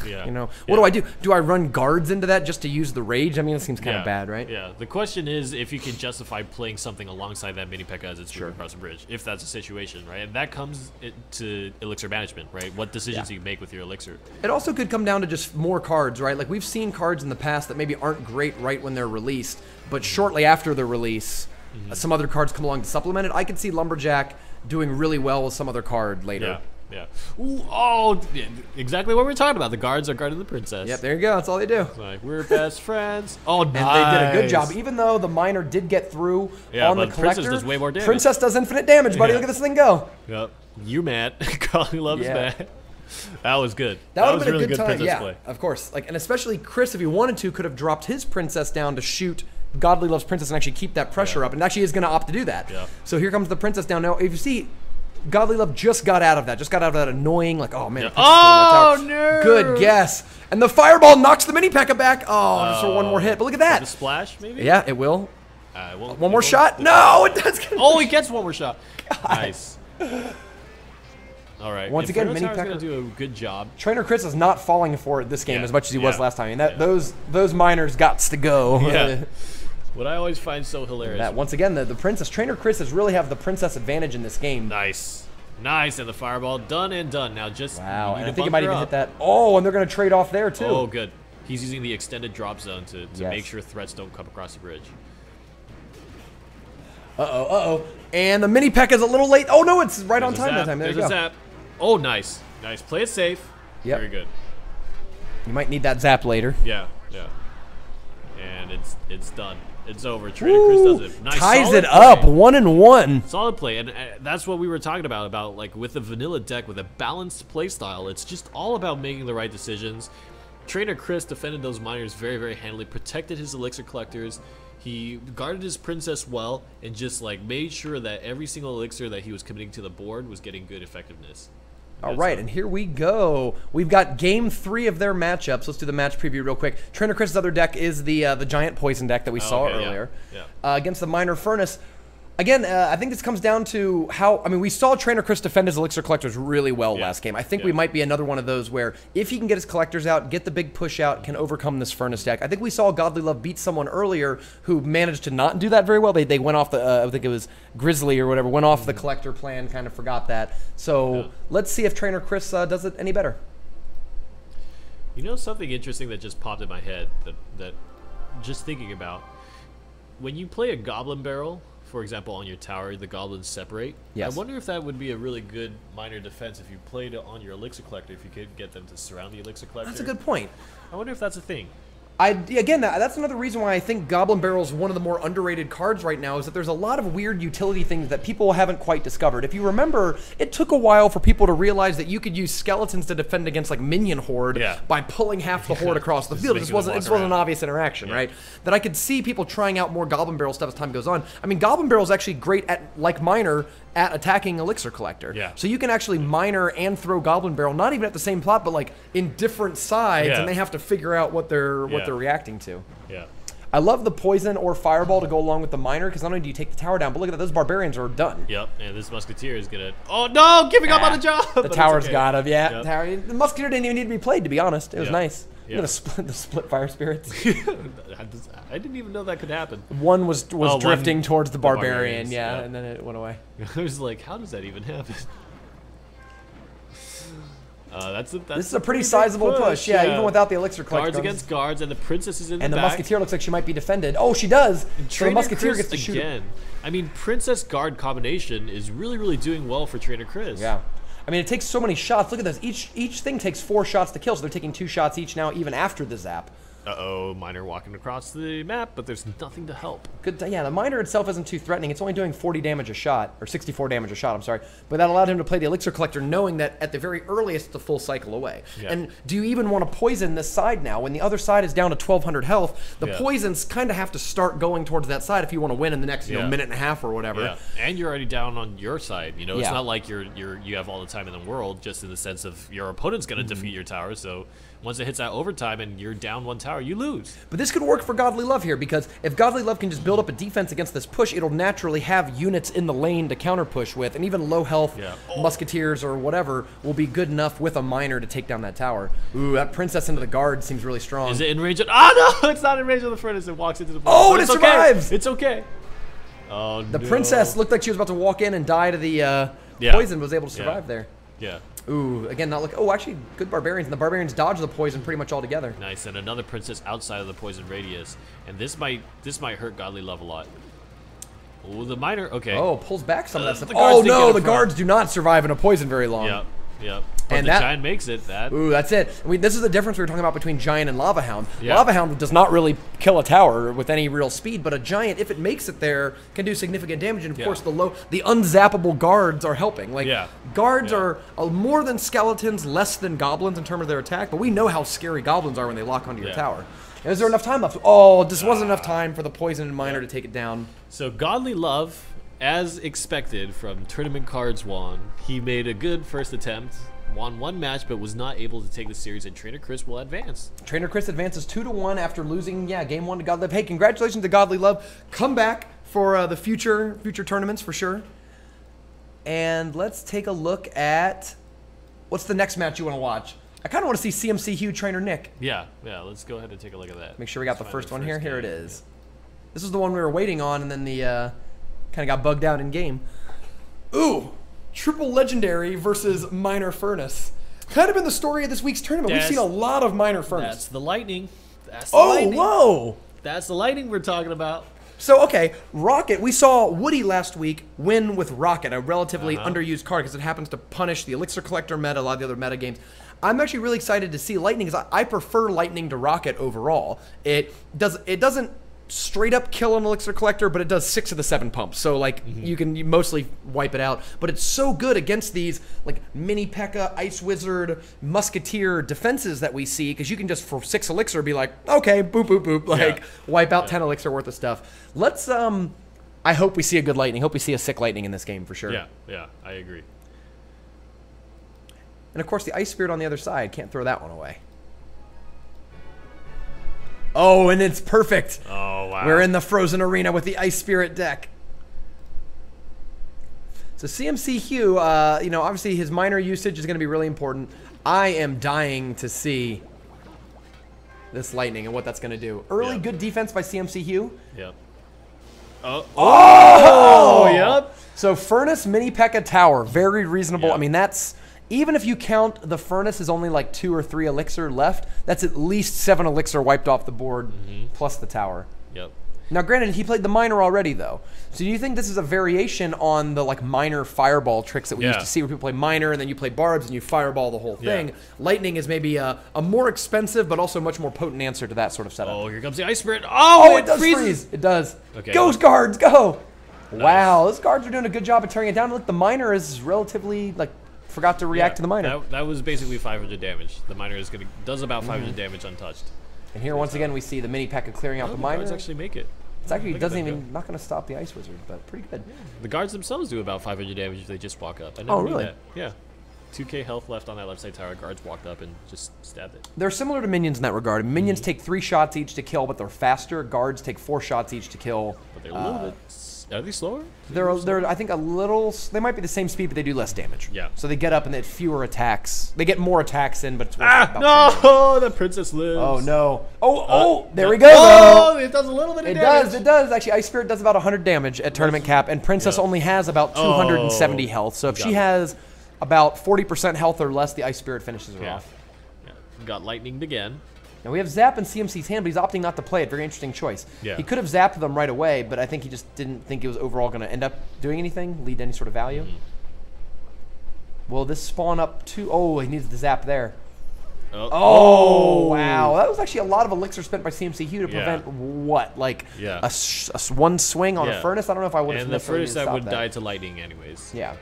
Yeah. you know, what Yeah. do I do? Do I run guards into that just to use the rage? I mean, it seems kind of bad, right? Yeah. The question is if you can justify playing something alongside that mini P.E.K.K.A. as it's moving across the bridge, if that's a situation, right? And that comes to elixir management, right? What decisions Yeah. you make with your elixir. It also could come down to just more cards, right? Like we've seen cards in the past that maybe aren't great right when they're released, but shortly after the release, Mm-hmm. some other cards come along to supplement it. I could see Lumberjack doing really well with some other card later. Yeah. Yeah. Ooh, oh, yeah, exactly what we're talking about. The guards are guarding the princess. Yep, there you go. That's all they do. Like we're best friends. Oh, nice. And they did a good job, even though the miner did get through Yeah, on the but Princess does way more damage. Princess does infinite damage, buddy. Yeah. Look at this thing go. Yep. You mad? Colin loves Yeah. mad. That was good. That, would was have been really a good, time. princess Yeah, play. of course. Like, and especially Chris, if he wanted to, could have dropped his princess down to shoot Godly Loves Princess and actually keep that pressure Yeah. up. And actually is going to opt to do that. Yeah. So here comes the princess down. Now, if you see, Godly Love just got out of that. Just got out of that annoying, like, oh man. Yeah. the princess is going Oh, no. Good guess. And the fireball knocks the mini P.E.K.K.A. back. Oh, just for one more hit. But look at The that. splash, maybe. Yeah, it will. Uh, it One more shot. No, it does. Oh, he gets one more shot. Nice. All right. Once again, Mini Pecker- do a good job. Trainer Chris is not falling for it this game Yeah, as much as he was last time. And that yeah. those those miners got to go. Yeah. What I always find so hilarious. That once again, the, the princess trainer Chris has really have the princess advantage in this game. Nice. Nice, and the fireball done and done. Now just Wow, and I think he might even up. hit that. Oh, and they're gonna trade off there too. Oh, good. He's using the extended drop zone to, to Yes. make sure threats don't come across the bridge. Uh oh, uh oh. And the mini peck is a little late. Oh no, it's right on There's a time that time. There There's you a go. zap. Oh, nice. Nice. Play it safe. Yep. Very good. You might need that zap later. Yeah, yeah. And it's it's done. It's over. Trainer Chris does it. Nice. Ties it up, play. one and one. Solid play, and uh, that's what we were talking about. About like with a vanilla deck with a balanced play style, it's just all about making the right decisions. Trainer Chris defended those miners very, very handily, protected his elixir collectors. He guarded his princess well, and just like made sure that every single elixir that he was committing to the board was getting good effectiveness. All right, and here we go. We've got game three of their matchups. Let's do the match preview real quick. Trainer Chris's other deck is the uh, the giant poison deck that we saw Oh, okay, yeah, earlier yeah. Uh, against the miner furnace. Again, uh, I think this comes down to how. I mean, we saw Trainer Chris defend his elixir collectors really well Yeah, last game. I think we might be another one of those where if he can get his collectors out, get the big push out, can overcome this furnace deck. I think we saw Godly Love beat someone earlier who managed to not do that very well. They, they went off the, uh, I think it was Grizzly or whatever, went off the collector plan, kind of forgot that. So Mm-hmm. Yeah. let's see if Trainer Chris uh, does it any better. You know something interesting that just popped in my head that that just thinking about when you play a goblin barrel, for example, on your tower, the goblins separate. Yes. I wonder if that would be a really good miner defense if you played it on your elixir collector. If you could get them to surround the elixir collector. That's a good point. I wonder if that's a thing. I again, that- that's another reason why I think Goblin Barrel is one of the more underrated cards right now. Is that there's a lot of weird utility things that people haven't quite discovered. If you remember, it took a while for people to realize that you could use skeletons to defend against like minion horde Yeah. by pulling half the horde across the field. It just wasn't. It just wasn't an obvious interaction, Yeah. right? That I could see people trying out more Goblin Barrel stuff as time goes on. I mean, Goblin Barrel is actually great at like Miner at attacking Elixir Collector. Yeah. So you can actually miner and throw Goblin Barrel, not even at the same plot, but like in different sides, Yeah. and they have to figure out what they're what Yeah. they're reacting to. Yeah. I love the poison or fireball to go along with the miner because not only do you take the tower down, but look at that, those barbarians are done. Yep. And this musketeer is gonna. Oh no! Giving up on ah, the job. The tower's okay. got him, yeah. Yep. Tower, the musketeer didn't even need to be played, to be honest. It was Yeah. nice. Yeah. At the split, the split fire spirits. I didn't even know that could happen. one was was Oh, one- drifting towards the the barbarian, yeah, yeah. and then it went away. I was like, how does that even happen? Uh, that's a, that's This is a pretty big sizable push, yeah, even without the elixir collector. guards against guards, and the princess is in the and the the musketeer looks like she might be defended. Oh, she does. So the Trainer musketeer Chris gets to shoot. again. I mean, princess guard combination is really, really doing well for Trainer Chris. Yeah. I mean, it takes so many shots. Look at this. Each each thing takes four shots to kill, so they're taking two shots each now, even after the zap. Uh oh, miner walking across the map, but there's nothing to help. Good. Yeah, the miner itself isn't too threatening. It's only doing 40 damage a shot, or 64 damage a shot. I'm sorry, but that allowed him to play the elixir collector, knowing that at the very earliest, it's a full cycle away. Yeah. And do you even want to poison this side now when the other side is down to 1200 health? The Yeah. poisons kind of have to start going towards that side if you want to win in the next you know minute and a half or whatever. Yeah, and you're already down on your side. You know, it's Yeah. not like you're you're you have all the time in the world. Just in the sense of your opponent's going to Mm-hmm. defeat your tower. So once it hits that overtime and you're down one tower, you lose. But this could work for Godly Love here because if Godly Love can just build up a defense against this push, it'll naturally have units in the lane to counter push with, and even low health Yeah. musketeers or whatever will be good enough with a miner to take down that tower. Ooh, that princess into the guard seems really strong. Is it in range of? Oh no, it's not in range of the furnace. It walks into the. Oh, and it's it okay. survives! It's okay. Oh the no. princess looked like she was about to walk in and die to the uh, Yeah. poison, but was able to Yeah. survive there. Yeah, Ooh, again, not look. Oh, actually, good barbarians, and the barbarians dodge the poison pretty much altogether. nice. And another princess outside of the poison radius, and this might this might hurt Godly Love a lot. Oh, the miner. Okay. Oh, pulls back some of Uh, that stuff. Oh no, the front. guards do not survive in a poison very long. Yep. Yep. But And the that- giant makes it. That. Ooh, that's it. I mean, this is the difference we were talking about between Giant and Lava Hound. Yeah. Lava Hound does not really kill a tower with any real speed, but a Giant, if it makes it there, can do significant damage. And of Yeah. course, the low, the unzappable guards are helping. Like Yeah. guards Yeah. are uh, more than skeletons, less than goblins in terms of their attack. But we know how scary goblins are when they lock onto your tower. And is there enough time left? Oh, this wasn't enough time for the poisoned miner to take it down. So Godly Love, as expected from Tournament Cards One, he made a good first attempt, won one match, but was not able to take the series, and Trainer Chris will advance. Trainer Chris advances two to one after losing, yeah, game one to Godly Love. Hey, congratulations to Godly Love. Come back for uh, the future future tournaments for sure. And let's take a look at what's the next match you want to watch. I kind of want to see CMC Hugh Trainer Nick. Yeah, yeah. Let's go ahead and take a look at that. Make sure we got Let's the first one here. Here it is. game. is. This is the one we were waiting on, and then the uh, kind of got bugged out in game. Ooh, triple legendary versus miner furnace. Kind of been the story of this week's tournament. We've seen a lot of miner furnace. That's the lightning. That's the Oh, lightning. whoa! That's the lightning we're talking about. So okay, Rocket. We saw Woody last week win with Rocket, a relatively Uh-huh. underused card because it happens to punish the Elixir Collector meta, a lot of the other meta games. I'm actually really excited to see Lightning because I, I prefer Lightning to Rocket overall. It does it doesn't straight up kill an Elixir Collector, but it does six of the seven pumps. So like Mm-hmm. you can mostly wipe it out. But it's so good against these like Mini P.E.K.K.A, Ice Wizard, Musketeer defenses that we see because you can just for six Elixir be like okay boop boop boop like Yeah. wipe out 10 elixir worth of stuff. Let's um I hope we see a good lightning. Hope we see a sick lightning in this game for sure. Yeah, yeah. I agree. And of course the ice spirit on the other side, can't throw that one away. Oh, and it's perfect. Oh wow. We're in the frozen arena with the ice spirit deck. So CMC Hugh, uh, you know, obviously his miner usage is going to be really important. I am dying to see this lightning and what that's going to do. Early Yeah. good defense by CMC Hugh. Yep. Oh. Oh. Yep. So furnace mini P.E.K.K.A tower, very reasonable. Yeah. I mean, that's even if you count the furnace is only like two or three elixir left, that's at least seven elixir wiped off the board Mm-hmm. plus the tower. Yep. Now, granted, he played the miner already though. So do you think this is a variation on the like miner fireball tricks that we used Yeah. to see, where people play miner and then you play barbs and you fireball the whole Yeah. thing? Lightning is maybe a, a more expensive but also much more potent answer to that sort of setup. Oh, here comes the ice spirit. Oh, Oh, it, does freezes. freeze. It does. Okay. Ghost guards, go. Wow, those guards are doing a good job of tearing it down. Look, the miner is relatively like forgot to react Yeah, to the miner. That, that was basically 500 damage. The miner is gonna does about Mm-hmm. 500 damage untouched. and here once again we see the mini P.E.K.K.A clearing out Oh, the the miner. guards actually make it. it's actually look doesn't even not going to stop the ice wizard, but pretty good. The guards themselves do about 500 damage if they just walk up. I never Oh, knew really? That. Yeah. 2k health left on that left side tower. Guards walked up and just stabbed it. They're similar to minions in that regard. Minions Mm-hmm. take three shots each to kill, but they're faster. Guards take four shots each to kill. But they're a little bit. Are they slower? They're they're I think a little. They might be the same speed, but they do less damage. Yeah. So they get up and they have fewer attacks. They get more attacks in, but it's worth Ah, about the same. no! The princess lives. Oh no! Oh Uh, oh! There no- we go. Oh, though. it does a little bit of damage. It damage. does, it does. Actually, Ice Spirit does about 100 damage at tournament cap, and Princess Yeah. only has about 270 Oh, health. So if she it. has about 40% health or less, the Ice Spirit finishes her Yeah. off. yeah. Got lightninged again. Now we have Zap in CMC's hand, but he's opting not to play it. Very interesting choice. Yeah. He could have zapped them right away, but I think he just didn't think it was overall going to end up doing anything, lead to any sort of value. Mm-hmm. Will this spawn up two? Oh, he needs the zap there. Oh, Oh, wow. That was actually a lot of elixir spent by CMC Hugh to Yeah. prevent what? Like Yeah. a, s- a s- one swing on a furnace? I don't know if I would have And the furnace that would that. die to lightning anyways. Yeah.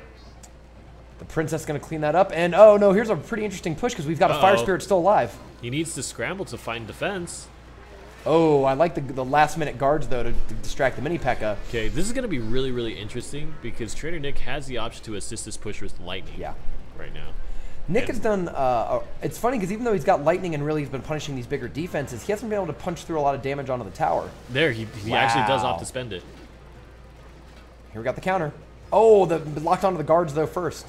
The princess going to clean that up. And oh no, here's a pretty interesting push because we've got a fire spirit still alive. He needs to scramble to find defense. Oh, I like the, the last minute guards though to, to distract the mini P.E.K.K.A. Okay, this is going to be really, really interesting because Trainer Nick has the option to assist this push with lightning. Yeah. Right now. Nick has done. Uh, it's funny because even though he's got lightning and really he's been punishing these bigger defenses, he hasn't been able to punch through a lot of damage onto the tower. There, he, he actually does Wow. opt to spend it. Here we got the counter. Oh, the locked onto the guards though first.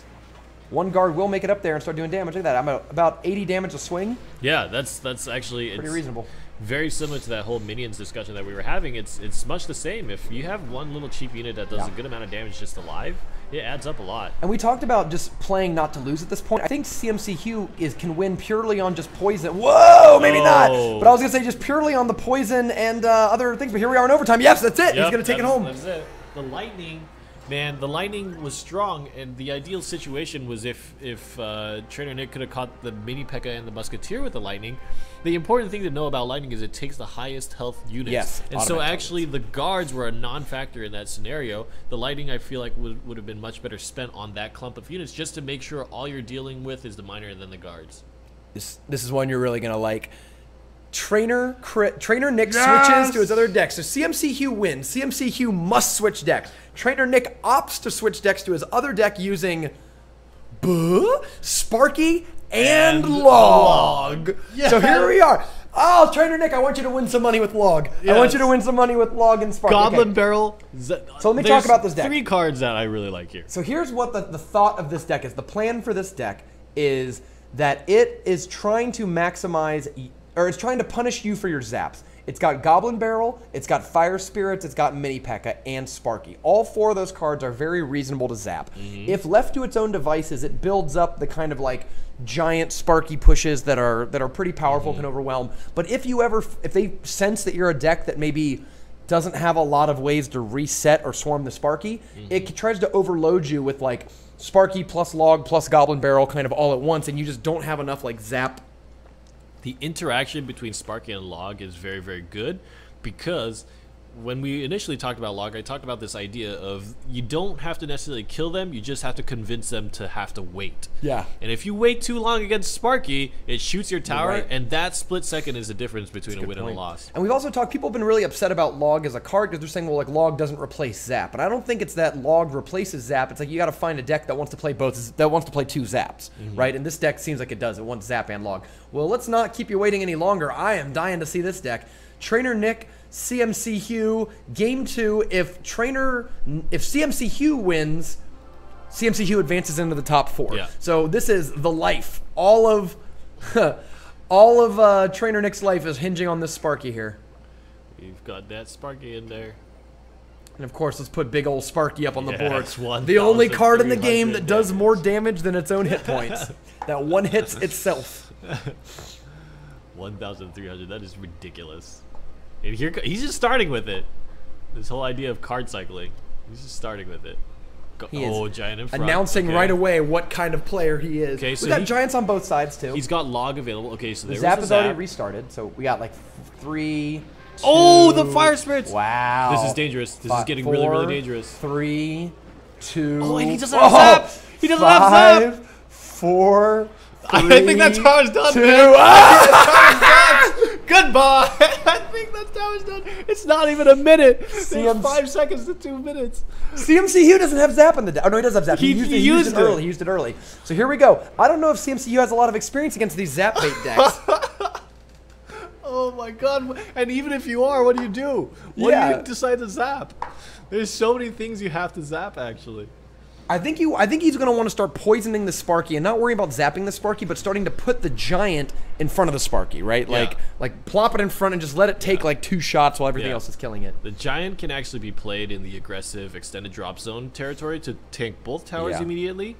One guard will make it up there and start doing damage. Look at that. I'm at about 80 damage a swing. Yeah, that's that's actually Pretty it's reasonable. very similar to that whole minions discussion that we were having. It's it's much the same. If you have one little cheap unit that does Yeah. a good amount of damage just alive, it adds up a lot. And we talked about just playing not to lose at this point. I think CMC Hugh is can win purely on just poison. Whoa, maybe not. But I was gonna say just purely on the poison and uh, other things. But here we are in overtime. Yes, that's it. He's gonna take it home. That's it. The lightning, man. The lightning was strong, and the ideal situation was if if uh, Trainer Nick could have caught the mini P.E.K.K.A. and the Musketeer with the lightning. The important thing to know about lightning is it takes the highest health units. Yes, and so actually the guards were a non-factor in that scenario. The lightning, I feel like, would, would have been much better spent on that clump of units just to make sure all you're dealing with is the miner and then the guards. This, this is one you're really gonna like. Trainer Trainer Nick Yes! switches to his other deck. So CMC Hugh wins. CMC Hugh must switch decks. Trainer Nick opts to switch decks to his other deck using Buh, Sparky and, And Log. Yes. So here we are. Oh, Trainer Nick, I want you to win some money with Log. I want you to win some money with Log and Sparky. Okay. Goblin Barrel. Z- So let me there's talk about this deck. Three cards that I really like here. So here's what the, the thought of this deck is. The plan for this deck is that it is trying to maximize, or it's trying to punish you for your zaps. It's got Goblin Barrel, it's got Fire Spirits, it's got Mini P.E.K.K.A. and Sparky. All four of those cards are very reasonable to zap. Mm-hmm. If left to its own devices, it builds up the kind of like giant Sparky pushes that are that are pretty powerful, mm-hmm. can overwhelm. But if you ever, if they sense that you're a deck that maybe doesn't have a lot of ways to reset or swarm the Sparky, mm-hmm. it tries to overload you with like Sparky plus Log plus Goblin Barrel kind of all at once, and you just don't have enough like zap. The interaction between Sparky and Log is very, very good because when we initially talked about Log, I talked about this idea of you don't have to necessarily kill them, you just have to convince them to have to wait. Yeah. And if you wait too long against Sparky, it shoots your tower, right. and that split second is the difference between a Good win and a loss. And we've also talked. People have been really upset about log as a card because they're saying, well, like log doesn't replace zap, and I don't think it's that log replaces zap. It's like you got to find a deck that wants to play both, that wants to play two zaps, Mm-hmm. right? And this deck seems like it does. It wants zap and log. Well, let's not keep you waiting any longer. I am dying to see this deck. Trainer Nick, CMC Hugh, game two. If Trainer, if CMC Hugh wins, CMC Hugh advances into the top four. Yeah. So this is the life. All of all of uh, Trainer Nick's life is hinging on this Sparky here. You've got that Sparky in there. And of course, let's put big old Sparky up on the board. Yes, The only card in the game 1,300 that does more damage than its own hit points. that one hits itself. 1,300. That is ridiculous. And here he's just starting with it. This whole idea of card cycling. He's just starting with it. Go- He oh, giant in front. Announcing Okay. right away what kind of player he is. Okay, so we got he- giants on both sides too. He's got log available. Okay, so the there zap was is already restarted, so we got like three. Oh, the fire spirits! Wow. This is dangerous. This Fi- is getting really, really dangerous. Three, two. Oh, and he doesn't have oh, zap! He doesn't have zap! five, Four. I think that three, tower's done. two. man. Ah! Goodbye. I think that tower's done. It's not even a minute. CMC five seconds to two minutes. CMC Hugh doesn't have zap in the deck. Oh no, he does have zap. He- used, he it, he used used it it. early. He used it early. So here we go. I don't know if CMC Hugh has a lot of experience against these zap bait decks. Oh my god! And even if you are, what do you do? What do you decide to zap? There's so many things you have to zap. Actually, I think you. I think he's going to want to start poisoning the Sparky and not worry about zapping the Sparky, but starting to put the giant in front of the Sparky, right? Like, Yeah. like like plop it in front and just let it take like two shots while everything Yeah. else is killing it. the giant can actually be played in the aggressive extended drop zone territory to tank both towers Yeah. immediately.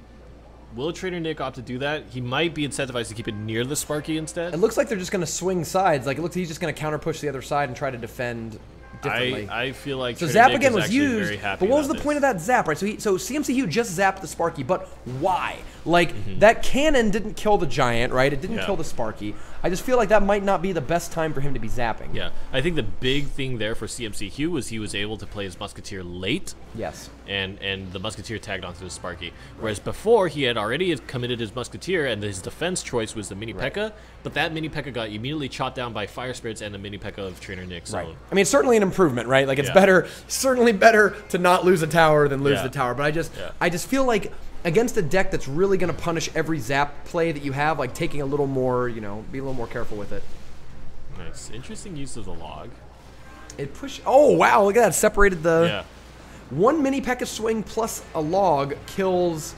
Will Trainer Nick opt to do that? He might be incentivized to keep it near the Sparky instead. It looks like they're just going to swing sides. Like it looks, like he's just going to counter push the other side and try to defend differently. I, I feel like So Trader zap again was used, but what was the point of that zap, right? So he, so CMC Hugh just zapped the Sparky, but why? Like Mm-hmm. that cannon didn't kill the giant, right? It didn't Yeah. kill the Sparky. I just feel like that might not be the best time for him to be zapping. Yeah, I think the big thing there for CMC Hugh was he was able to play his Musketeer late, Yes. and and the Musketeer tagged onto the Sparky. Whereas before he had already committed his Musketeer, and his defense choice was the Mini P.E.K.K.A. But that Mini P.E.K.K.A. got immediately chopped down by Fire Spirits and the Mini P.E.K.K.A. of Trainer Nick. So Right. I mean, it's certainly an improvement, right? Like it's Yeah. better, certainly better to not lose a tower than lose Yeah. the tower. But I just, Yeah. I just feel like against a deck that's really going to punish every zap play that you have, like taking a little more, you know, be a little more careful with it. nice, interesting use of the log. It push. Oh wow! Look at that. Separated the yeah, one mini P.E.K.K.A. swing plus a log kills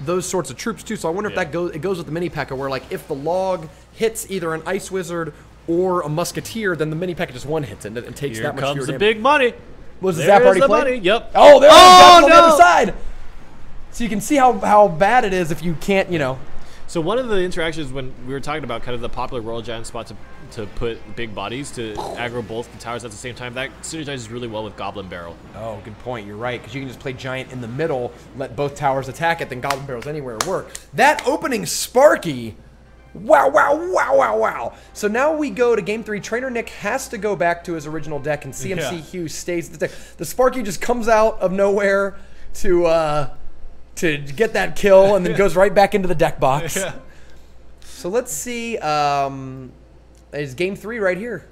those sorts of troops too. So I wonder if that goes. It goes with the mini P.E.K.K.A. where like if the log hits either an ice wizard or a musketeer, then the mini P.E.K.K.A. just one hits it and, and takes here that much comes fewer the damage. big money. Was the zap already the played? money. Yep. Oh, there. Oh, Zap's on the no! other side. So you can see how, how bad it is if you can't, you know. So one of the interactions when we were talking about kind of the popular Royal Giant spot to, to put big bodies to aggro both the towers at the same time, that synergizes really well with Goblin Barrel. Oh, good point. You're right because you can just play giant in the middle, let both towers attack it, then goblin barrels anywhere work. That opening Sparky. Wow, wow, wow, wow, wow. So now we go to game three. Trainer Nick has to go back to his original deck, and CMC Yeah. Hughes stays the deck. The Sparky just comes out of nowhere to uh, to get that kill, and then goes right back into the deck box. So let's see. Um, is game three right here?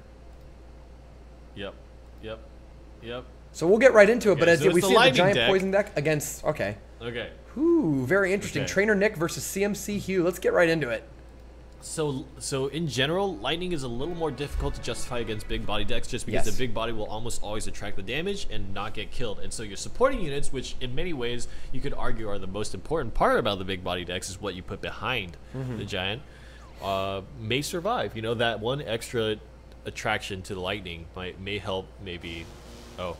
Yep. Yep. Yep. So we'll get right into it. But as so we see the giant deck. poison deck against. Okay. Okay. Ooh, very interesting. Okay. Trainer Nick versus CMC Hugh. Let's get right into it. So, so in general, lightning is a little more difficult to justify against big body decks, just because Yes. the big body will almost always attract the damage and not get killed. And so your supporting units, which in many ways you could argue are the most important part about the big body decks, is what you put behind Mm-hmm. the giant, uh, may survive. You know that one extra attraction to the lightning might may help maybe. Oh,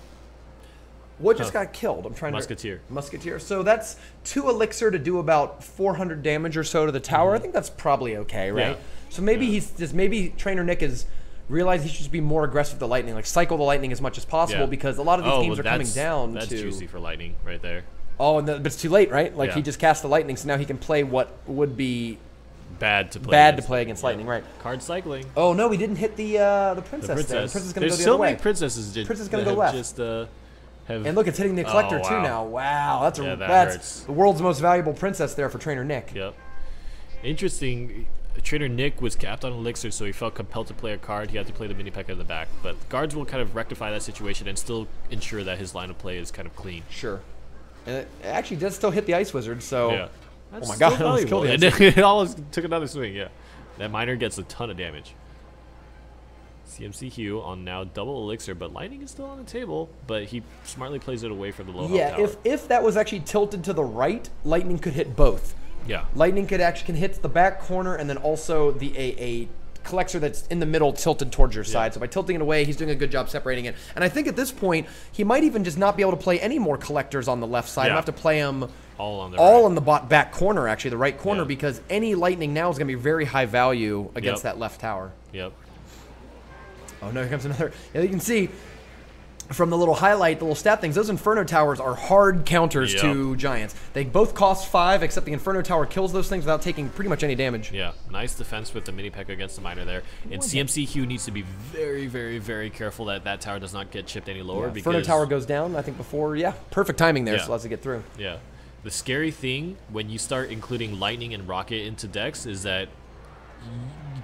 What just Huh. got killed? I'm trying Musketeer. to Musketeer. Musketeer. So that's two elixir to do about 400 damage or so to the tower. I think that's probably okay, right? Mm-hmm. Yeah. So maybe Yeah. he's just maybe Trainer Nick is realized he should just be more aggressive with the lightning, like cycle the lightning as much as possible yeah. because a lot of these oh, games well, are coming down That's to juicy for lightning right there. oh, and the, but it's too late, right? Like he just cast the lightning, so now he can play what would be Bad to play. bad to against play lightning, against yeah. lightning, right? Card cycling. Oh no, we didn't hit the uh, the princess. The there. The princess. princess is gonna There's go the so many princesses. Just, Princess is gonna go left. Just uh, have. And look, it's hitting the Oh, collector too now. Wow, that's a Yeah, that that's hurts. the world's most valuable princess there for Trainer Nick. Yep. Interesting. Trainer Nick was capped on elixir, so he felt compelled to play a card. He had to play the mini P.E.K.K.A. in the back, but guards will kind of rectify that situation and still ensure that his line of play is kind of clean. Sure. And it actually does still hit the ice wizard. So Yeah. Oh my God, I almost killed the it almost took another swing. Yeah. That miner gets a ton of damage. CMC Hugh on now double elixir, but lightning is still on the table. But he smartly plays it away from the low yeah, if if that was actually tilted to the right, lightning could hit both. yeah, Lightning could actually can hit the back corner and then also the a, a collector that's in the middle tilted towards your side. So by tilting it away, he's doing a good job separating it. And I think at this point, he might even just not be able to play any more collectors on the left side. Yeah. He'll have to play them all on the all right. on the bot back corner, actually, the right corner, Yeah. because any lightning now is going to be very high value against Yep. that left tower. Yep. Oh no, here comes another. Yeah, you can see from the little highlight, the little stat things, those Inferno Towers are hard counters Yep. to Giants. They both cost five, except the Inferno Tower kills those things without taking pretty much any damage. Yeah, nice defense with the mini P.E.K.K.A. against the miner there. And CMC Hugh needs to be very, very, very careful that that tower does not get chipped any lower Yeah, because Inferno Tower goes down, I think, before. Yeah, perfect timing there, Yeah. so lets it get through. Yeah. The scary thing when you start including lightning and rocket into decks is that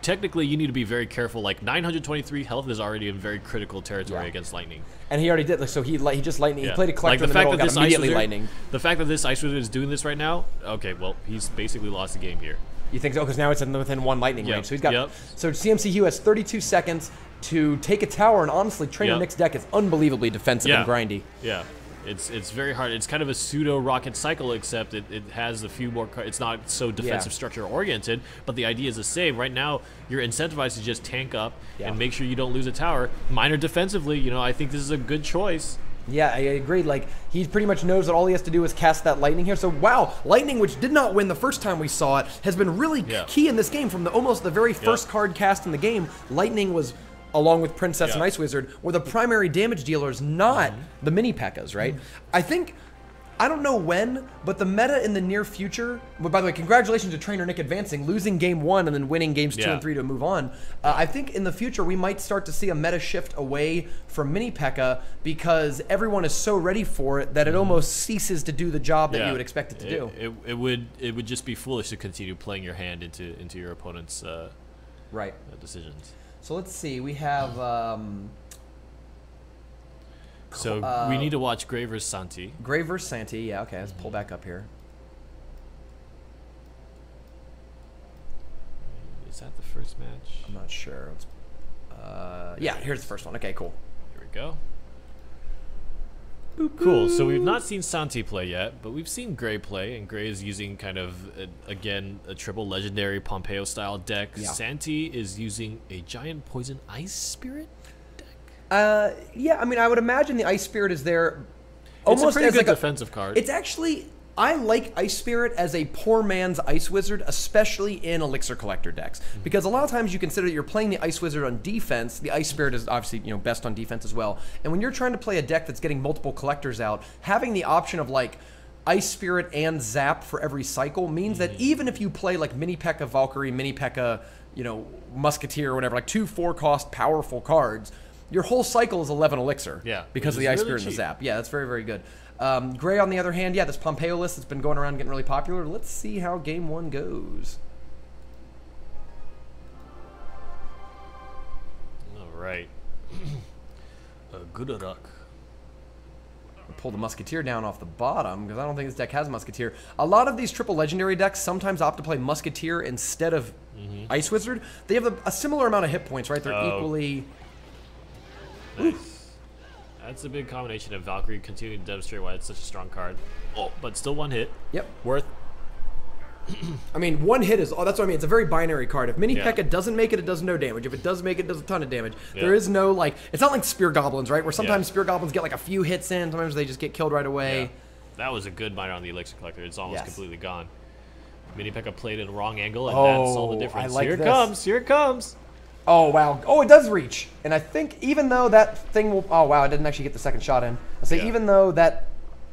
technically you need to be very careful. Like 923 health is already in very critical territory Yeah. against lightning. And he already did. Like, so he li- he just lightning. He played a collector like in the the fact middle, that this ice immediately wizard, lightning. the fact that this ice wizard is doing this right now. Okay, well he's basically lost the game here. You think so? Oh, because now it's within one lightning Yep, range. So he's got. yep. So CMC Hugh has 32 seconds to take a tower, and honestly, Trainer Yep. Nick's deck is unbelievably defensive Yeah. and grindy. Yeah. It's it's very hard. It's kind of a pseudo rocket cycle, except it, it has a few more. It's not so defensive Yeah. structure oriented, but the idea is the same. Right now, you're incentivized to just tank up Yeah. and make sure you don't lose a tower. Miner defensively, you know, I think this is a good choice. Yeah, I agree. Like he pretty much knows that all he has to do is cast that lightning here. So wow, lightning, which did not win the first time we saw it, has been really Yeah. key in this game. From the almost the very first card cast in the game, lightning was along with Princess and Ice Wizard, were the primary damage dealer is not the mini P.E.K.K.A.s, right? I think. I don't know when, but the meta in the near future. But by the way, congratulations to trainer Nick advancing, losing game one and then winning games two and three to move on. Uh, I think in the future we might start to see a meta shift away from mini P.E.K.K.A. because everyone is so ready for it that it almost ceases to do the job that Yeah. you would expect it to do. It, it would it would just be foolish to continue playing your hand into into your opponent's uh, Right. uh, decisions. So let's see. We have. Um, So Uh, we need to watch Gray Santi. Gray Santi. Yeah, okay, let's pull back up here. Is that the first match? I'm not sure. Uh, yeah, here's the first one. Okay, cool. Here we go. Cool. So we've not seen Santi play yet, but we've seen Gray play, and Gray is using kind of a, again a triple legendary Pompeyo style deck. Yeah. Santi is using a giant poison ice spirit. deck? Uh, yeah, I mean, I would imagine the Ice Spirit is there It's almost a pretty as good like a, defensive card. It's actually I like Ice Spirit as a poor man's Ice Wizard, especially in Elixir Collector decks, Mm-hmm. because a lot of times you consider that you're playing the Ice Wizard on defense. The Ice Spirit is obviously you know best on defense as well. And when you're trying to play a deck that's getting multiple collectors out, having the option of like Ice Spirit and Zap for every cycle means that Mm-hmm. even if you play like Mini P.E.K.K.A. Valkyrie, Mini P.E.K.K.A. you know Musketeer or whatever, like two four cost powerful cards. Your whole cycle is 11 elixir. Yeah, Because of the Ice really Spirit and the. Zap. Yeah, that's very, very good. Um, Gray, on the other hand, yeah, this Pompeyo list that's been going around getting really popular. Let's see how game one goes. All right. uh, good luck. Pull the Musketeer down off the bottom because I don't think this deck has Musketeer. A lot of these triple legendary decks sometimes opt to play Musketeer instead of Ice Wizard. They have a, a similar amount of hit points, right? They're Oh. equally. Nice. That's a big combination of Valkyrie continuing to demonstrate why it's such a strong card. Oh, but still one hit. Yep. Worth. I mean, one hit is. Oh, that's what I mean. It's a very binary card. If Mini Yeah. P.E.K.K.A. doesn't make it, it does no damage. If it does make it, it does a ton of damage. Yeah. There is no like. It's not like Spear Goblins, right? Where sometimes Yeah. Spear Goblins get like a few hits in. Sometimes they just get killed right away. Yeah. That was a good miner on the Elixir Collector. It's almost Yes. completely gone. Mini P.E.K.K.A. played in the wrong angle, and Oh, that's all the I difference. like here it comes. Here it comes. Oh wow! Oh, it does reach, and I think even though that thing will. Oh wow! I didn't actually get the second shot in. I say Yeah. even though that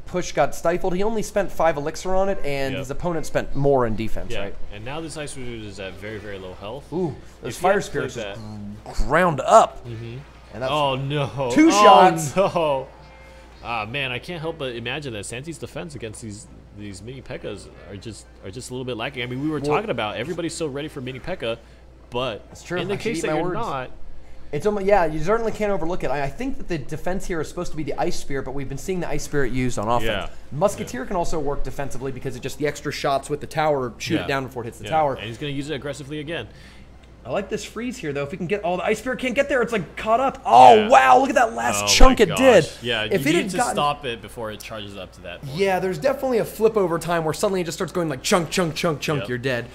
push got stifled, he only spent five elixir on it, and Yep. his opponent spent more in defense, Yeah. right? And now this Ice Wizard is at very, very low health. Ooh, those If fire spirits that- ground up. Mm-hmm. And that's Oh no! Two Oh, shots. Oh No. Ah man, I can't help but imagine that Santi's defense against these these mini Pekkas are just are just a little bit lacking. I mean, we were Well- talking about everybody's so ready for mini Pekka, but That's true. in the I case eat that my you're words. not, It's almost yeah. You certainly can't overlook it. I, I think that the defense here is supposed to be the ice spirit, but we've been seeing the ice spirit used on offense. Yeah. Musketeer can also work defensively because it just the extra shots with the tower shoot Yeah. it down before it hits the yeah, tower. and he's gonna use it aggressively again. I like this freeze here though. If we can get oh the ice spirit can't get there, it's like caught up. Oh Yeah. wow! Look at that last Oh chunk my it did. Yeah, if you it need had to gotten, stop it before it charges up to that. Point. Yeah, there's definitely a flip over time where suddenly it just starts going like chunk, chunk, chunk, chunk. Yep. You're dead.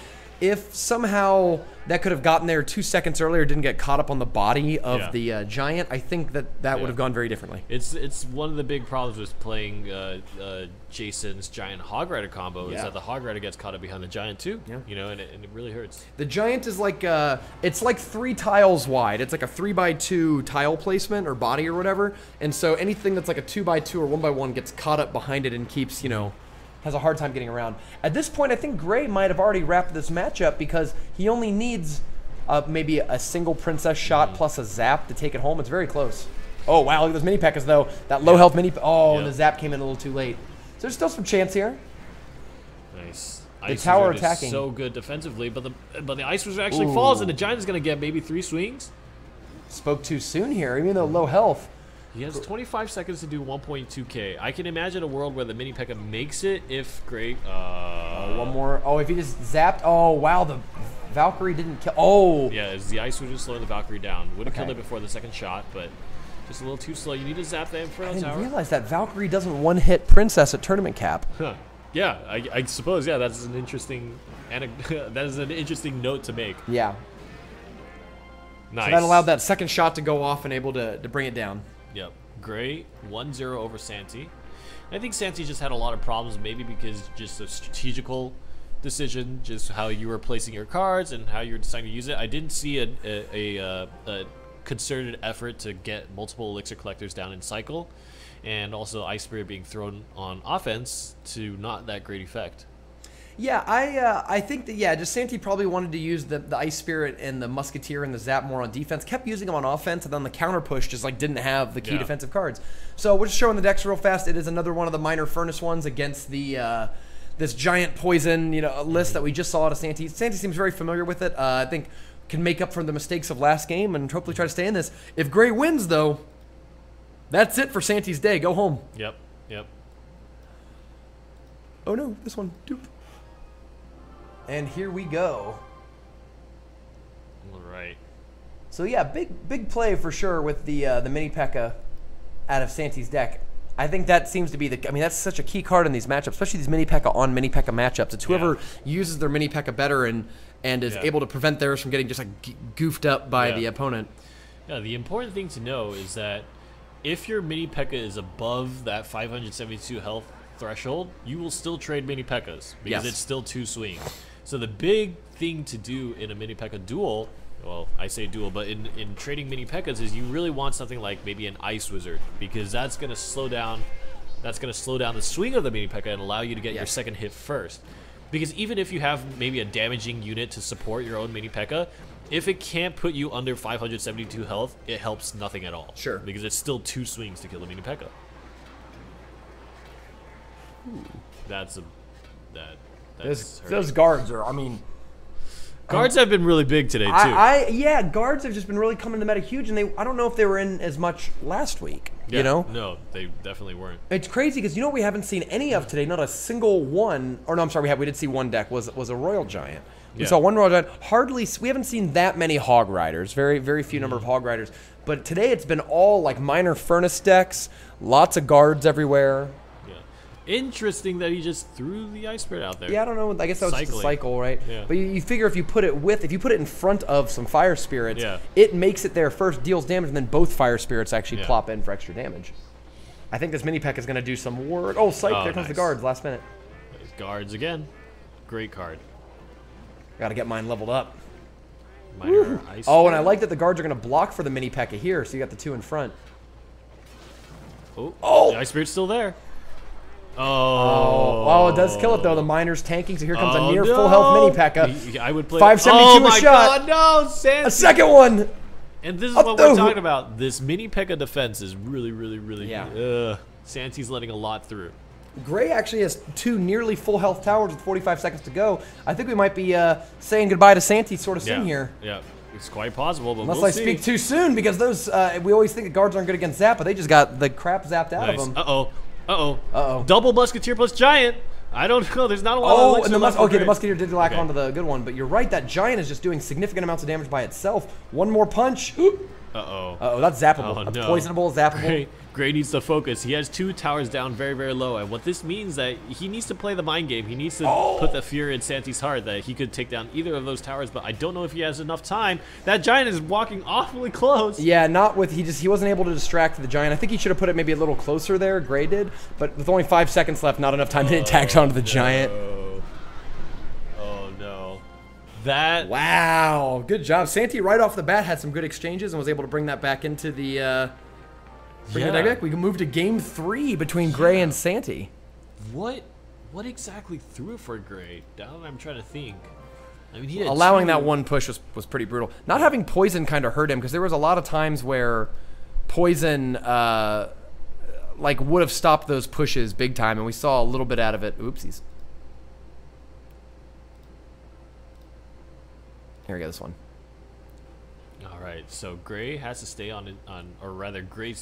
If somehow that could have gotten there two seconds earlier, didn't get caught up on the body of Yeah. the uh, giant, I think that that would have gone very differently. It's it's one of the big problems with playing uh, uh, Jason's giant Hog Rider combo is that the Hog Rider gets caught up behind the giant too. Yeah. You know, and it, and it really hurts. The giant is like uh, it's like three tiles wide. It's like a three by two tile placement or body or whatever. And so anything that's like a two by two or one by one gets caught up behind it and keeps you know has a hard time getting around. At this point, I think Gray might have already wrapped this matchup because he only needs uh, maybe a single princess shot plus a zap to take it home. It's very close. Oh wow, look at those mini pekkas though. That low health mini. Oh, and the zap came in a little too late. So there's still some chance here. Nice. The tower Wizard is attacking. so good defensively, but the but the Ice Wizard actually falls, and the giant is gonna get maybe three swings. Spoke too soon here, even though low health. He has 25 seconds to do 1.2k. I can imagine a world where the mini Pekka makes it if Great. Uh, One more. Oh, if he just zapped. Oh, wow. The Valkyrie didn't kill. Oh. Yeah, is the Ice Wizard slowing the Valkyrie down? Would have killed it before the second shot, but just a little too slow. You need to zap that I Inferno didn't Tower. realize that Valkyrie doesn't one hit Princess at tournament cap. Huh. Yeah, I, I suppose. Yeah, that's an interesting. that is an interesting note to make. Yeah. Nice. So that allowed that second shot to go off and able to, to bring it down. Yep. Gray 1-0 over Santi. I think Santi just had a lot of problems, maybe because just a strategical decision, just how you were placing your cards and how you were deciding to use it. I didn't see a a, a, uh, a concerted effort to get multiple elixir collectors down in cycle, and also Ice Spirit being thrown on offense to not that great effect. Yeah, I uh, I think that yeah, just Santi probably wanted to use the, the Ice Spirit and the Musketeer and the Zap more on defense. Kept using them on offense, and then the counter push just like didn't have the key Yeah. defensive cards. So we're just showing the decks real fast. It is another one of the miner furnace ones against the uh, this giant poison you know list that we just saw out of Santi. Santi seems very familiar with it. Uh, I think can make up for the mistakes of last game and hopefully try to stay in this. If Gray wins though, that's it for Santi's day. Go home. Yep, yep. Oh no, this one. Doop. And here we go. All right. So yeah, big big play for sure with the uh, the mini P.E.K.K.A. out of Santi's deck. I think that seems to be the. I mean, that's such a key card in these matchups, especially these mini P.E.K.K.A. on mini P.E.K.K.A. matchups. It's whoever uses their mini P.E.K.K.A. better and and is Yeah. able to prevent theirs from getting just like goofed up by Yeah. the opponent. Yeah, the important thing to know is that if your mini P.E.K.K.A. is above that 572 health threshold, you will still trade mini P.E.K.K.A.s because Yes. it's still two swings. So the big thing to do in a mini P.E.K.K.A. duel, well, I say duel, but in, in trading mini P.E.K.K.A.s is you really want something like maybe an Ice Wizard because that's going to slow down that's going to slow down the swing of the mini P.E.K.K.A. and allow you to get your second hit first. Because even if you have maybe a damaging unit to support your own mini P.E.K.K.A., if it can't put you under 572 health, it helps nothing at all. Sure. Because it's still two swings to kill the mini P.E.K.K.A. That's a that Those, those guards are. I mean, guards have been really big today too. I, I yeah, guards have just been really coming to meta huge, and they. I don't know if they were in as much last week. Yeah, You know, no, they definitely weren't. It's crazy because you know what we haven't seen any of today. Not a single one. Or no, I'm sorry. We have. We did see one deck. Was was a royal giant. We Yeah. saw one royal giant. Hardly. We haven't seen that many hog riders. Very very few Mm-hmm. number of hog riders. But today it's been all like miner furnace decks. Lots of guards everywhere. Interesting that he just threw the ice spirit out there. Yeah, I don't know. I guess that was just a cycle, right? Yeah. But you, you figure if you put it with, if you put it in front of some fire spirits, Yeah. it makes it there first, deals damage, and then both fire spirits actually Yeah. plop in for extra damage. I think this mini pack is going to do some work. Oh, psych! Oh, there comes the guards last minute. Guards again. Great card. Got to get mine leveled up. Minor ice. Oh, and I like that the guards are going to block for the mini P.E.K.K.A. here, so you got the two in front. Oh, Oh! the ice spirit's still there. Oh, Oh. oh, it does kill it though. The miner's tanking, so here comes Oh, a near full health mini P.E.K.K.A. He- I would play 572 oh a my shot. God, no, Santi. A second one. And this is Up what we're talking about. This mini P.E.K.K.A. defense is really, really, really. Yeah. Ugh. Santi's letting a lot through. Gray actually has two nearly full health towers with 45 seconds to go. I think we might be uh, saying goodbye to Santi sort of soon yeah. here. Yeah. It's quite possible, but Unless we'll I see. speak too soon, because those uh, we always think the guards aren't good against Zap, but they just got the crap zapped out Nice. of them. Uh oh. Uh oh. Uh-oh. Double musketeer plus giant. I don't know. There's not a lot of Oh, elixir and the mus- okay, the musketeer did lack Okay. onto the good one, but you're right. That giant is just doing significant amounts of damage by itself. One more punch. Uh oh. Uh-oh. oh, that's zappable. Oh, That's no. poisonable, zappable. Gray, Gray needs to focus. He has two towers down very, very low, and what this means that he needs to play the mind game. He needs to Oh. put the fear in Santi's heart that he could take down either of those towers, but I don't know if he has enough time. That giant is walking awfully close. Yeah, not with he just he wasn't able to distract the giant. I think he should have put it maybe a little closer there. Gray did, but with only five seconds left, not enough time to attack onto the giant. Oh. Oh no. That Wow, good job, Santi. Right off the bat, had some good exchanges and was able to bring that back into the. Uh, bring Yeah. deck back. We can move to game three between Gray and Santi. what what exactly threw it for Gray? Now I'm trying to think. I mean, Allowing two- that one push was, was pretty brutal. Not having poison kind of hurt him because there was a lot of times where poison uh, like would have stopped those pushes big time, and we saw a little bit out of it. Oopsies. Here we go. This one. All right, so Gray has to stay on it, on, or rather, Grace,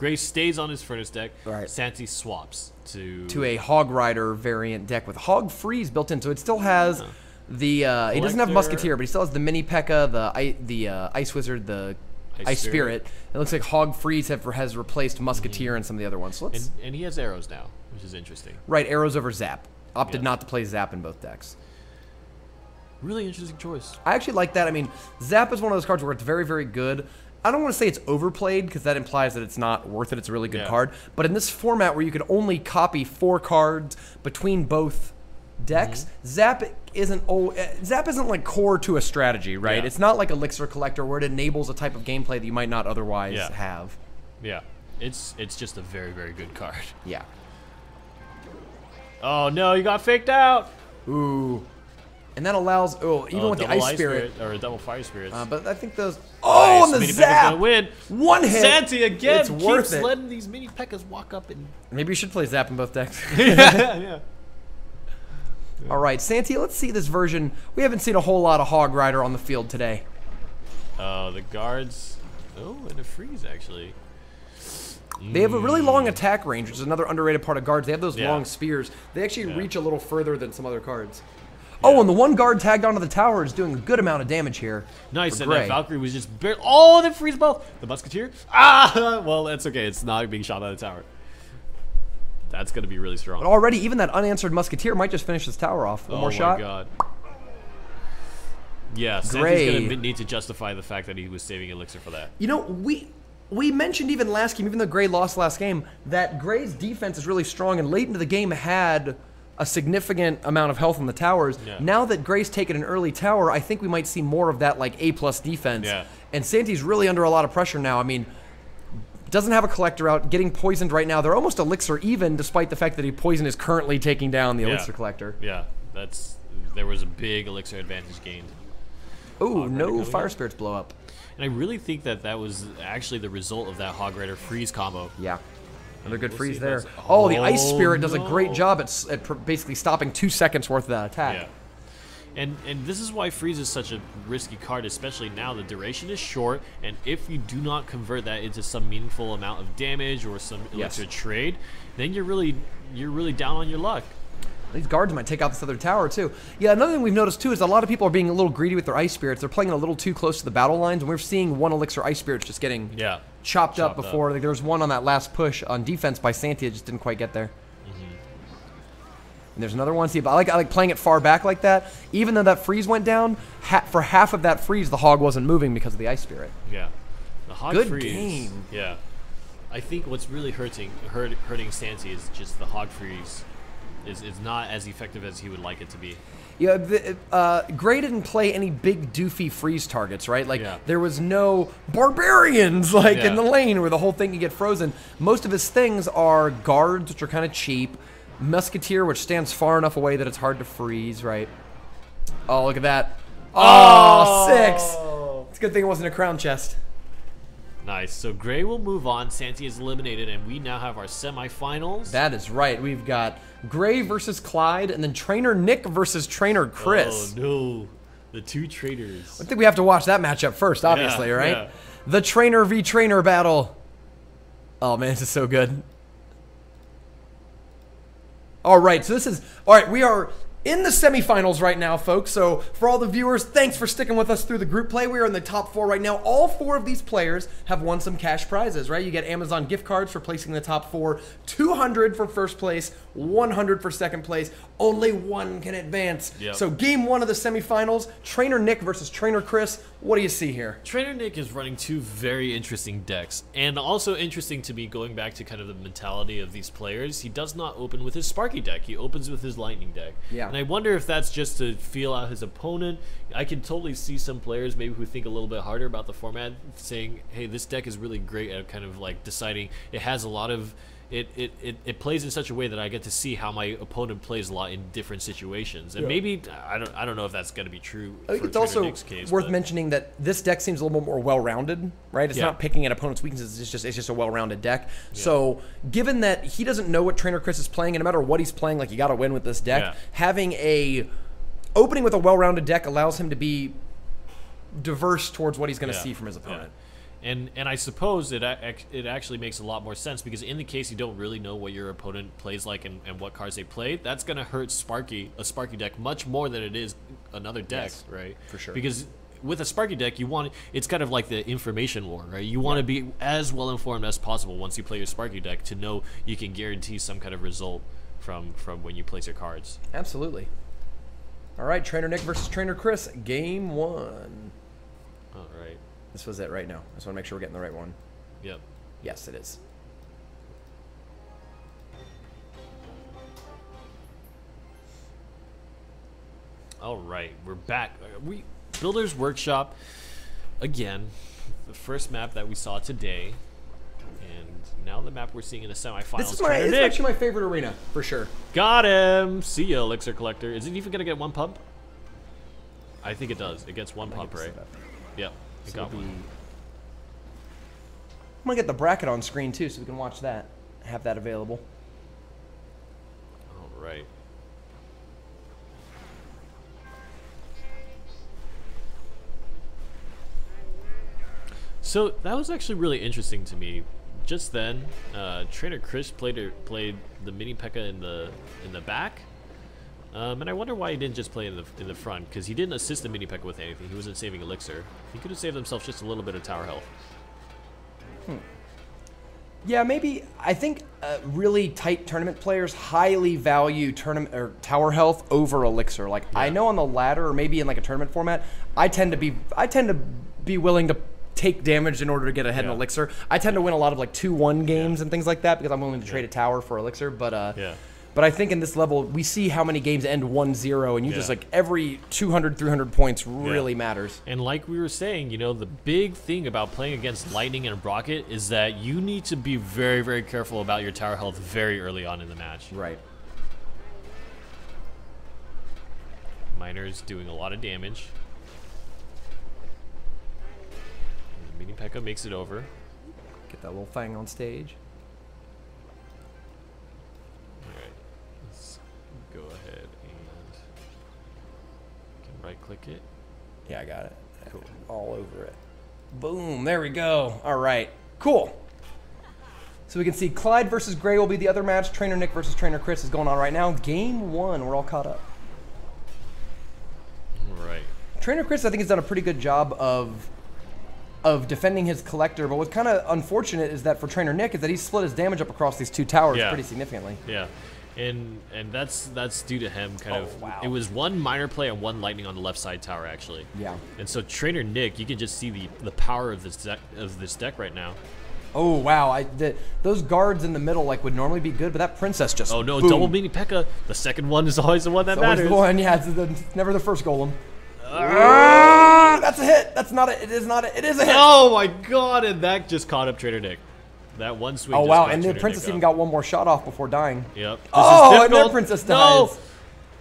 Gray stays on his furnace deck. Right. Santi swaps to to a Hog Rider variant deck with Hog Freeze built in. So it still has the. Uh, he doesn't have Musketeer, but he still has the Mini P.E.K.K.A., the I, the uh, Ice Wizard, the Ice Ice, Spirit. Spirit. It looks like Hog Freeze have, has replaced Musketeer and some of the other ones. So let's and, and he has arrows now, which is interesting. right arrows over Zap. Opted Yeah. not to play Zap in both decks. Really interesting choice. I actually like that. I mean, Zap is one of those cards where it's very, very good. I don't want to say it's overplayed because that implies that it's not worth it. It's a really good Yeah. card. But in this format where you can only copy four cards between both decks, Mm-hmm. Zap isn't oh, uh, Zap isn't like core to a strategy, right? Yeah. It's not like Elixir Collector where it enables a type of gameplay that you might not otherwise Yeah. have. Yeah. It's it's just a very very good card. Yeah. Oh no, you got faked out. Ooh. And that allows oh even oh, with the double Ice Spirit. or a double fire spirits. Uh, but I think those. Oh, and the Mini zap! win. One hit. Santi again It's keeps worth it. letting these mini Pekkas walk up and Maybe you should play zap in both decks. yeah, yeah. All right, Santi, let's see this version. We haven't seen a whole lot of Hog Rider on the field today. Uh, the guards. Oh, and a freeze actually. They have a really long attack range, which is another underrated part of guards. They have those Yeah. long spears. They actually Yeah. reach a little further than some other cards. Oh, and the one guard tagged onto the tower is doing a good amount of damage here. Nice, and that Valkyrie was just bare. Oh, they freeze both. The Musketeer. Ah, well, that's okay. It's not being shot by the tower. That's gonna be really strong. But already, even that unanswered musketeer might just finish this tower off. One oh more shot. Oh, my god. Yeah, Gray. Santi's gonna need to justify the fact that he was saving elixir for that. You know, we we mentioned even last game, even though Gray lost last game, that Gray's defense is really strong, and late into the game had a significant amount of health on the towers. Yeah. Now that Gray's taken an early tower, I think we might see more of that like A plus defense. Yeah. And Santi's really under a lot of pressure now. I mean, doesn't have a collector out, getting poisoned right now. They're almost elixir even, despite the fact that he poison is currently taking down the Yeah. elixir collector. Yeah, that's there was a big elixir advantage gained. Ooh, Rider no fire up. spirits blow up. And I really think that that was actually the result of that Hog Rider freeze combo. Yeah. Another good We'll freeze there. Oh, the oh, Ice Oh, Spirit does a great job at, at pr- basically stopping two seconds worth of that attack. Yeah. And and this is why freeze is such a risky card, especially now. The duration is short, and if you do not convert that into some meaningful amount of damage or some Yes. elixir trade, then you're really you're really down on your luck. These guards might take out this other tower too. Yeah, another thing we've noticed too is a lot of people are being a little greedy with their ice spirits. They're playing a little too close to the battle lines, and we're seeing one elixir ice spirits just getting Yeah. Chopped, up Chopped up. before. Like, there was one on that last push on defense by Santi, it just didn't quite get there. Mm-hmm. And there's another one. See, but I like I like playing it far back like that. Even though that freeze went down, ha- for half of that freeze, the hog wasn't moving because of the ice spirit. Yeah. The hog Good freeze. game. Yeah. I think what's really hurting hurt, hurting Santi is just the hog freeze is, is not as effective as he would like it to be. Yeah, the, uh, Gray didn't play any big doofy freeze targets, right? Like Yeah. there was no barbarians like in the lane where the whole thing could get frozen. Most of his things are guards, which are kind of cheap, musketeer, which stands far enough away that it's hard to freeze, right? Oh, look at that! Oh, six. It's a good thing it wasn't a crown chest. Nice. So Gray will move on. Santi is eliminated, and we now have our semifinals. That is right. We've got Gray versus Clyde, and then Trainer Nick versus Trainer Chris. Oh no, the two traitors. I think we have to watch that matchup first, obviously, Yeah, right? yeah. The trainer v trainer battle. Oh man, this is so good. All right, so this is all right. We are in the semifinals right now, folks. So for all the viewers, thanks for sticking with us through the group play. We are in the top four right now. All four of these players have won some cash prizes, right? You get Amazon gift cards for placing the top four, 200 for first place, 100 for second place. Only one can advance. Yep. So game one of the semifinals, Trainer Nick versus Trainer Chris. What do you see here? Trainer Nick is running two very interesting decks, and also interesting to me going back to kind of the mentality of these players. He does not open with his Sparky deck; he opens with his Lightning deck. Yeah. And I wonder if that's just to feel out his opponent. I can totally see some players maybe who think a little bit harder about the format, saying, "Hey, this deck is really great at kind of like deciding. It has a lot of." It, it, it, it plays in such a way that I get to see how my opponent plays a lot in different situations, and maybe I don't I don't know if that's going to be true. I think for it's also Nick's case, worth but- mentioning that this deck seems a little bit more well-rounded, right? It's Yeah. not picking at opponent's weaknesses. It's just it's just a well-rounded deck. So, given that he doesn't know what Trainer Chris is playing, and no matter what he's playing, like you got to win with this deck. Yeah. Having a opening with a well-rounded deck allows him to be diverse towards what he's going to Yeah, see from his yeah. opponent. And and I suppose it it actually makes a lot more sense because in the case you don't really know what your opponent plays like and, and what cards they play, that's gonna hurt Sparky a Sparky deck much more than it is another deck, Yes, right? for sure. Because with a Sparky deck, you want it's kind of like the information war, right? You want to be as well informed as possible once you play your Sparky deck to know you can guarantee some kind of result from from when you place your cards. Absolutely. All right, Trainer Nick versus Trainer Chris, game one. This was it right now. I just want to make sure we're getting the right one. Yep. Yes, it is. All right, we're back. Uh, We Builders Workshop again. The first map that we saw today, and now the map we're seeing in the semifinals. This is my this is actually my favorite arena for sure. got him. See ya, Elixir Collector. Is it even gonna get one pump? I think it does. It gets one pump, right? Yep, it got one. I'm gonna get the bracket on screen too, so we can watch that. Have that available. All right. So that was actually really interesting to me. Just then, uh, Trainer Chris played played the mini P.E.K.K.A. in the in the back, um, and I wonder why he didn't just play in the in the front because he didn't assist the mini P.E.K.K.A. with anything. He wasn't saving elixir. He could have saved himself just a little bit of tower health. Yeah, maybe I think uh, really tight tournament players highly value tournament or tower health over elixir. Like I know on the ladder or maybe in like a tournament format, I tend to be I tend to be willing to take damage in order to get ahead in elixir. I tend to win a lot of like 2-1 games and things like that because I'm willing to trade a tower for elixir, but uh Yeah. But I think in this level we see how many games end 1-0 and you just like every 200 300 points really matters. And like we were saying, you know, the big thing about playing against Lightning and Rocket is that you need to be very, very careful about your tower health very early on in the match. Right. Miner's doing a lot of damage. And the Mini P.E.K.K.A. makes it over. Get that little thing on stage. Right click it. Yeah, I got it. Cool. All over it. Boom. There we go. All right. Cool. So we can see Clyde versus Gray will be the other match. Trainer Nick versus Trainer Chris is going on right now. Game one. We're all caught up. Right. Trainer Chris, I think, has done a pretty good job of of defending his collector. But what's kind of unfortunate is that for Trainer Nick is that he's split his damage up across these two towers Yeah. pretty significantly. Yeah. And and that's that's due to him kind Oh, of wow. it was one miner play and one lightning on the left side tower actually. Yeah. And so trainer Nick, you can just see the the power of this deck of this deck right now. Oh wow! I the, those guards in the middle like would normally be good, but that princess just Oh no, boom. double mini P.E.K.K.A. The second one is always the one that It's always matters. the one, yeah. It's, the, it's never the first golem. Ah, that's a hit. That's not a. It is not a. It is a hit. Oh my god, and that just caught up Trainer Nick. That one swing. oh wow! And the princess even got one more shot off before dying. Yep. This Oh, is and difficult. princess No! dies.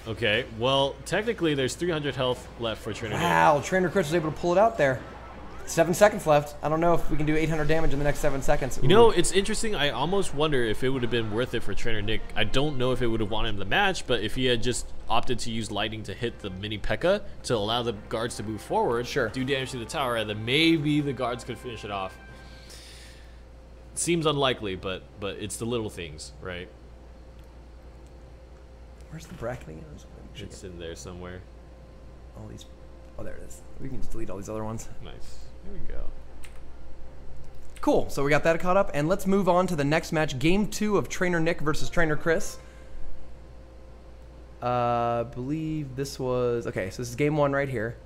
Okay, well, technically there's 300 health left for Trainer Nick. Wow! Trainer Chris was able to pull it out there. Seven seconds left. I don't know if we can do 800 damage in the next seven seconds. You know, it's interesting. I almost wonder if it would have been worth it for Trainer Nick. I don't know if it would have won him the match, but if he had just opted to use lightning to hit the mini P.E.K.K.A. to allow the guards to move forward, Sure. do damage to the tower, and then maybe the guards could finish it off. Seems unlikely, but but it's the little things, right? where's the bracketing? It's in there somewhere. All these. Oh, there it is. We can just delete all these other ones. Nice. Here we go. Cool. So we got that caught up, and let's move on to the next match. Game two of Trainer Nick versus Trainer Chris. Uh, believe this was okay. So this is game one right here,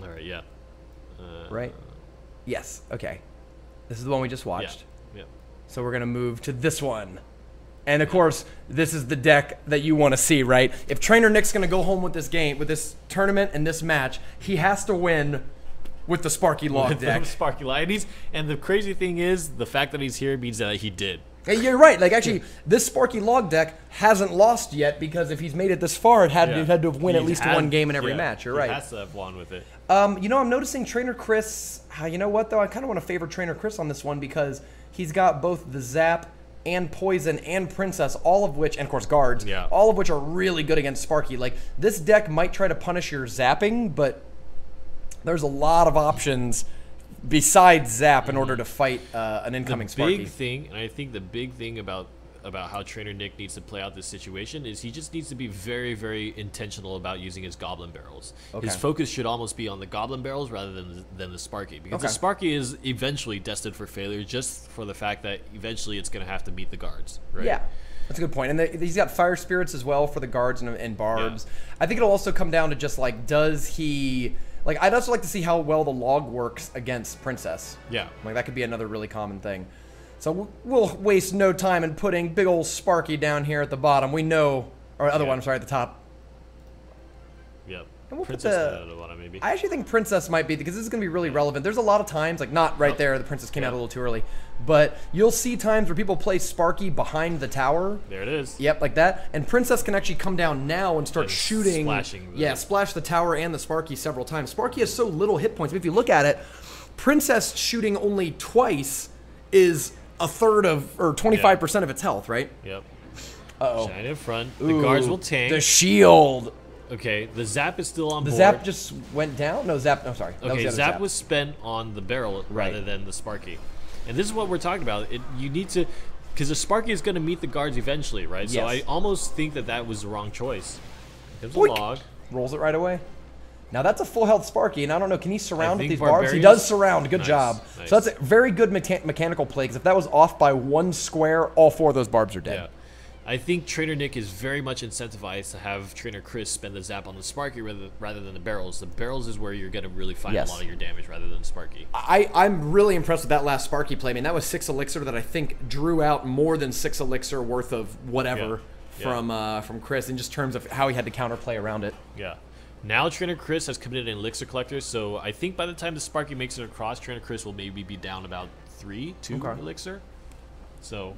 All right, yeah. Uh, right? Yes. Okay. This is the one we just watched. Yeah. So we're gonna move to this one. And of course, this is the deck that you want to see, right? If Trainer Nick's gonna go home with this game, with this tournament and this match, he has to win with the Sparky Log With deck. the Sparky Light. And, he's, and the crazy thing is, the fact that he's here means that he did. Hey, You're right. Like actually, this Sparky Log deck hasn't lost yet because if he's made it this far, it had Yeah. to had to win at least had- one game in every yeah, match. You're he right. has to have won with it. Um, you know, I'm noticing Trainer Chris. Uh, You know what though? I kind of want to favor Trainer Chris on this one because he's got both the Zap and Poison and Princess, all of which, and of course guards, Yeah. all of which are really good against Sparky. Like this deck might try to punish your zapping, but there's a lot of options besides Zap in order to fight uh, an incoming the Sparky. big thing, and I think the big thing about about how Trainer Nick needs to play out this situation is he just needs to be very, very intentional about using his Goblin barrels. His focus should almost be on the Goblin barrels rather than the, than the Sparky, because the Sparky is eventually destined for failure just for the fact that eventually it's going to have to meet the guards. Right? Yeah. That's a good point. And the, he's got fire spirits as well for the guards and, and barbs. I think it'll also come down to just like, does he. Like, I'd also like to see how well the log works against Princess. Yeah. Like, that could be another really common thing. So we'll waste no time in putting big old Sparky down here at the bottom. We know or other Yeah. one. I'm sorry, at the top. Yep. And we'll put Princess the- Banana, maybe. I actually think Princess might be because this is going to be really relevant. There's a lot of times, like not right Oh. there, the Princess came out a little too early, but you'll see times where people play Sparky behind the tower. there it is. Yep, like that. And Princess can actually come down now and start And shooting. splashing the- yeah, splash the tower and the Sparky several times. Sparky has so little hit points. But if you look at it, Princess shooting only twice is a third of or 25% of its health, right? Yep. Uh-oh. Shine in front. The guards will tank. The shield. okay, the zap is still on The board. zap just went down. No, zap. No, sorry. That was Okay, the zap, was spent on the barrel Right. rather than the Sparky. And this is what we're talking about. It, you need to, because the Sparky is going to meet the guards eventually, right? So I almost think that that was the wrong choice. There's a log. Rolls it right away. Now that's a full health Sparky, and I don't know. Can he surround with think these barbs? He does surround. Good Nice, job. nice. So that's a very good mecha- mechanical play. Because if that was off by one square, all four of those barbs are dead. Yeah. I think Trainer Nick is very much incentivized to have Trainer Chris spend the zap on the Sparky rather, rather than the barrels. The barrels is where you're going to really find Yes. a lot of your damage rather than Sparky. I, I'm really impressed with that last Sparky play. I mean, that was six elixir that I think drew out more than six elixir worth of whatever Yeah. from uh, from Chris in just terms of how he had to counterplay around it. Yeah. Now Trainer Chris has committed an elixir collector, so I think by the time the Sparky makes it across, Trainer Chris will maybe be down about three, two Okay. elixir. So,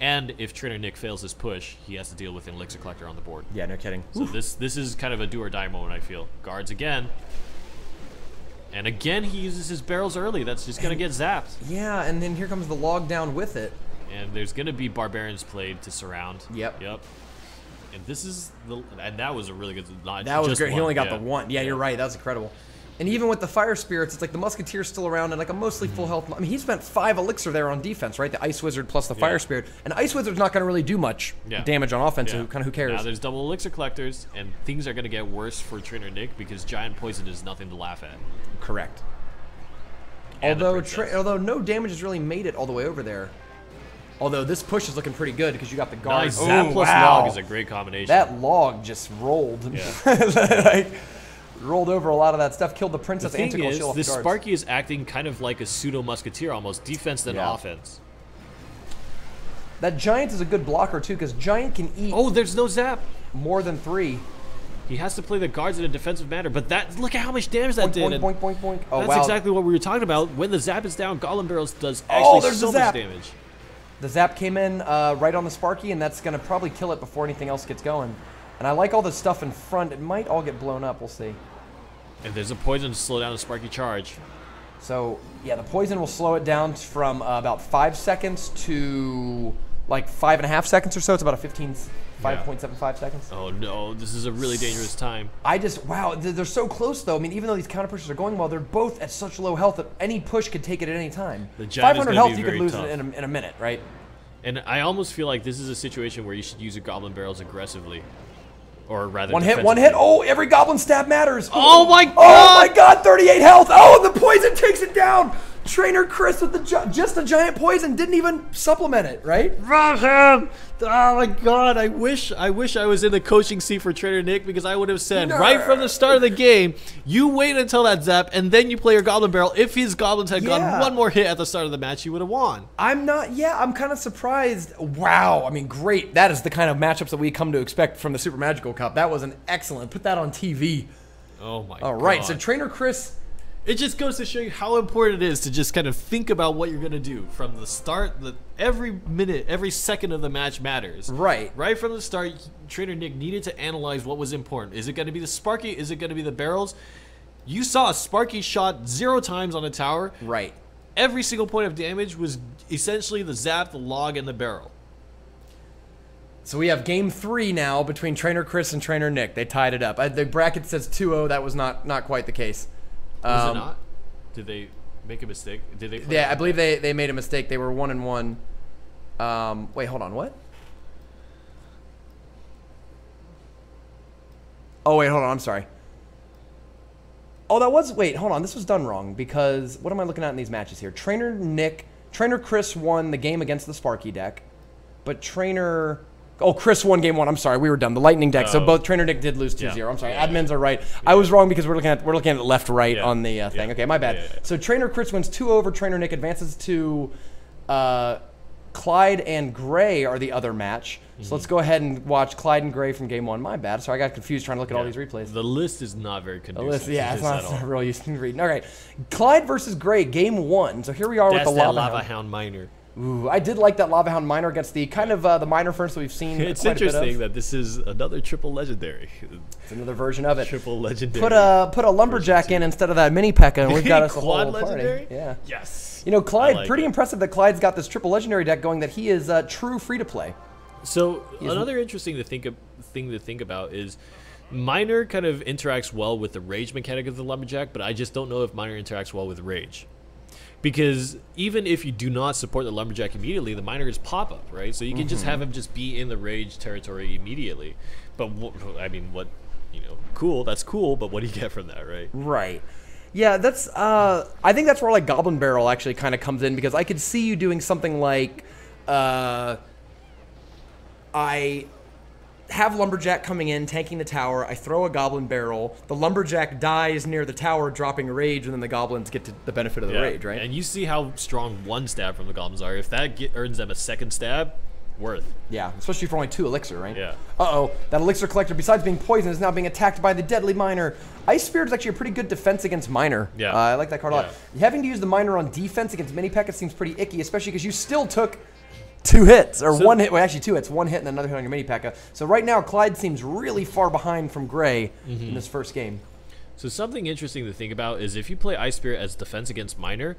and if Trainer Nick fails his push, he has to deal with an elixir collector on the board. Yeah, no kidding. So this this is kind of a do or die moment. I feel guards again, and again he uses his barrels early. That's just gonna get zapped. Yeah, and then here comes the log down with it. And there's gonna be barbarians played to surround. Yep. Yep. And this is the and that was a really good. Not That was great. He only got yeah. the one. Yeah, you're right. That was incredible. And even with the fire spirits, it's like the musketeer's still around and like a mostly mm-hmm. full health. I mean, he spent five elixir there on defense, right? The ice wizard plus the fire Yeah. spirit, and ice wizard's not going to really do much Yeah. damage on offense. Yeah. So kind of who cares? Now there's double elixir collectors, and things are gonna get worse for Trainer Nick because giant poison is nothing to laugh at. Correct. And Although, tra- although no damage has really made it all the way over there. Although this push is looking pretty good because you got the guard. Nice zap Ooh, plus wow. log is a great combination. That log just rolled. Yeah. like, rolled over a lot of that stuff. Killed the the princess and thing took is, this. Sparky is acting kind of like a pseudo musketeer, almost defense than Yeah. offense. That giant is a good blocker too because giant can eat Oh, there's no zap. more than three. He has to play the guards in a defensive manner, but that look at how much damage that Boink, did. boink, and boink, boink, boink. Oh that's wow. exactly what we were talking about. When the zap is down, Goblin Barrels does Oh, actually there's so much damage. The zap came in uh, right on the Sparky, and that's gonna probably kill it before anything else gets going. And I like all the stuff in front. It might all get blown up. We'll see. And there's a poison to slow down the Sparky charge. So yeah, the poison will slow it down from uh, about five seconds to like five and a half seconds or so. It's about a 15, 5.75 seconds. Oh no, this is a really dangerous time. I just wow, they're so close though. I mean, even though these counter pushes are going well, they're both at such low health that any push could take it at any time. The 500 health, you could lose in a, in a minute, right? And I almost feel like this is a situation where you should use your Goblin Barrels aggressively. Or rather One hit, one hit. Oh, every goblin stab matters. Oh my Oh my God! god, 38 health. Oh, and the poison takes it down. Trainer Chris with the gi- just a giant poison didn't even supplement it, right? Him! Oh my god, I wish I wish I was in the coaching seat for Trainer Nick because I would have said right from the start of the game, you wait until that zap and then you play your Goblin Barrel. If his goblins had Yeah. gone one more hit at the start of the match, you would have won. I'm not. Yeah, I'm kind of surprised. Wow. I mean, great. That is the kind of matchups that we come to expect from the Super Magical Cup. That was an excellent. Put that on TV. Oh my All right. So Trainer Chris. It just goes to show you how important it is to just kind of think about what you're gonna do from the start. that every minute, every second of the match matters. Right. Right from the start, Trainer Nick needed to analyze what was important. Is it gonna be the Sparky? Is it gonna be the barrels? You saw a Sparky shot zero times on a tower. Right. Every single point of damage was essentially the zap, the log, and the barrel. So we have game three now between Trainer Chris and Trainer Nick. They tied it up. Uh, the bracket says 2-0. That was not not quite the case. Was Um, it not? Did they make a mistake? Did they? Yeah, I believe they, they made a mistake. They were one and one. Um, wait, hold on. What? Oh wait, hold on. I'm sorry. Oh, that was wait. Hold on. This was done wrong because what am I looking at in these matches here? Trainer Nick, Trainer Chris won the game against the Sparky deck, but Trainer. Oh, Chris won game one. I'm sorry, we were dumb. The Lightning deck. so Oh. both Trainer Nick did lose 2-0. Yeah. I'm sorry. Yeah. Admins are right. I was wrong because we're looking at we're looking at left right Yeah. on the uh, thing. Yeah. Okay, my bad. Yeah, yeah, yeah. So Trainer Chris wins two over. Trainer Nick advances to uh, Clyde and Gray are the other match. So let's go ahead and watch Clyde and Gray from game one. My bad. Sorry, I got confused trying to look at all these replays. The list is not very conducive. Listen, yeah, it's not, it's not real used to reading. All right, Clyde versus Gray, game one. So here we are That's with the lava, lava hound. hound miner. Ooh, I did like that lava hound miner against the kind of uh, the miner furnace that we've seen. It's quite a bit of. interesting that this is another triple legendary. It's another version of it. triple legendary. Put a put a lumberjack in instead of that mini Pekka, and we've got us a quad whole party. legendary. Yeah. Yes. You know, Clyde, like pretty it. impressive that Clyde's got this triple legendary deck going. That he is uh, true free to play. So another interesting to think of, thing to think about is Miner kind of interacts well with the rage mechanic of the lumberjack, but I just don't know if Miner interacts well with rage. Because even if you do not support the lumberjack immediately, the miner is pop up, right? So you can just have him just be in the rage territory immediately. But wh- I mean, what you know, cool. That's cool. But what do you get from that, right? Right. Yeah, that's. Uh, I think that's where like Goblin Barrel actually kind of comes in because I could see you doing something like, uh, I have lumberjack coming in, tanking the tower. I throw a goblin barrel. The lumberjack dies near the tower, dropping rage, and then the goblins get to the benefit of the Yeah. rage, right? And you see how strong one stab from the goblins are. If that get, earns them a second stab, worth. yeah, especially for only two elixir, right? Yeah. Uh oh, that elixir collector, besides being poisoned, is now being attacked by the deadly miner. Ice Spirit is actually a pretty good defense against miner. Yeah. Uh, I like that card a lot. Having to use the miner on defense against mini Pekka seems pretty icky, especially because you still took two hits, or So- one hit. Well, actually, two hits. One hit and another hit on your mini Pekka. So right now, Clyde seems really far behind from Gray Mm-hmm. in this first game. So something interesting to think about is if you play Ice Spirit as defense against Miner,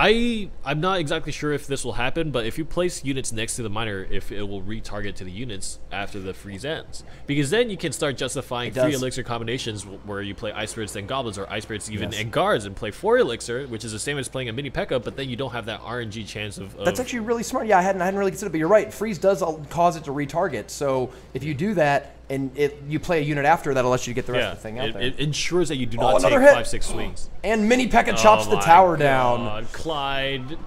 I I'm not exactly sure if this will happen, but if you place units next to the miner, if it will retarget to the units after the freeze ends, because then you can start justifying three elixir combinations where you play ice spirits then goblins, or ice spirits even Yes. and guards, and play four elixir, which is the same as playing a mini P.E.K.K.A. But then you don't have that RNG chance of. of That's actually really smart. Yeah, I hadn't, I hadn't really considered, but you're right. Freeze does uh, cause it to retarget. So if you do that and it you play a unit after, that'll let you get the rest yeah, of the thing out it, there. it ensures that you do Oh, not take hit. five six swings. and mini Pekka oh chops Oh the tower down. Clyde.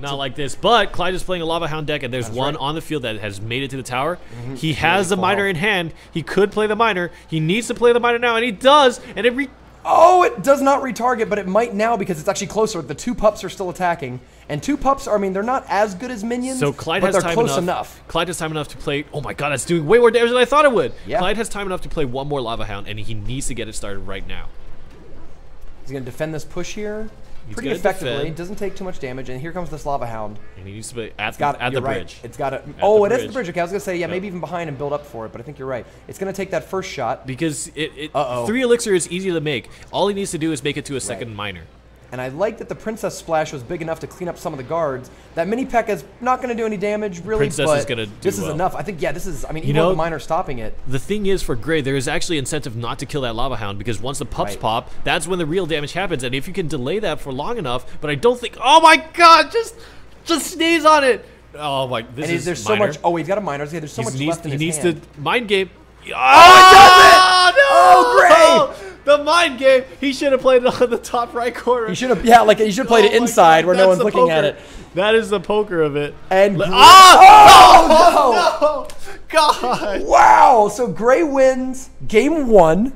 Not like this, but Clyde is playing a Lava Hound deck, and there's one right. On the field that has made it to the tower. Mm-hmm. He has the miner in hand. He could play the miner. He needs to play the miner now, and he does. And it re- Oh, it does not retarget, but it might now because it's actually closer. The two pups are still attacking, and two pups. I mean, they're not as good as minions. so Clyde but has they're time close enough. enough. Clyde has time enough to play. Oh my God, that's doing way more damage than I thought it would. Yeah. Clyde has time enough to play one more Lava Hound, and he needs to get it started right now. He's gonna defend this push here He's pretty effectively. defend. Doesn't take too much damage, and here comes this lava hound. And he needs to play at, Got the, at you're the right. bridge. It's got it. Oh, it is the bridge. Okay, I was gonna say yeah, Yep. maybe even behind and build up for it, but I think you're right. It's gonna take that first shot, because it, it Uh-oh. three elixir is easy to make. All he needs to do is make it to a second miner. And I like that the princess splash was big enough to clean up some of the guards. That mini Pekka is not gonna do any damage really, Princess but is gonna do this is enough. I think yeah, this is. I mean, even know- with the miner stopping it. The thing is, for Gray, there is actually incentive not to kill that Lava Hound because once the pups Right. pop, that's when the real damage happens. And if you can delay that for long enough, but I don't think. Oh my God! Just, just sneeze on it. Oh my! This And is there's so much. Oh, he's got a miner. Okay, there's so He's much needs, left in he needs hand. to mind game. Oh, it does it! Ah, oh, Oh, no! The mind game. He should have played it on the top right corner. He should have. Yeah, like he should have played it Oh my inside God, where no one's looking at it. That is the poker of it. And Gray- ah! Oh, Oh, God! Wow! So Gray wins game one,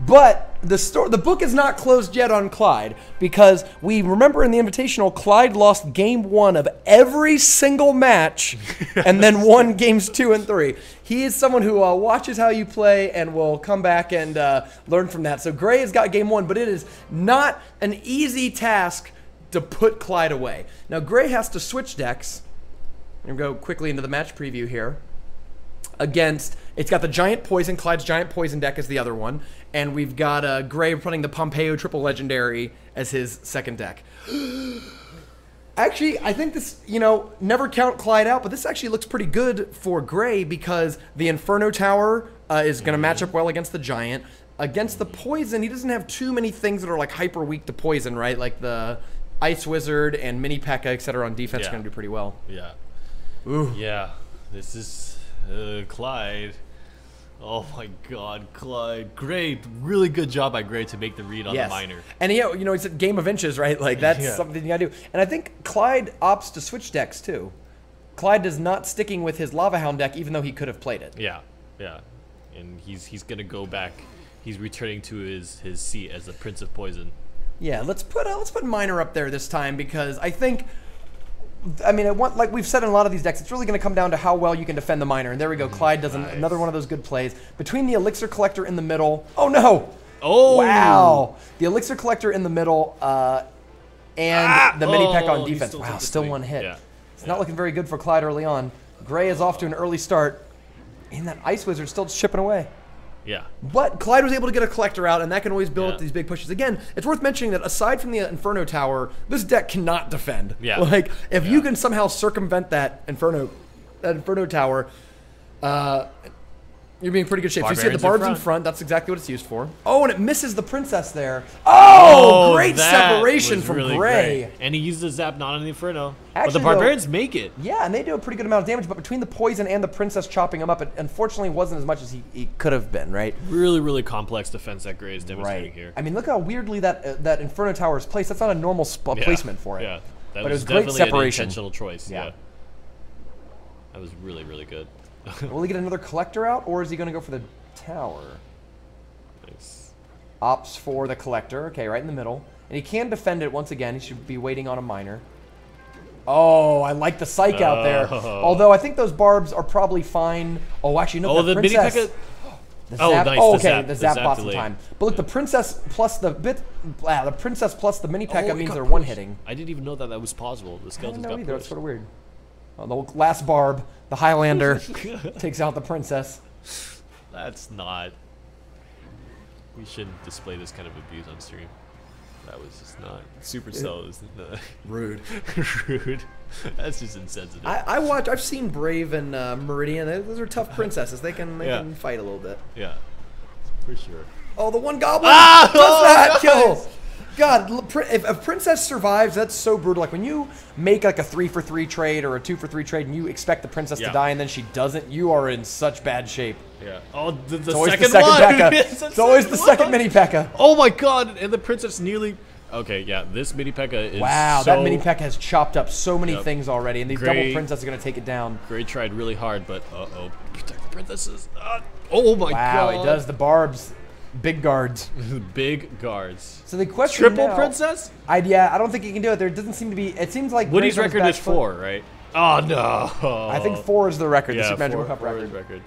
but the story, the book is not closed yet on Clyde because we remember in the Invitational, Clyde lost game one of every single match, and then won games two and three. He is someone who uh, watches how you play and will come back and uh, learn from that. So Gray has got game one, but it is not an easy task to put Clyde away. Now Gray has to switch decks. I'm gonna go quickly into the match preview here against it's got the giant poison clyde's giant poison deck is the other one and we've got uh, gray running the Pompeyo triple legendary as his second deck actually i think this you know never count clyde out but this actually looks pretty good for gray because the inferno tower uh, is going to match up well against the giant against the poison he doesn't have too many things that are like hyper weak to poison right like the ice wizard and mini P.E.K.K.A, etc on defense are Yeah. going to do pretty well Yeah. Yeah. This is uh, Clyde. Oh my God, Clyde! Great, really good job by Gray to make the read on the miner. And he, you know, it's a game of inches, right? Like that's Yeah. something you gotta do. And I think Clyde opts to switch decks too. Clyde is not sticking with his Lava Hound deck, even though he could have played it. Yeah, yeah, and he's he's gonna go back. He's returning to his his seat as the Prince of Poison. Yeah, let's put uh, let's put Miner up there this time because I think I mean, it want, like we've said in a lot of these decks, it's really going to come down to how well you can defend the miner. And there we go. Clyde does an, another one of those good plays. Between the Elixir Collector in the middle. Oh, no. Oh Wow. The Elixir Collector in the middle uh, and Ah! the mini Pekka Oh, on defense. still Wow, still one hit. Yeah. It's not looking very good for Clyde early on. Gray is off to an early start. And that Ice Wizard still chipping away. Yeah. But Clyde was able to get a collector out, and that can always build Yeah. up these big pushes. Again, it's worth mentioning that aside from the Inferno Tower, this deck cannot defend. Yeah. Like if you can somehow circumvent that Inferno, that Inferno Tower, uh, you're being pretty good shape. So you see the Barbarians in barbs in front. front. That's exactly what it's used for. Oh, and it misses the princess there. Oh, great separation from really Gray. great. And he uses the zap not on the Inferno. but Actually, the though- Barbarians make it. Yeah, and they do a pretty good amount of damage, but between the poison and the princess chopping him up, it unfortunately wasn't as much as he, he could have been, right? Really, really complex defense that Gray is demonstrating here. I mean, look how weirdly that uh, that Inferno Tower is placed. That's not a normal sp- Yeah. placement for it. Yeah. That But it was, was great definitely an separation. intentional choice. Yeah. Yeah. That was really, really good. Will he get another collector out, or is he going to go for the tower? nice. Opts for the collector. Okay, right in the middle. And he can defend it once again. He should be waiting on a miner. Oh, I like the psych out there. Oh. Although I think those barbs are probably fine. Oh, actually, no. Oh, the, the mini princess. packet. The Oh, zap. nice, Oh, the okay. zap- the the zap zap some time. But look, the princess plus the bit, ah, the princess plus the mini Pekka. Oh, means they're one hitting. I didn't even know that that was possible. The I didn't skeletons know got either. It's pushed. sort of weird. Oh, the last barb, the Highlander, takes out the princess. That's not. We shouldn't display this kind of abuse on stream. That was just not. Supercell is not Rude. rude. That's just insensitive. I, I watch. I've seen Brave and uh, Meridian. Those are tough princesses. They can they Yeah. can fight a little bit. yeah, for sure. Oh, the one goblin Ah! does Oh, that nice. kill. God, if a princess survives, that's so brutal. Like when you make like a three for three trade or a two for three trade, and you expect the princess to die and then she doesn't, you are in such bad shape. Yeah. Oh, the, the It's always second the second one. P.E.K.K.A. It's It's, always the second mini P.E.K.K.A. Oh my god! And the princess nearly. Okay, yeah. This mini P.E.K.K.A. is Wow, so that mini P.E.K.K.A. has chopped up so many Yep. things already, and these double princesses are going to take it down. Gray tried really hard, but uh oh, protect the princesses. Uh, oh my Wow, god! he does the barbs, big guards. Big guards. So the question Triple now- princess? I, yeah, I don't think he can do it. There doesn't seem to be. It seems like Woody's Gray's record is back foot. four, right? Oh no! I think four is the record. the Yeah, Super Magical four, Cup four record. is record.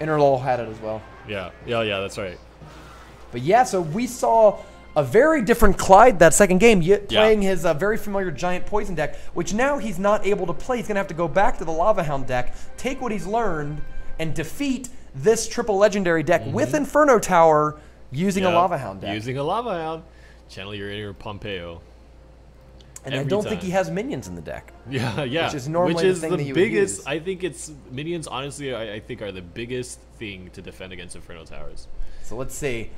Interlol had it as well. Yeah, yeah, yeah. That's right. But yeah, so we saw a very different Clyde that second game, yet Yeah. playing his uh, very familiar giant poison deck, which now he's not able to play. He's gonna have to go back to the Lava Hound deck, take what he's learned, and defeat this triple legendary deck with Inferno Tower using a Mm-hmm. Lava Hound deck. Using a lava hound. Channel your inner Pompeyo. and I don't think he has minions in the deck. Yeah, yeah. is normally Which the is thing the would biggest. I think it's minions. Honestly, I, I think are the biggest thing to defend against Inferno Towers. So let's see.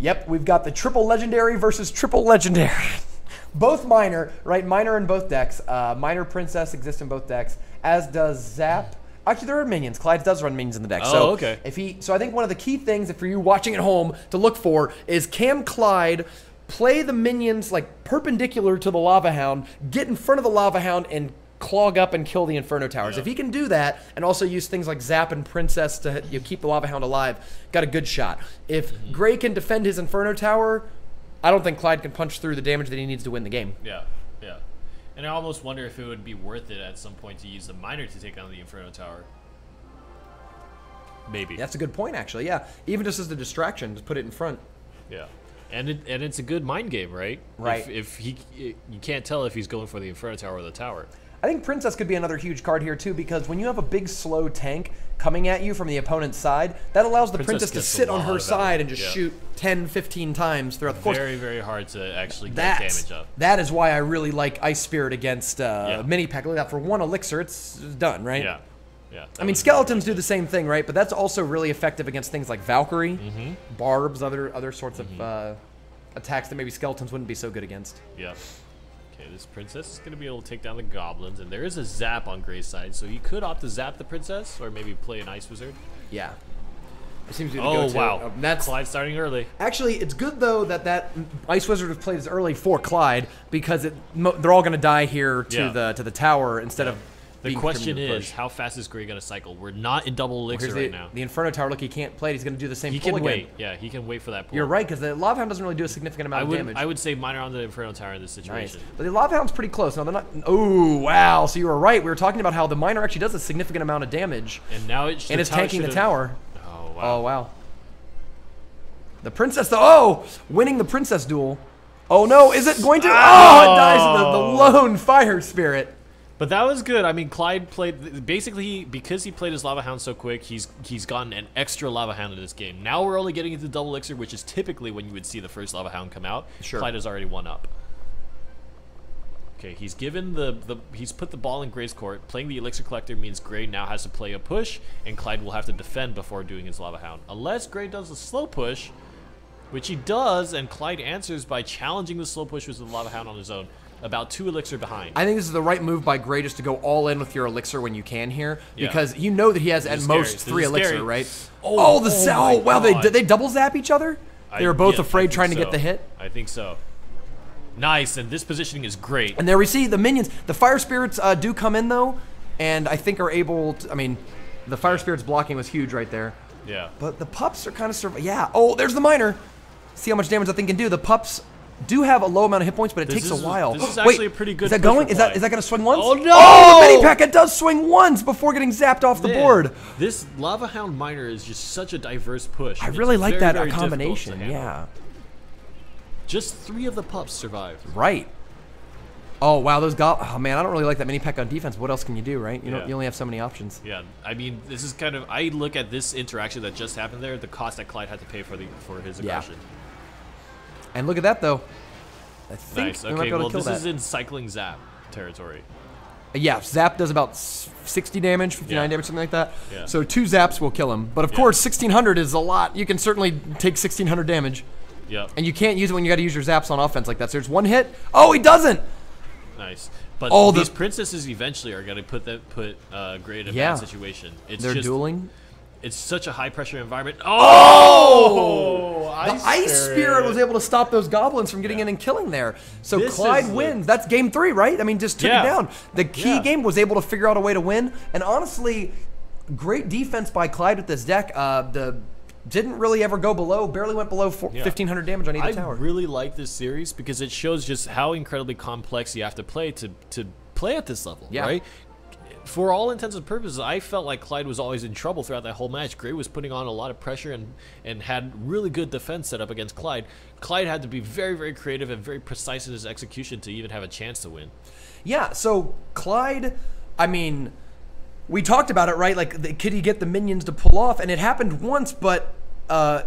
Yep, we've got the triple legendary versus triple legendary. both miner, right? Miner in both decks. Uh, miner princess exists in both decks, as does Zap. Actually, there are minions. Clyde does run minions in the deck. so Oh, okay. If he, so I think one of the key things, if for you watching at home, to look for is can Clyde play the minions like perpendicular to the Lava Hound, get in front of the Lava Hound, and clog up and kill the Inferno Towers. Yeah. If he can do that, and also use things like Zap and Princess to you know, keep the Lava Hound alive, got a good shot. If Mm-hmm. Gray can defend his Inferno Tower, I don't think Clyde can punch through the damage that he needs to win the game. Yeah. And I almost wonder if it would be worth it at some point to use the miner to take on the Inferno Tower. Maybe. That's a good point, actually. Yeah, even just as a distraction, just put it in front. Yeah. And it, and it's a good mind game, right? Right. If, if he, you can't tell if he's going for the Inferno Tower or the tower. I think Princess could be another huge card here too, because when you have a big slow tank coming at you from the opponent's side, that allows the Princess Princess, to sit on her side and just yeah. shoot 10, 15 times throughout the course. Very, very hard to actually get That's, damage up. that is why I really like Ice Spirit against uh, Yeah. Mini Pekka. Look at that. For one elixir, it's done, right? Yeah. Yeah. I mean, skeletons do the same thing, right? But that's also really effective against things like Valkyrie, Mm-hmm. barbs, other other sorts of uh, attacks that maybe skeletons wouldn't be so good against. Yeah. Okay, this princess is going to be able to take down the goblins, and there is a zap on Gray's side, so he could opt to zap the princess, or maybe play an ice wizard. Yeah. It seems to be Oh wow, Um, that's Clyde starting early. actually it's good though that that Ice Wizard was played as early for Clyde because it mo- they're all going to die here to Yeah. the to the tower instead of The question is, how fast is Gray going to cycle? We're not in double elixir Here's right the, now. the Inferno Tower. Look, he can't play it. He's going to do the same He can again. wait. Yeah, he can wait for that pull. You're right, because the Lava Hound doesn't really do a significant amount I of would damage. I would say miner on the Inferno Tower in this Nice. situation. But the Lava Hound's pretty close. Now, they're not... Oh, wow. So you were right. We were talking about how the Miner actually does a significant amount of damage. And now it's And it's tanking the tower. Oh wow. Oh, wow. The Princess, though. Oh! Winning the Princess duel. Oh, no. Is it going to... Oh, it dies the, the oh. lone Fire Spirit. But that was good. I mean, Clyde played basically because he played his Lava Hound so quick. He's he's gotten an extra Lava Hound in this game. Now we're only getting into double elixir, which is typically when you would see the first Lava Hound come out. Sure. Clyde has already one up. Okay, he's given the, the he's put the ball in Gray's court. Playing the elixir collector means Gray now has to play a push, and Clyde will have to defend before doing his Lava Hound. Unless Gray does a slow push, which he does, and Clyde answers by challenging the slow push with the Lava Hound on his own, about two elixir behind. I think this is the right move by Gray just to go all in with your elixir when you can here, Yeah. because you know that he has at most scary. Three elixir, scary. right? Oh, the oh sa- my oh wow! They God. they double zap each other? They were both yeah, afraid trying to get the hit. I think so. Nice, and this positioning is great. And there we see the minions. The fire spirits uh, do come in though, and I think are able. To, I mean, the fire spirits blocking was huge right there. Yeah. But the pups are kind of Yeah. Oh, there's the miner. See how much damage that thing can do. The pups do have a low amount of hit points, but it This takes is- a while. this is Wait, a pretty good Is that going? Is that is that going to swing once? Oh, no! Oh, the mini pack it does swing once before getting zapped off the Man, board. This Lava Hound Miner is just such a diverse push. I It's really like very, that combination. Yeah. Just three of the pups survived. Right. Oh wow, those go- Oh man, I don't really like that mini Pekka on defense. What else can you do, right? You Yeah. don't. You only have so many options. Yeah, I mean, this is kind of. I look at this interaction that just happened there, the cost that Clyde had to pay for the for his Yeah. And look at that though. I think Nice. we might Okay, be able well, to kill this that. is in cycling zap territory. Yeah, Zap does about 60 damage, 59 Yeah. damage, something like that. Yeah. So two Zaps will kill him. But of Yeah. course, 1600 is a lot. You can certainly take 1600 damage. Yep. And you can't use it when you got to use your Zaps on offense like that. So there's one hit. Oh, he doesn't! Nice. But Oh, the- these princesses eventually are going to put that put uh, Gray in a Yeah. bad situation. It's They're just, dueling. It's such a high pressure environment. Oh! The Ice Spirit was able to stop those goblins from getting in and killing there. So This Clyde is the- wins. That's game three, right? I mean, just took Yeah. it down. The key Yeah. game was able to figure out a way to win. And honestly, great defense by Clyde with this deck. Uh, the didn't really ever go below, barely went below four, Yeah. 1500 damage on either I tower. really like this series because it shows just how incredibly complex you have to play to to play at this level, Yeah. right? For all intents and purposes, I felt like Clyde was always in trouble throughout that whole match. Gray was putting on a lot of pressure and and had really good defense set up against Clyde. Clyde had to be very very creative and very precise in his execution to even have a chance to win. Yeah, so Clyde, I mean, we talked about it, right? Like, could he get the minions to pull off? And it happened once, but uh,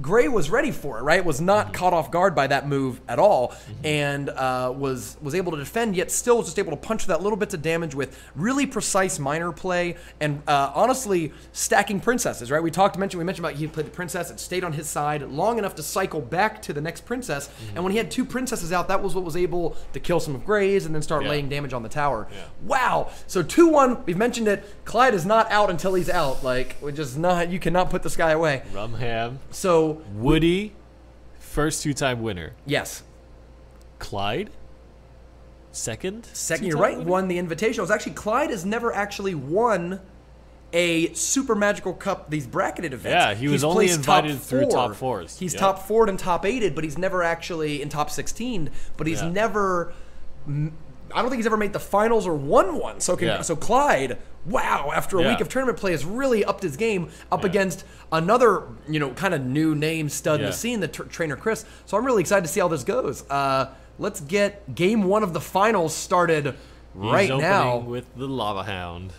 Gray was ready for it, right? Was not caught off guard by that move at all, and uh, was was able to defend. Yet still was just able to punch that little bits of damage with really precise miner play and uh, honestly stacking princesses, right? We talked mentioned we mentioned about he played the princess. It stayed on his side long enough to cycle back to the next princess, and when he had two princesses out, that was what was able to kill some of Gray's and then start Yeah. laying damage on the tower. Yeah. Wow. So 2 1, we've mentioned it. Clyde is not out until he's out. Like, we just not, you cannot put this guy away. Rumham, So, Woody, first two time winner. yes. Clyde, second. Second, you're right, winner? won the Invitationals. Actually, Clyde has never actually won a Super Magical Cup, these bracketed events. Yeah, he was He's only invited top through top fours. He's Yep. top four and top eighted, but he's never actually in top 16. But he's Yeah. never. I don't think he's ever made the finals or won one. So, can, Yeah. so Clyde, wow, after a Yeah. week of tournament play, has really upped his game up against another, you know, kind of new name stud in the scene, the tr- trainer Chris. So I'm really excited to see how this goes. Uh, let's get game one of the finals started He's right now. with the Lava Hound.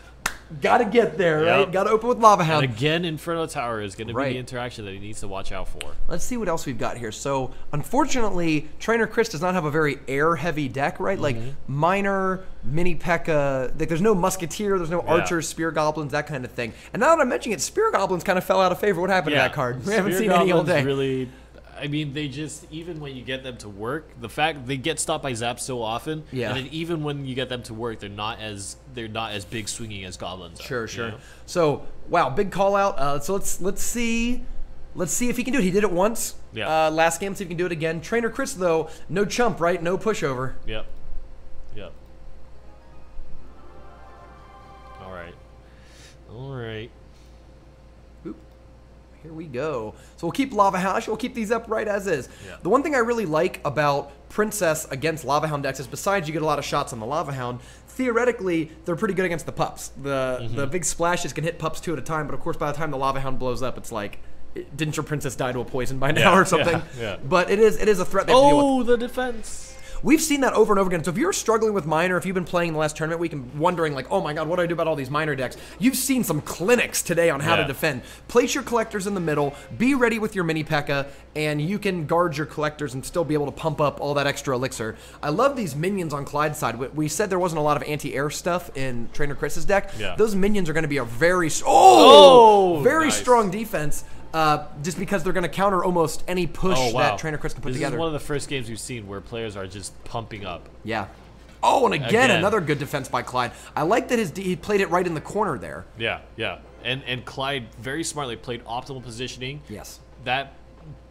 Got to get there, right? Got to open with Lava And Hound. again, Inferno Tower is going to be the interaction that he needs to watch out for. Let's see what else we've got here. So, unfortunately, Trainer Chris does not have a very air-heavy deck, right? Like Mm-hmm. miner, mini P.E.K.K.A. Like, there's no Musketeer, there's no Yeah. Archers, Spear Goblins, that kind of thing. And now that I'm mentioning it, Spear Goblins kind of fell out of favor. What happened to that card? We haven't Spear seen any all Goblins day. Really, I mean, they just even when you get them to work, the fact they get stopped by zaps so often, Yeah. and then even when you get them to work, they're not as they're not as big swinging as goblins. are, Sure, you sure. know? So, wow, big call out. Uh, so let's let's see. Let's see if he can do it. He did it once. Yeah. Uh, last game, see if he can do it again. Trainer Chris, though, no chump, right? No pushover. Yep. Yep. All right. Oop. Here we go. So we'll keep Lava Hound. We'll keep these up right as is. Yeah. The one thing I really like about Princess against Lava Hound decks is besides you get a lot of shots on the Lava Hound, theoretically they're pretty good against the pups. The Mm-hmm. the big splashes can hit pups two at a time, but of course by the time the Lava Hound blows up, it's like didn't your princess die to a poison by now Yeah, or something? yeah, yeah. But it is it is a threat they have deal with. Oh, the defense. We've seen that over and over again. So if you're struggling with miner, if you've been playing the last tournament week and wondering like, oh my god, what do I do about all these miner decks? You've seen some clinics today on how to defend. Place your collectors in the middle, be ready with your mini P.E.K.K.A, and you can guard your collectors and still be able to pump up all that extra elixir. I love these minions on Clyde's side. We- We said there wasn't a lot of anti-air stuff in Trainer Chris's deck. Yeah. Those minions are going to be a very oh, Oh, very nice. strong defense. Uh, just because they're going to counter almost any push Oh wow. that Trainer Chris can put this together. This is one of the first games we've seen where players are just pumping up. Yeah. Oh, and again, Again. another good defense by Clyde. I like that his D- he played it right in the corner there. Yeah, yeah. And and Clyde very smartly played optimal positioning. Yes. That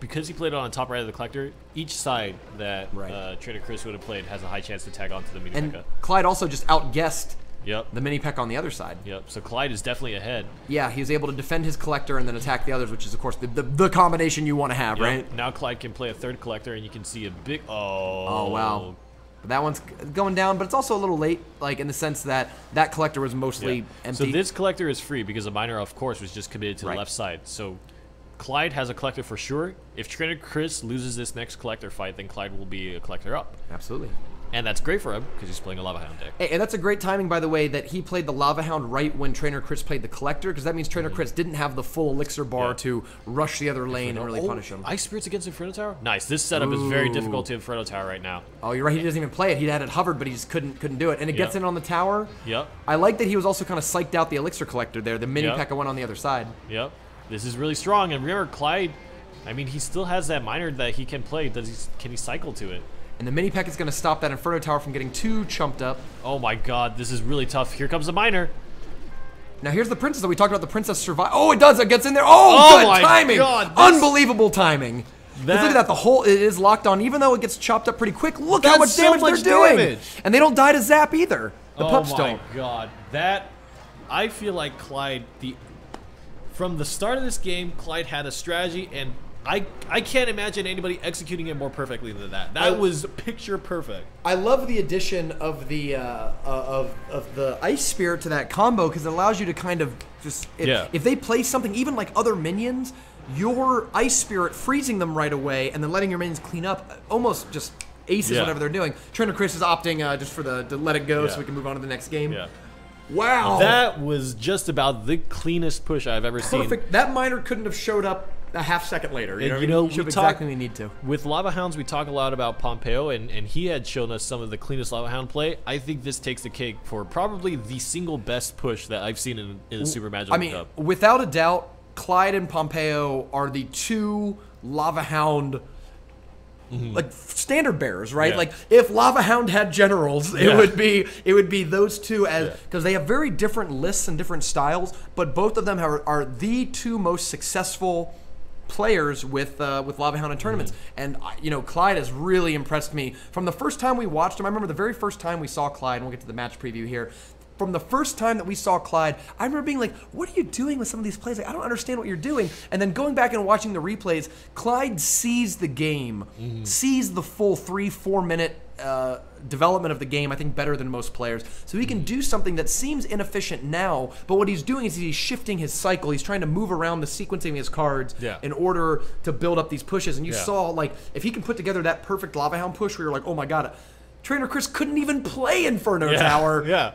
because he played it on the top right of the collector, each side that Right. uh, Trainer Chris would have played has a high chance to tag onto the mini And. Clyde also just outguessed Yep. the mini peck on the other side. Yep. So Clyde is definitely ahead. Yeah, he was able to defend his collector and then attack the others, which is of course the, the, the combination you want to have, Yep. right? Now Clyde can play a third collector, and you can see a big. Oh. Oh wow. But that one's going down, but it's also a little late, like in the sense that that collector was mostly Yeah. empty. So this collector is free because the miner, of course, was just committed to Right. the left side. So Clyde has a collector for sure. If Trainer Chris loses this next collector fight, then Clyde will be a collector up. Absolutely. And that's great for him because he's playing a Lava Hound deck. Hey, and that's a great timing, by the way, that he played the Lava Hound right when Trainer Chris played the Collector, because that means Trainer mm-hmm. Chris didn't have the full elixir bar. Yeah. to rush the other lane and really Oh, punish him. Ice Spirits against Inferno Tower? Nice. This setup is very difficult to Inferno Tower right now. Oh, you're right. He doesn't even play it. He had it hovered, but he just couldn't couldn't do it. And it gets Yep. in on the tower. Yep. I like that he was also kind of psyched out the elixir collector there. The mini Yep. P.E.K.K.A went on the other side. Yep. This is really strong. And remember, Clyde, I mean, he still has that miner that he can play. Does he? Can he cycle to it? And the mini P.E.K.K.A is going to stop that Inferno Tower from getting too chumped up. Oh my god, this is really tough. Here comes the miner. Now here's the princess that we talked about. The princess survive. Oh, it does. It gets in there. Oh, Oh good timing. God, Unbelievable timing. That- look at that. The whole it is locked on, even though it gets chopped up pretty quick. Look how much so damage much they're doing. damage. And they don't die to zap either. The oh pups my don't. god, that I feel like Clyde the from the start of this game, Clyde had a strategy, and I I can't imagine anybody executing it more perfectly than that. That I- was picture perfect. I love the addition of the uh, uh, of of the ice spirit to that combo because it allows you to kind of just if, Yeah. if they play something even like other minions, your ice spirit freezing them right away and then letting your minions clean up uh, almost just aces Yeah. whatever they're doing. Trainer Chris is opting uh, just for the to let it go so we can move on to the next game. Yeah. Wow, That was just about the cleanest push I've ever seen. perfect. That miner couldn't have showed up a half second later. You And know, you know, we talk- exactly when need to. With Lava Hounds, we talk a lot about Pompeyo, and, and he had shown us some of the cleanest Lava Hound play. I think this takes the cake for probably the single best push that I've seen in, in the Super Magic I mean, Cup. without a doubt, Clyde and Pompeyo are the two Lava Hound mm-hmm. like standard bearers, right? Yeah. Like if Lava Hound had generals, it Yeah. would be it would be those two as Yeah. because they have very different lists and different styles, but both of them are, are the two most successful players with uh, with Lava Hound in tournaments. Mm-hmm. And you know, Clyde has really impressed me from the first time we watched him. I remember the very first time we saw Clyde. And we'll get to the match preview here. From the first time that we saw Clyde, I remember being like, "What are you doing with some of these plays? Like, I don't understand what you're doing." And then going back and watching the replays, Clyde sees the game, sees the full three, four minute uh, development of the game. I think better than most players. So he can do something that seems inefficient now, but what he's doing is he's shifting his cycle. He's trying to move around the sequencing of his cards Yeah. in order to build up these pushes. And you Yeah. saw like if he can put together that perfect Lava Hound push, where you're like, "Oh my god." Trainer Chris couldn't even play Inferno yeah, Tower yeah.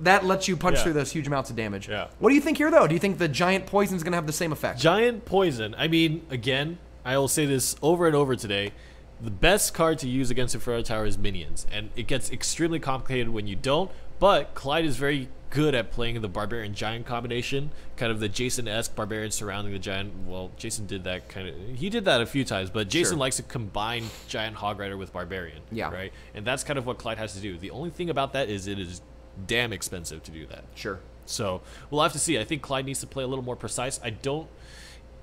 that lets you punch through those huge amounts of damage. Yeah. What do you think here, though? Do you think the giant poison is going to have the same effect? Giant Poison. I mean, again, I will say this over and over today. The best card to use against Inferno Tower is Minions, and it gets extremely complicated when you don't. But Clyde is very good at playing the Barbarian Giant combination, kind of the Jason-esque Barbarian surrounding the Giant. Well, Jason did that kind of. He did that a few times, but Jason Sure. likes to combine Giant Hog Rider with Barbarian. Yeah. Right. And that's kind of what Clyde has to do. The only thing about that is it is damn expensive to do that. Sure. So we'll have to see. I think Clyde needs to play a little more precise. I don't.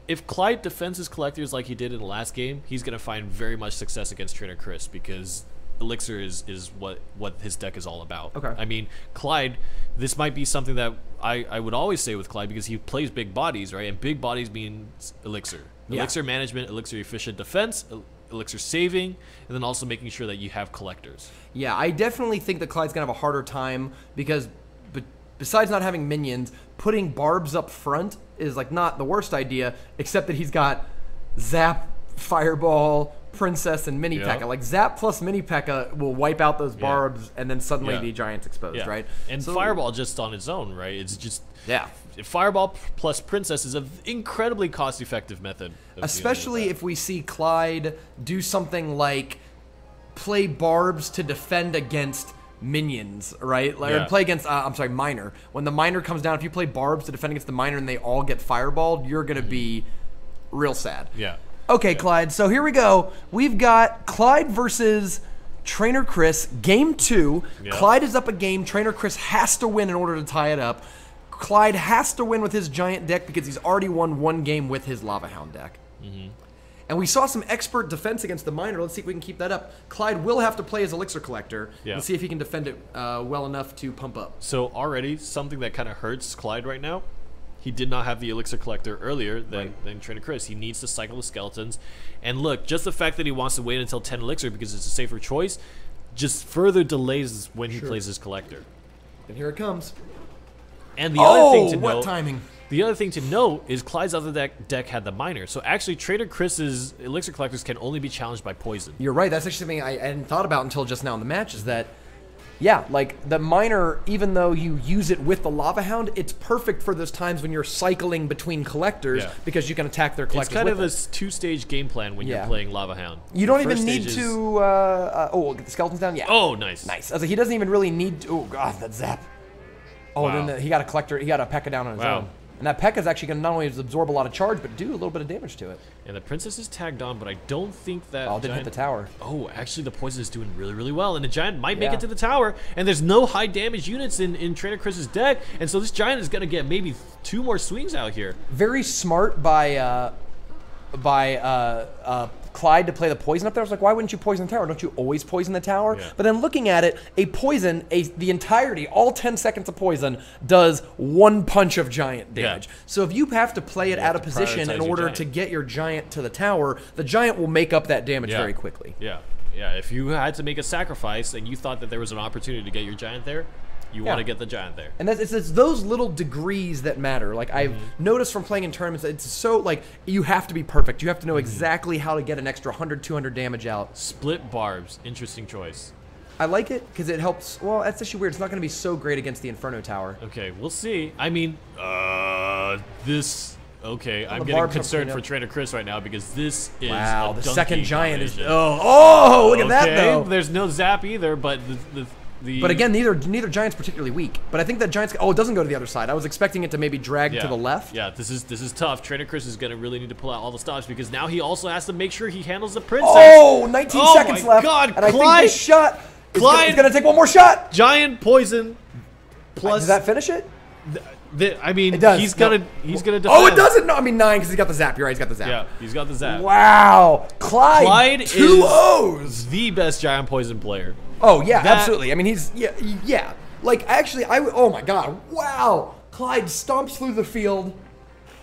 If Clyde defends his collectors like he did in the last game, he's going to find very much success against Trainer Chris because elixir is is what what his deck is all about. Okay. I mean, Clyde, this might be something that I I would always say with Clyde because he plays big bodies, right? And big bodies means elixir. Yeah. Elixir management, elixir efficient defense, elixir saving, and then also making sure that you have collectors. Yeah, I definitely think that Clyde's gonna have a harder time because, be- besides not having minions, putting barbs up front is like not the worst idea. Except that he's got Zap, Fireball, Princess, and Mini Yeah. P.E.K.K.A. Like Zap plus Mini P.E.K.K.A. will wipe out those barbs, and then suddenly Yeah. the giant's exposed, Yeah. right? And So- Fireball just on its own, right? It's just Yeah. Fireball plus Princess is an incredibly cost-effective method. of dealing with Especially if we see Clyde do something like play barbs to defend against minions, right? Like, Yeah. play against, uh, I'm sorry, miner. When the miner comes down, if you play barbs to defend against the miner and they all get fireballed, you're going to be real sad. yeah. Okay, Clyde. So here we go. We've got Clyde versus Trainer Chris, game two. Yeah. Clyde is up a game. Trainer Chris has to win in order to tie it up. Clyde has to win with his giant deck because he's already won one game with his Lava Hound deck. Mm-hmm. And we saw some expert defense against the miner. Let's see if we can keep that up. Clyde will have to play his Elixir Collector Yeah. and see if he can defend it uh, well enough to pump up. So already something that kind of hurts Clyde right now. He did not have the elixir collector earlier than, than Trainer Chris. He needs to cycle the skeletons. And look, just the fact that he wants to wait until 10 elixir because it's a safer choice just further delays when he plays his collector. And here it comes. And the other thing Oh, to what note, timing! The other thing to note is Clyde's other deck, deck had the miner. So actually Trainer Chris's elixir collectors can only be challenged by poison. You're right. That's actually something I hadn't thought about until just now in the match. Is that, yeah, like the miner, even though you use it with the lava hound, it's perfect for those times when you're cycling between collectors Yeah. because you can attack their Collectors It's kind of a two-stage game plan when Yeah. you're playing Lava Hound. You don't even need is- to. Uh, uh, oh, get the skeletons down. Yeah. Oh, nice. nice. I like, he doesn't even really need. To, oh god, that zap. Oh, and Wow. then the, he got a collector. He got a Pekka down on his Wow. own. And that Pekka is actually going to not only absorb a lot of charge, but do a little bit of damage to it. And the princess is tagged on, but I don't think that. Oh, didn't hit the tower. Oh, actually, the poison is doing really, really well, and the giant might make it to the tower. And there's no high damage units in in Trainer Chris's deck, and so this giant is gonna get maybe two more swings out here. very smart by uh, by uh, uh, Clyde to play the poison up there. I was like, why wouldn't you poison the tower? Don't you always poison the tower? Yeah. But then looking at it, a poison, a the entirety, all 10 seconds of poison does one punch of giant Yeah. damage. So if you have to play it out of position in order to get your giant to the tower, the giant will make up that damage Yeah. very quickly. Yeah, yeah. If you had to make a sacrifice and you thought that there was an opportunity to get your giant there, you want to get the giant there. And that's, it's, it's those little degrees that matter. Like I've Mm-hmm. noticed from playing in tournaments, it's so like you have to be perfect. You have to know Mm-hmm. exactly how to get an extra 100, 200 damage out. Split barbs, interesting choice. I like it because it helps. Well, that's actually weird. It's not going to be so great against the Inferno Tower. Okay, we'll see. I mean, uh, this. Okay, I'm getting concerned for. Trainer Chris right now because this is Wow, a the second giant is. Oh, oh, look at that though. There's no zap either, but the the, the But again, neither neither giant's particularly weak. But I think that giant's. Oh, it doesn't go to the other side. I was expecting it to maybe drag yeah, to the left. Yeah, this is this is tough. Trainer Chris is gonna really need to pull out all the stops because now he also has to make sure he handles the princess. Oh, 19 Oh seconds left. God, and I think Clyde- this shot. is gonna- Clyde- to take one more shot. Giant poison. Uh, plus, Does that finish it? the, I mean, he's gonna he's gonna. Defend. Oh, it doesn't. No, I mean nine because he's got the zap. You're right. He's got the zap. Yeah, he's got the zap. Wow, Clyde. Clyde two O's. the best giant poison player. Oh yeah, That- absolutely. I mean, he's yeah, yeah. Like actually, I oh my god, wow! Clyde stomps through the field,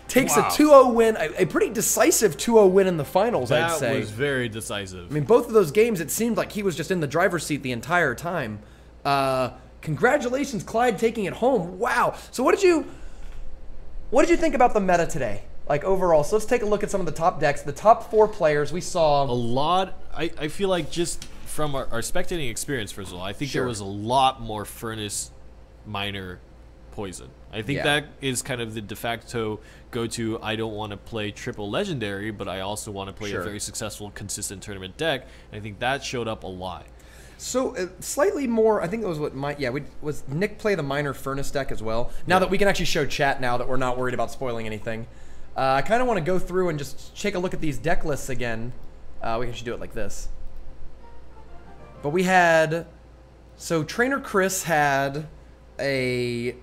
takes Wow. a 2-0 win, a, a pretty decisive 2-0 win in the finals. That I'd say. It was very decisive. I mean, both of those games, it seemed like he was just in the driver's seat the entire time. Uh, congratulations, Clyde, taking it home. Wow. So what did you, what did you think about the meta today? Like overall, so let's take a look at some of the top decks. The top four players we saw a lot. I, I feel like just from our, our spectating experience, first of all, I think Sure. there was a lot more furnace miner poison. I think Yeah. that is kind of the de facto go to. I don't want to play triple legendary, but I also want to play Sure. a very successful, consistent tournament deck. And I think that showed up a lot. So uh, slightly more. I think it was what my yeah. We, was Nick play the miner furnace deck as well. Now that we can actually show chat, now that we're not worried about spoiling anything, uh, I kind of want to go through and just take a look at these deck lists again. Uh, we can actually do it like this. But we had, so Trainer Chris had a.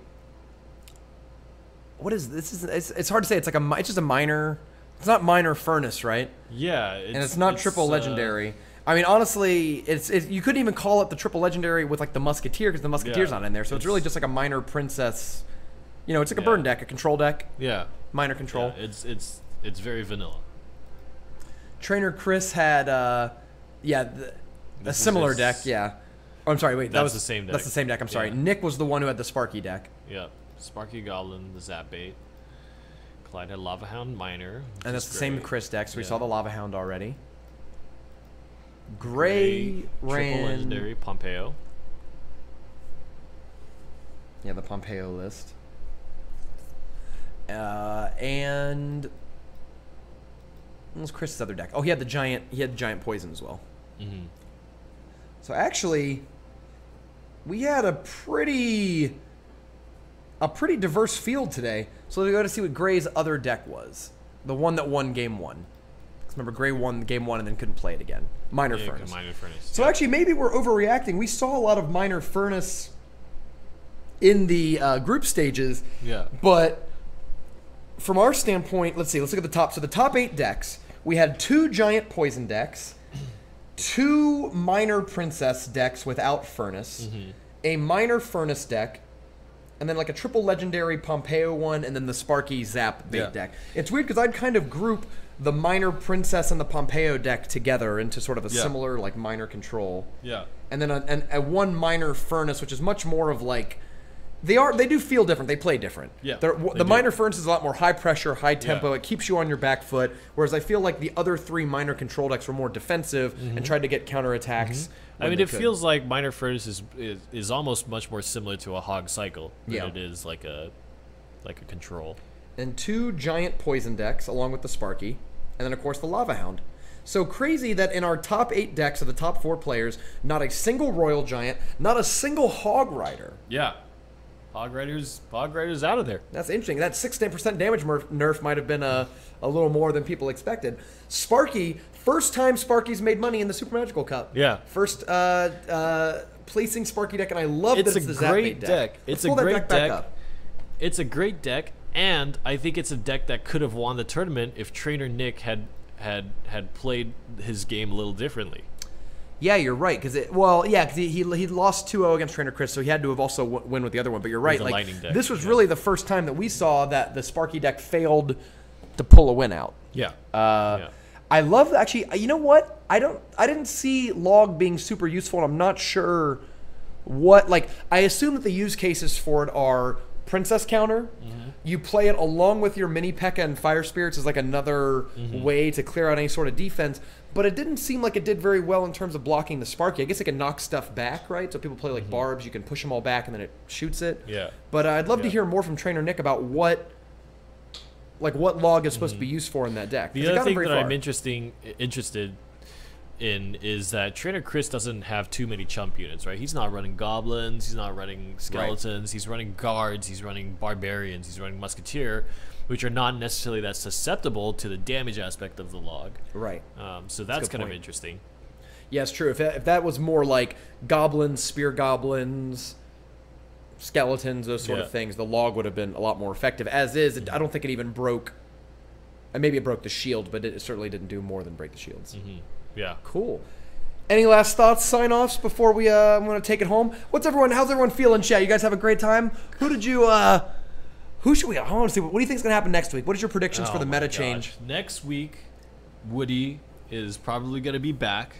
What is this? Is it's, it's hard to say. It's like a it's just a miner. It's not miner furnace, right? Yeah, and it's not triple uh, legendary. I mean, honestly, it's, it's you couldn't even call it the triple legendary with like the musketeer because the musketeer's Yeah. not in there. So it's, It's- really just like a miner princess. You know, it's like a burn deck, a control deck, Yeah. miner control. Yeah, it's it's it's very vanilla. Trainer Chris had, uh, yeah, the, This is similar deck. Yeah. Oh, I'm sorry. Wait, that was the same deck. That's the same deck. I'm sorry. Yeah. Nick was the one who had the Sparky deck, Yeah. Sparky Goblin, the Zap Bait. Clyde had Lava Hound Miner. and that's the same. Chris deck. So we Yeah. saw the Lava Hound already. Gray, Triple ran. Legendary Pompeyo. Yeah, the Pompeyo list. Uh, and what was Chris's other deck? Oh, he had the giant. He had giant poison as well. Mm-hmm. So actually, we had a pretty, a pretty diverse field today. So we go to see what Gray's other deck was, the one that won Game one. Because remember, Gray won Game One and then couldn't play it again. Miner Yeah, Furnace. Miner Furnace. So actually, maybe we're overreacting. We saw a lot of Miner Furnace in the uh, group stages, yeah. but from our standpoint, let's see. Let's look at the top. So the top eight decks, we had two giant poison decks, two miner princess decks without furnace, mm-hmm. a miner furnace deck, and then like a triple legendary Pompeyo one, and then the Sparky Zap bait Yeah. deck. It's weird because I'd kind of group the miner princess and the Pompeyo deck together into sort of a Yeah. similar like miner control Yeah. and then a, and a one miner furnace, which is much more of like they are they do feel different. They play different. Yeah, They're, they the do. miner furnace is a lot more high pressure, high tempo. Yeah. It keeps you on your back foot. Whereas I feel like the other three miner control decks were more defensive and tried to get counterattacks. Mm-hmm. I mean, it could. feels like Miner Furnace is, is is almost much more similar to a Hog Cycle than Yeah. it is like a like a control. and two giant poison decks along with the Sparky, and then of course the Lava Hound. So crazy that in our top eight decks of the top four players, not a single Royal Giant, not a single Hog Rider. Yeah. Hog Riders, Hog Riders out of there. That's interesting. That 16% damage nerf might have been a, a little more than people expected. Sparky, first time Sparky's made money in the Super Magical Cup. Yeah. First uh, uh, placing Sparky deck, and I love It's that it's a the great deck. Let's It's a pull that great deck deck. up. It's a great deck, and I think it's a deck that could have won the tournament if Trainer Nick had had had played his game a little differently. Yeah, you're right. Because it, well, yeah, because he, he he lost 2-0 against Trainer Chris, so he had to have also w- win with the other one. But you're right. Like deck, this was yeah. really the first time that we saw that the Sparky deck failed to pull a win out. Yeah. Uh, Yeah. I love actually. You know what? I don't. I didn't see log being super useful, and I'm not sure what. Like, I assume that the use cases for it are princess counter. You play it along with your mini P.E.K.K.A. and fire spirits as like another mm-hmm. way to clear out any sort of defense. But it didn't seem like it did very well in terms of blocking the Sparky. I guess it can knock stuff back, right? So people play like mm-hmm. barbs, you can push them all back, and then it shoots it. Yeah. But uh, I'd love to hear more from Trainer Nick about what, like, what log is supposed to be mm-hmm. used for in that deck? The other thing very that I'm far. interesting interested in is that Trainer Chris doesn't have too many chump units, right? He's not running goblins, he's not running skeletons, he's running guards, he's running barbarians, he's running musketeer, which are not necessarily that susceptible to the damage aspect of the log. Right. Um, so that's good kind of interesting. Yeah, it's true. If that, if that was more like goblins, spear goblins, skeletons, those sort Yeah. of things, the log would have been a lot more effective. As is, it, I don't think it even broke. And maybe it broke the shield, but it certainly didn't do more than break the shields. Yeah. Cool. Any last thoughts, sign offs before we uh, I'm gonna take it home? What's everyone? How's everyone feeling, chat? You guys have a great time. Who did you? uh Who should we? I want to see. What do you think's gonna happen next week? What is your predictions for Oh the meta gosh. change? Next week, Woody is probably going to be back.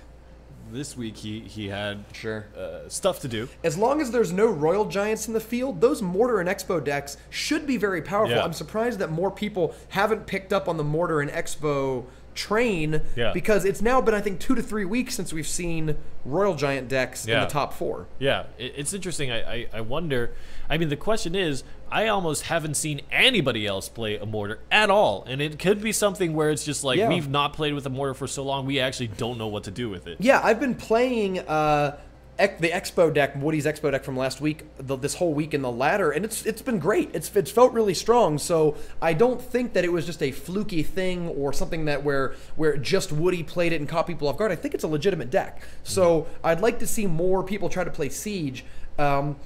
This week he he had Sure. uh, stuff to do. As long as there's no Royal Giants in the field, those Mortar and X-Bow decks should be very powerful. Yeah. I'm surprised that more people haven't picked up on the Mortar and X-Bow train Yeah. because it's now been, I think, two to three weeks since we've seen Royal Giant decks in the top four. Yeah, it's interesting. I, I, I wonder. I mean, the question is, I almost haven't seen anybody else play a mortar at all, and it could be something where it's just like Yeah. we've not played with a mortar for so long, we actually don't know what to do with it. Yeah, I've been playing uh, the X-Bow deck, Woody's X-Bow deck from last week, the, this whole week in the ladder, and it's it's been great. It's it's felt really strong. So I don't think that it was just a fluky thing or something that where where just Woody played it and caught people off guard. I think it's a legitimate deck. So I'd like to see more people try to play Siege. Um,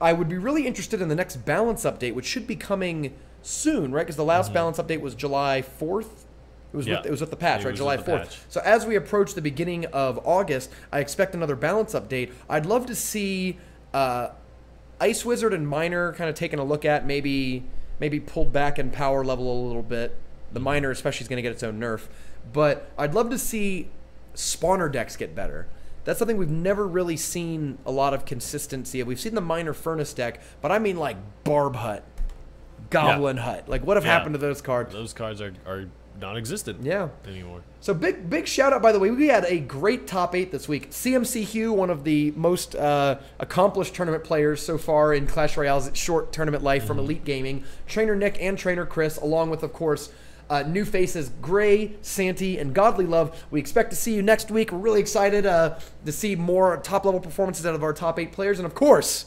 I would be really interested in the next balance update, which should be coming soon, right? Because the last balance update was July fourth. It was Yeah. with, it was with the patch, It right? July fourth. So as we approach the beginning of August, I expect another balance update. I'd love to see uh, Ice Wizard and Miner kind of taking a look at maybe maybe pulled back in power level a little bit. The Mm-hmm. Miner especially is going to get its own nerf, but I'd love to see spawner decks get better. That's something we've never really seen a lot of consistency of. We've seen the Miner Furnace deck, but I mean like Barb Hut, Goblin Hut. Like what have Yeah. happened to those cards? Those cards are, are non-existent Yeah. anymore. So big big shout out by the way. We had a great top eight this week. CMC Hugh, one of the most uh, accomplished tournament players so far in Clash Royale's short tournament life from Elite Gaming. Trainer Nick and Trainer Chris, along with of course. Uh, new faces Gray, Santi, and Godly Love. We expect to see you next week. We're really excited uh, to see more top level performances out of our top eight players. And of course,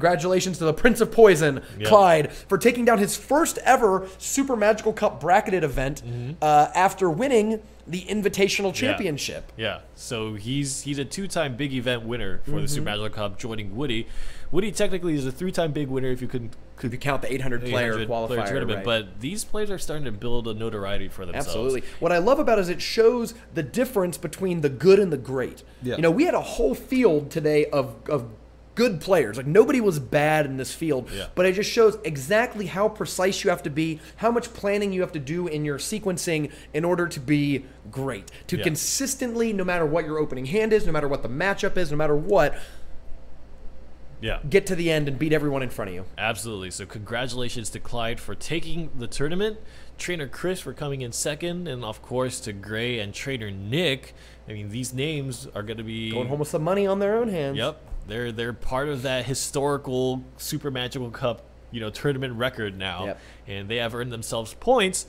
Congratulations to the Prince of Poison, Yep. Clyde, for taking down his first ever Super Magical Cup bracketed event uh, after winning the Invitational Championship. Yeah, so he's he's a two-time big event winner for the Super Mm-hmm. Magical Cup, joining Woody. Woody technically is a three-time big winner if you could If you count the 800 player 800 qualifier, player tournament. right. But these players are starting to build a notoriety for themselves. Absolutely. What I love about it is it shows the difference between the good and the great. Yeah. You know, we had a whole field today of, of good players. Like nobody was bad in this field. Yeah. But it just shows exactly how precise you have to be, how much planning you have to do in your sequencing in order to be great. To Yeah. consistently, no matter what your opening hand is, no matter what the matchup is, no matter what, Yeah, get to the end and beat everyone in front of you. absolutely. So congratulations to Clyde for taking the tournament. Trainer Chris for coming in second, and of course to Gray and Trainer Nick. I mean, these names are going to be Going home with some money on their own hands. Yep, they're they're part of that historical Super Magical Cup, you know, tournament record now, Yep. and they have earned themselves points,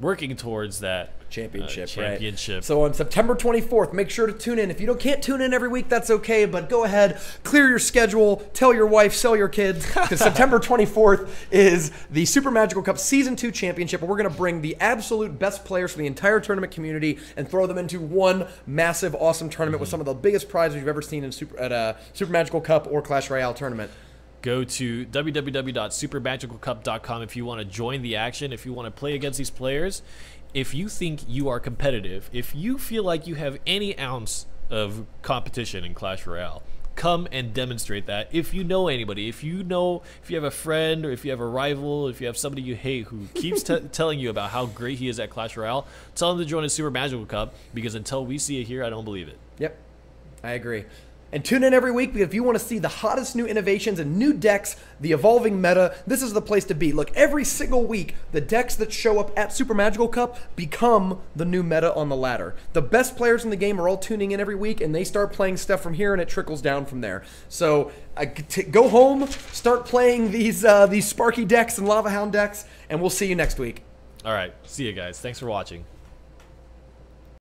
working towards that championship, uh, championship. Right? So on September 24th, make sure to tune in. If you don't can't tune in every week, that's okay. But go ahead, clear your schedule, tell your wife, sell your kids, because September 24th is the Super Magical Cup Season Two Championship, and we're gonna bring the absolute best players from the entire tournament community and throw them into one massive, awesome tournament with some of the biggest prizes you've ever seen in Super at a Super Magical Cup or Clash Royale tournament. Go to www.supermagicalcup.com if you want to join the action, if you want to play against these players. If you think you are competitive, if you feel like you have any ounce of competition in Clash Royale, come and demonstrate that. If you know anybody, if you know, if you have a friend or if you have a rival, if you have somebody you hate who keeps t- telling you about how great he is at Clash Royale, tell him to join a Super Magical Cup because until we see it here, I don't believe it. Yep, I agree. And tune in every week because if you want to see the hottest new innovations and new decks, the evolving meta, this is the place to be. Look, every single week, the decks that show up at Super Magical Cup become the new meta on the ladder. The best players in the game are all tuning in every week and they start playing stuff from here and it trickles down from there. So t- go home, start playing these uh, these Sparky decks and Lava Hound decks, and we'll see you next week. All right, see you guys. Thanks for watching.